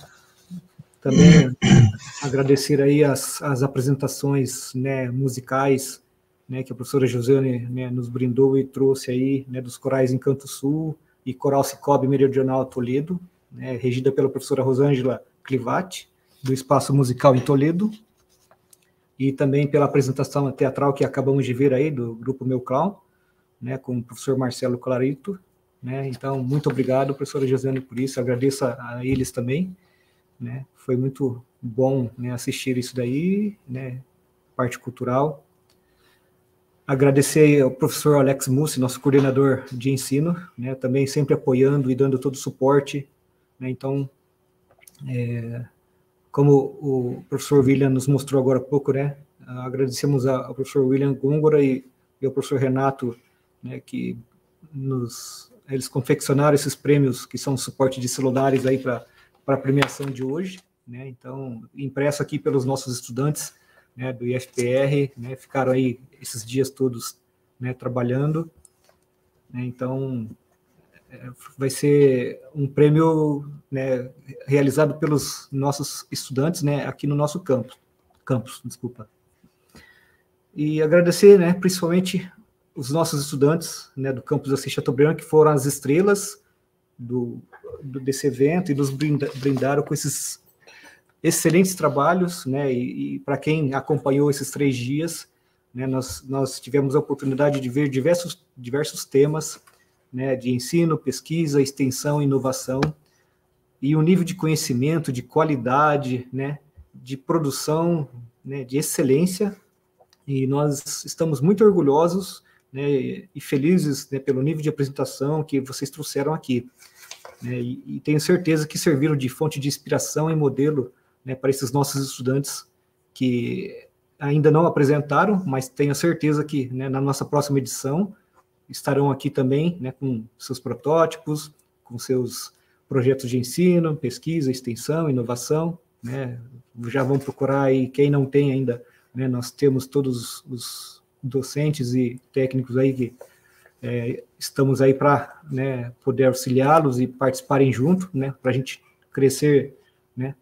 Speaker 11: também [COUGHS] agradecer aí as, as apresentações né, musicais né, que a professora Josiane né, nos brindou e trouxe aí, né, dos corais Encanto Sul e Coral Cicobi Meridional Toledo, né, regida pela professora Rosângela Clivati, do Espaço Musical em Toledo, e também pela apresentação teatral que acabamos de ver aí do grupo Meu Clown, né, com o professor Marcelo Clarito, né, então muito obrigado, professora Josiane, por isso, agradeço a, a eles também, né, foi muito bom né, assistir isso daí, né, parte cultural. Agradecer ao professor Alex Mussi, nosso coordenador de ensino, né, também sempre apoiando e dando todo o suporte, né, então, é, como o professor William nos mostrou agora há pouco, né? Agradecemos ao professor William Gongora e, e ao professor Renato, né, que nos eles confeccionaram esses prêmios que são suporte de celulares aí para a premiação de hoje, né? Então, impresso aqui pelos nossos estudantes, né, do IFPR, né, ficaram aí esses dias todos né, trabalhando. Né, então, vai ser um prêmio né, realizado pelos nossos estudantes né, aqui no nosso campus, campus, desculpa. E agradecer, né, principalmente os nossos estudantes né, do campus Assis Chateaubriand, que foram as estrelas do, do, desse evento e nos brinda, brindaram com esses excelentes trabalhos, né, e, e para quem acompanhou esses três dias, né, nós, nós tivemos a oportunidade de ver diversos, diversos temas, né, de ensino, pesquisa, extensão, inovação, e um nível de conhecimento, de qualidade, né, de produção, né, de excelência, e nós estamos muito orgulhosos né, e felizes né, pelo nível de apresentação que vocês trouxeram aqui. Né, e, e, tenho certeza que serviram de fonte de inspiração e modelo né, para esses nossos estudantes que ainda não apresentaram, mas tenho certeza que né, na nossa próxima edição estarão aqui também né, com seus protótipos, com seus projetos de ensino, pesquisa, extensão, inovação. Né, já vão procurar aí, quem não tem ainda, né, nós temos todos os docentes e técnicos aí que é, estamos aí para né, poder auxiliá-los e participarem junto, né, para a gente crescer né,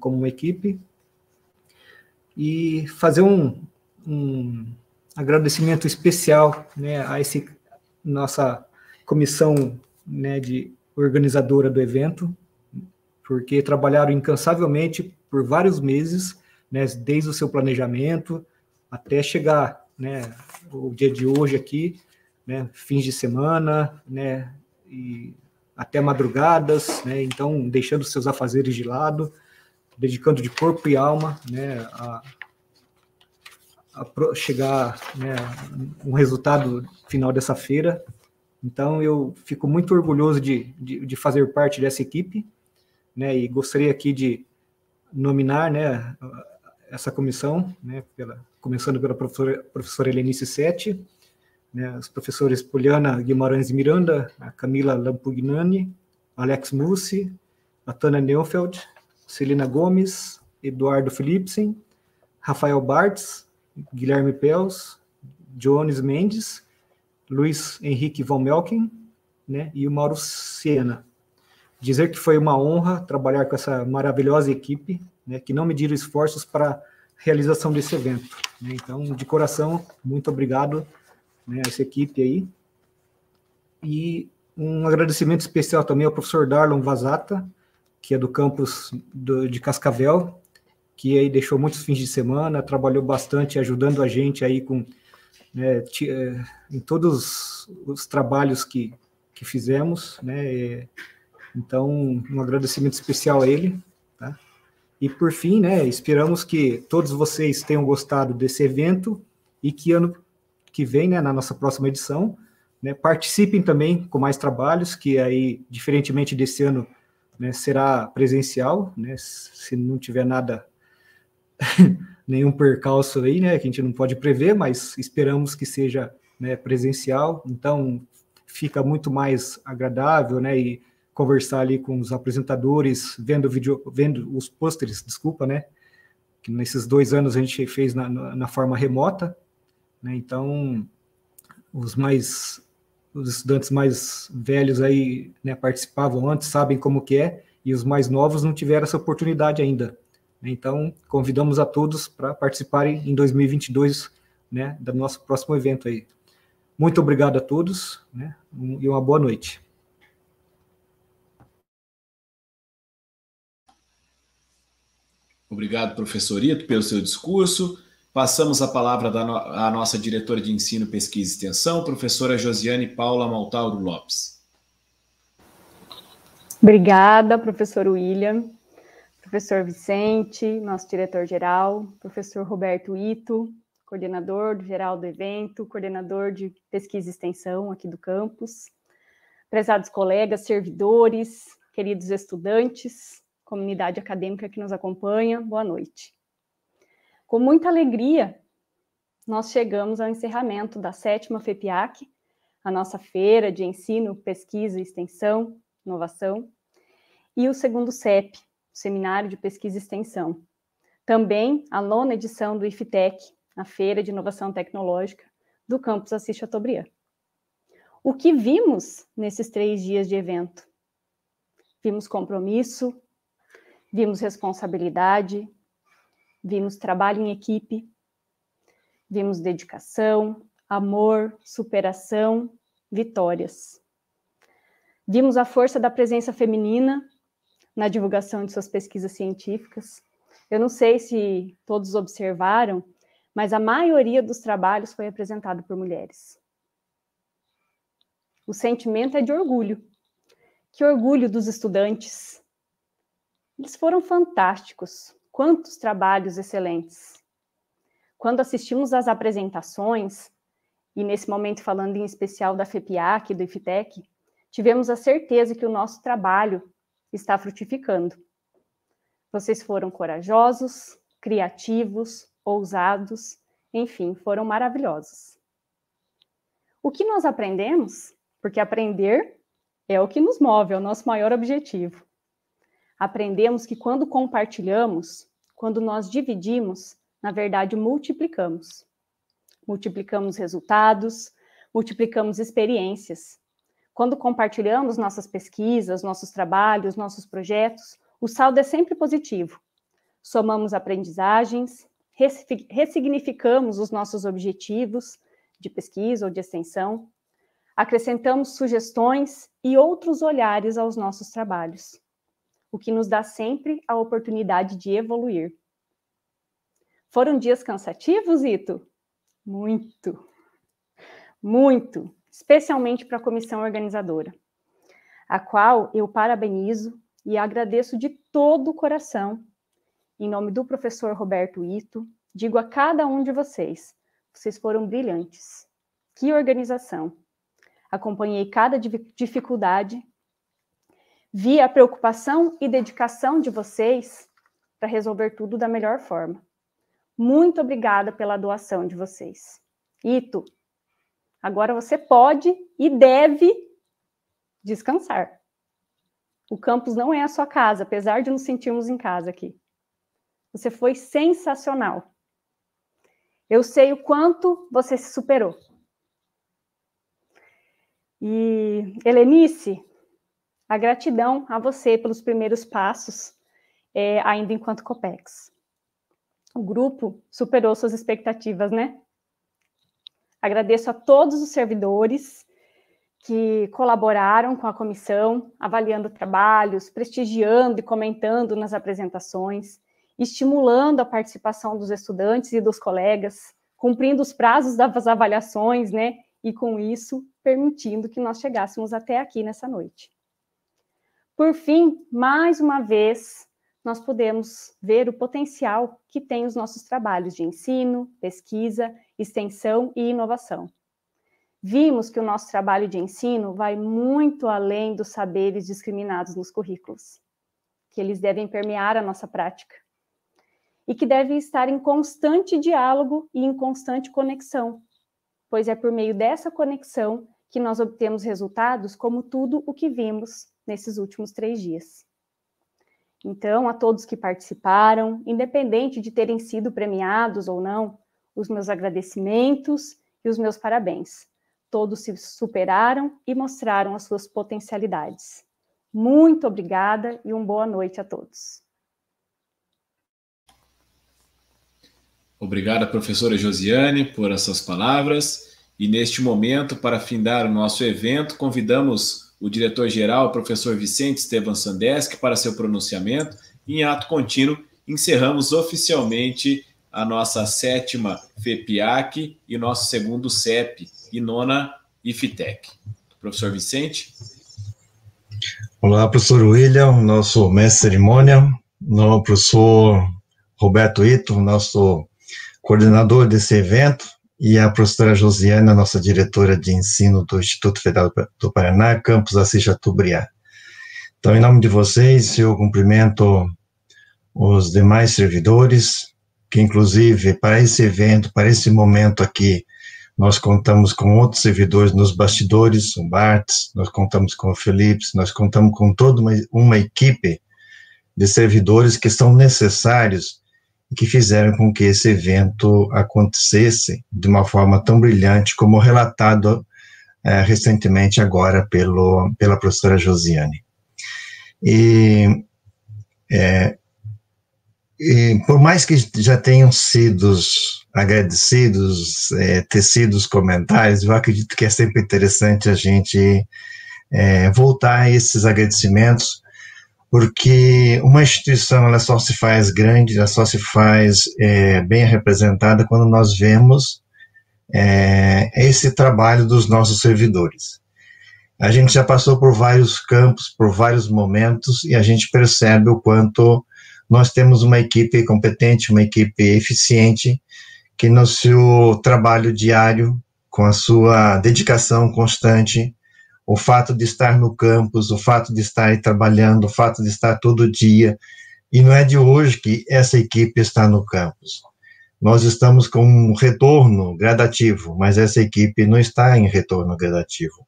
Speaker 11: como uma equipe e fazer um, um agradecimento especial né, a esse nossa comissão né, de organizadora do evento, porque trabalharam incansavelmente por vários meses, né, desde o seu planejamento até chegar né, o dia de hoje aqui, né, fins de semana, né, e até madrugadas, né, então deixando seus afazeres de lado, dedicando de corpo e alma, né, a, chegar, né, um resultado final dessa feira. Então eu fico muito orgulhoso de, de, de fazer parte dessa equipe, né, e gostaria aqui de nominar, né, essa comissão, né, pela, começando pela professora, professora Helenice Sete, né, os professores Poliana Guimarães Miranda, a Camila Lampugnani, Alex Mussi, a Tana Neufeld, Celina Gomes, Eduardo Philipsen, Rafael Bartz, Guilherme Pels, Jones Mendes, Luiz Henrique Von Melken, né, e o Mauro Siena. Dizer que foi uma honra trabalhar com essa maravilhosa equipe, né, que não mediram esforços para a realização desse evento. Né? Então, de coração, muito obrigado né, a essa equipe aí. E um agradecimento especial também ao professor Darlon Vazata, que é do campus do, de Cascavel, que aí deixou muitos fins de semana, trabalhou bastante ajudando a gente aí com né, é, em todos os trabalhos que, que fizemos, né? Então, um agradecimento especial a ele. Tá? E por fim, né, esperamos que todos vocês tenham gostado desse evento e que ano que vem, né, na nossa próxima edição, né, participem também com mais trabalhos, que aí, diferentemente desse ano, né, será presencial, né, se não tiver nada, [LAUGHS] nenhum percalço aí, né, que a gente não pode prever, mas esperamos que seja né, presencial, então fica muito mais agradável, né, e conversar ali com os apresentadores, vendo vídeo, vendo os pôsteres, desculpa, né, que nesses dois anos a gente fez na, na forma remota, né, então os mais os estudantes mais velhos aí né, participavam antes, sabem como que é, e os mais novos não tiveram essa oportunidade ainda. Então, convidamos a todos para participarem em 2022 né, do nosso próximo evento aí. Muito obrigado a todos né, e uma boa noite.
Speaker 1: Obrigado, professor Ito, pelo seu discurso. Passamos a palavra à nossa diretora de Ensino, Pesquisa e Extensão, professora Josiane Paula Maltauro Lopes.
Speaker 10: Obrigada, professor William, professor Vicente, nosso diretor-geral, professor Roberto Ito, coordenador geral do evento, coordenador de pesquisa e extensão aqui do campus, prezados colegas, servidores, queridos estudantes, comunidade acadêmica que nos acompanha, boa noite. Com muita alegria, nós chegamos ao encerramento da sétima FEPIAC, a nossa feira de ensino, pesquisa e extensão, inovação, e o segundo CEP, Seminário de Pesquisa e Extensão, também a nona edição do IFTEC, a Feira de Inovação Tecnológica do campus Assis Chateaubriand. O que vimos nesses três dias de evento? Vimos compromisso, vimos responsabilidade, vimos trabalho em equipe, vimos dedicação, amor, superação, vitórias. Vimos a força da presença feminina na divulgação de suas pesquisas científicas. Eu não sei se todos observaram, mas a maioria dos trabalhos foi apresentado por mulheres. O sentimento é de orgulho. Que orgulho dos estudantes. Eles foram fantásticos. Quantos trabalhos excelentes. Quando assistimos às apresentações, e nesse momento falando em especial da FEPIAC e do IFTEC, tivemos a certeza que o nosso trabalho está frutificando. Vocês foram corajosos, criativos, ousados, enfim, foram maravilhosos. O que nós aprendemos? Porque aprender é o que nos move, é o nosso maior objetivo. Aprendemos que quando compartilhamos, quando nós dividimos, na verdade multiplicamos. Multiplicamos resultados, multiplicamos experiências, quando compartilhamos nossas pesquisas, nossos trabalhos, nossos projetos, o saldo é sempre positivo. Somamos aprendizagens, ressignificamos os nossos objetivos de pesquisa ou de extensão, acrescentamos sugestões e outros olhares aos nossos trabalhos, o que nos dá sempre a oportunidade de evoluir. Foram dias cansativos, Ito? Muito. Muito especialmente para a comissão organizadora, a qual eu parabenizo e agradeço de todo o coração. Em nome do professor Roberto Ito, digo a cada um de vocês: vocês foram brilhantes. Que organização! Acompanhei cada dificuldade, vi a preocupação e dedicação de vocês para resolver tudo da melhor forma. Muito obrigada pela doação de vocês. Ito, Agora você pode e deve descansar. O campus não é a sua casa, apesar de nos sentirmos em casa aqui. Você foi sensacional. Eu sei o quanto você se superou. E, Helenice, a gratidão a você pelos primeiros passos, é, ainda enquanto COPEX. O grupo superou suas expectativas, né? Agradeço a todos os servidores que colaboraram com a comissão, avaliando trabalhos, prestigiando e comentando nas apresentações, estimulando a participação dos estudantes e dos colegas, cumprindo os prazos das avaliações, né? E com isso, permitindo que nós chegássemos até aqui nessa noite. Por fim, mais uma vez, nós podemos ver o potencial que tem os nossos trabalhos de ensino, pesquisa, extensão e inovação. Vimos que o nosso trabalho de ensino vai muito além dos saberes discriminados nos currículos, que eles devem permear a nossa prática e que devem estar em constante diálogo e em constante conexão, pois é por meio dessa conexão que nós obtemos resultados como tudo o que vimos nesses últimos três dias. Então, a todos que participaram, independente de terem sido premiados ou não, os meus agradecimentos e os meus parabéns. Todos se superaram e mostraram as suas potencialidades. Muito obrigada e uma boa noite a todos.
Speaker 1: Obrigada, professora Josiane, por essas palavras. E neste momento, para findar o nosso evento, convidamos o diretor-geral, professor Vicente Esteban Sandeski, para seu pronunciamento. Em ato contínuo, encerramos oficialmente a nossa sétima FEPIAC e nosso segundo CEP e nona IFTEC. Professor Vicente.
Speaker 9: Olá, professor William, nosso mestre cerimônia, nosso professor Roberto Ito, nosso coordenador desse evento, e a professora Josiana, nossa diretora de ensino do Instituto Federal do Paraná, campus Assis Chateaubriand. Então, em nome de vocês, eu cumprimento os demais servidores, que inclusive para esse evento, para esse momento aqui, nós contamos com outros servidores nos bastidores, o Bartz, nós contamos com o Felipe, nós contamos com toda uma, uma equipe de servidores que são necessários que fizeram com que esse evento acontecesse de uma forma tão brilhante como relatado é, recentemente agora pelo, pela professora Josiane. E, é, e por mais que já tenham sido agradecidos, é, tecidos comentários, eu acredito que é sempre interessante a gente é, voltar a esses agradecimentos, porque uma instituição ela só se faz grande, ela só se faz é, bem representada quando nós vemos é, esse trabalho dos nossos servidores. A gente já passou por vários campos, por vários momentos, e a gente percebe o quanto nós temos uma equipe competente, uma equipe eficiente, que no seu trabalho diário, com a sua dedicação constante, o fato de estar no campus, o fato de estar trabalhando, o fato de estar todo dia, e não é de hoje que essa equipe está no campus. Nós estamos com um retorno gradativo, mas essa equipe não está em retorno gradativo.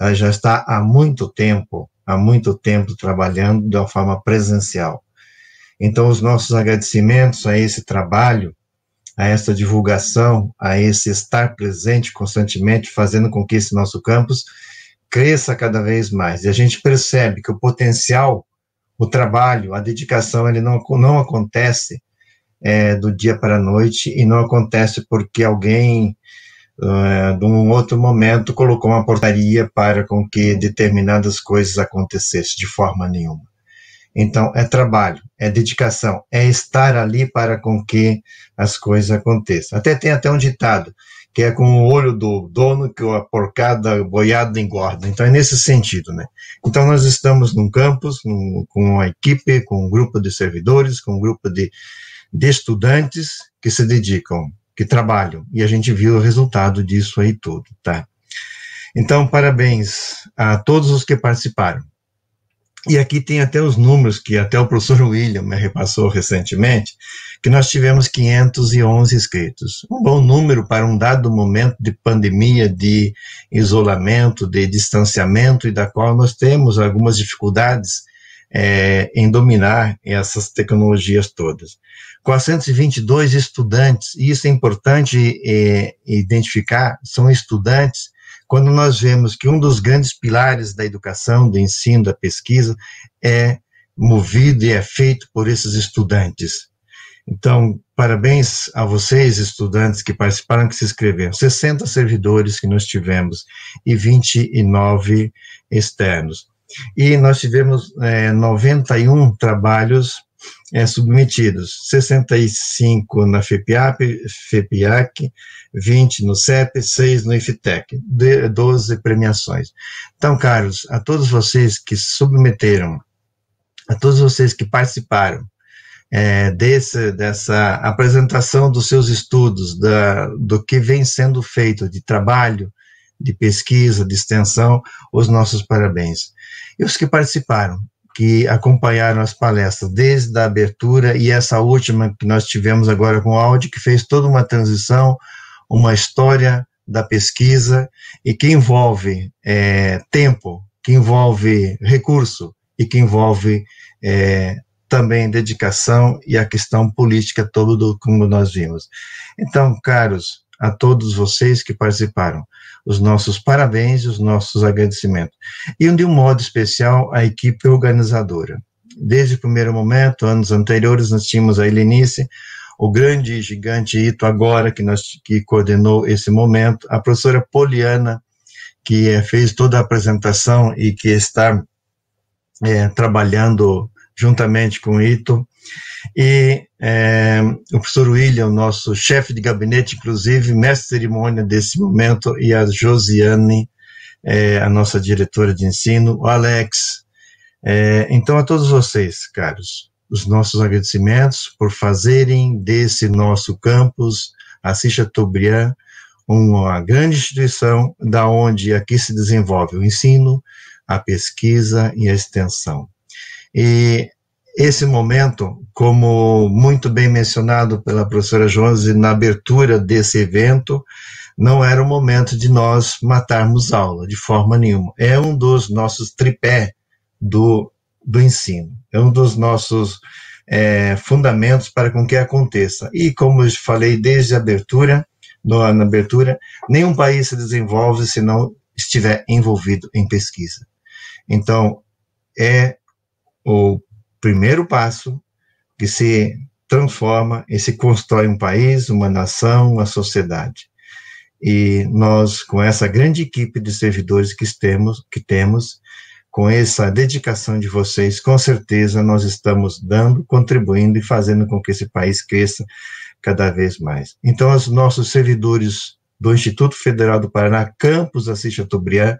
Speaker 9: Ela já está há muito tempo, há muito tempo trabalhando de uma forma presencial. Então, os nossos agradecimentos a esse trabalho, a essa divulgação, a esse estar presente constantemente, fazendo com que esse nosso campus cresça cada vez mais. E a gente percebe que o potencial, o trabalho, a dedicação, ele não, não acontece é, do dia para a noite e não acontece porque alguém, uh, de um outro momento, colocou uma portaria para com que determinadas coisas acontecessem de forma nenhuma. Então, é trabalho, é dedicação, é estar ali para com que as coisas aconteçam. Até tem até um ditado, que é com o olho do dono que a porcada boiada engorda. Então, é nesse sentido, né? Então, nós estamos num campus, num, com uma equipe, com um grupo de servidores, com um grupo de, de estudantes que se dedicam, que trabalham, e a gente viu o resultado disso aí tudo, tá? Então, parabéns a todos os que participaram. E aqui tem até os números que até o professor William me repassou recentemente, que nós tivemos 511 inscritos. Um bom número para um dado momento de pandemia, de isolamento, de distanciamento, e da qual nós temos algumas dificuldades é, em dominar essas tecnologias todas. 422 estudantes, e isso é importante é, identificar, são estudantes quando nós vemos que um dos grandes pilares da educação, do ensino, da pesquisa, é movido e é feito por esses estudantes. Então, parabéns a vocês, estudantes que participaram, que se inscreveram. 60 servidores que nós tivemos e 29 externos. E nós tivemos é, 91 trabalhos é, submetidos, 65 na FEPIAP, FEPIAC, 20 no CEP, 6 no IFTEC, 12 premiações. Então, Carlos, a todos vocês que submeteram, a todos vocês que participaram é, desse, dessa apresentação dos seus estudos, da, do que vem sendo feito de trabalho, de pesquisa, de extensão, os nossos parabéns. E os que participaram, que acompanharam as palestras desde a abertura e essa última que nós tivemos agora com o áudio, que fez toda uma transição, uma história da pesquisa e que envolve é, tempo, que envolve recurso e que envolve é, também dedicação e a questão política toda, como nós vimos. Então, caros, a todos vocês que participaram, os nossos parabéns e os nossos agradecimentos. E de um modo especial, a equipe organizadora. Desde o primeiro momento, anos anteriores, nós tínhamos a Helenice, o grande e gigante Ito agora, que, nós, que coordenou esse momento, a professora Poliana, que é, fez toda a apresentação e que está é, trabalhando juntamente com o Ito, e é, o professor William, nosso chefe de gabinete, inclusive, mestre de cerimônia desse momento, e a Josiane, é, a nossa diretora de ensino, o Alex. É, então, a todos vocês, caros, os nossos agradecimentos por fazerem desse nosso campus, Assis Chateaubriand, uma grande instituição da onde aqui se desenvolve o ensino, a pesquisa e a extensão. E esse momento, como muito bem mencionado pela professora Josi na abertura desse evento, não era o momento de nós matarmos aula, de forma nenhuma. É um dos nossos tripé do, do ensino, é um dos nossos é, fundamentos para com que aconteça. E como eu falei desde a abertura, no, na abertura, nenhum país se desenvolve se não estiver envolvido em pesquisa. Então, é o primeiro passo que se transforma e se constrói um país, uma nação, uma sociedade. E nós, com essa grande equipe de servidores que temos, que temos, com essa dedicação de vocês, com certeza nós estamos dando, contribuindo e fazendo com que esse país cresça cada vez mais. Então, os nossos servidores do Instituto Federal do Paraná, campus Assis Chateaubriand,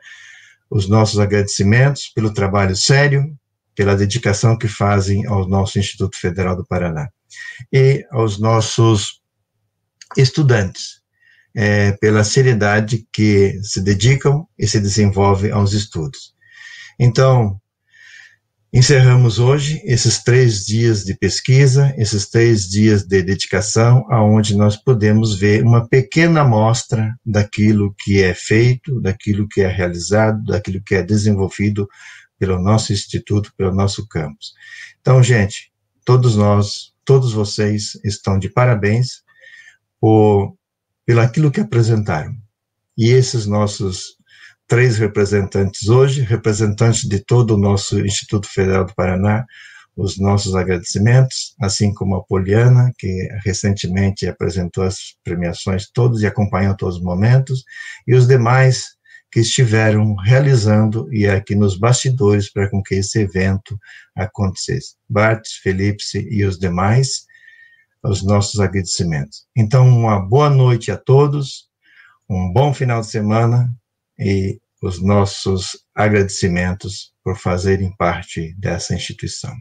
Speaker 9: os nossos agradecimentos pelo trabalho sério, pela dedicação que fazem ao nosso Instituto Federal do Paraná. E aos nossos estudantes, é, pela seriedade que se dedicam e se desenvolvem aos estudos. Então, encerramos hoje esses três dias de pesquisa, esses três dias de dedicação, aonde nós podemos ver uma pequena amostra daquilo que é feito, daquilo que é realizado, daquilo que é desenvolvido pelo nosso instituto, pelo nosso campus. Então, gente, todos nós, todos vocês estão de parabéns por pelo aquilo que apresentaram. E esses nossos três representantes hoje, representantes de todo o nosso Instituto Federal do Paraná, os nossos agradecimentos, assim como a Poliana, que recentemente apresentou as premiações todos e acompanhou todos os momentos, e os demais que estiveram realizando e aqui nos bastidores para com que esse evento acontecesse. Bart, Felipe e os demais, os nossos agradecimentos. Então, uma boa noite a todos, um bom final de semana e os nossos agradecimentos por fazerem parte dessa instituição.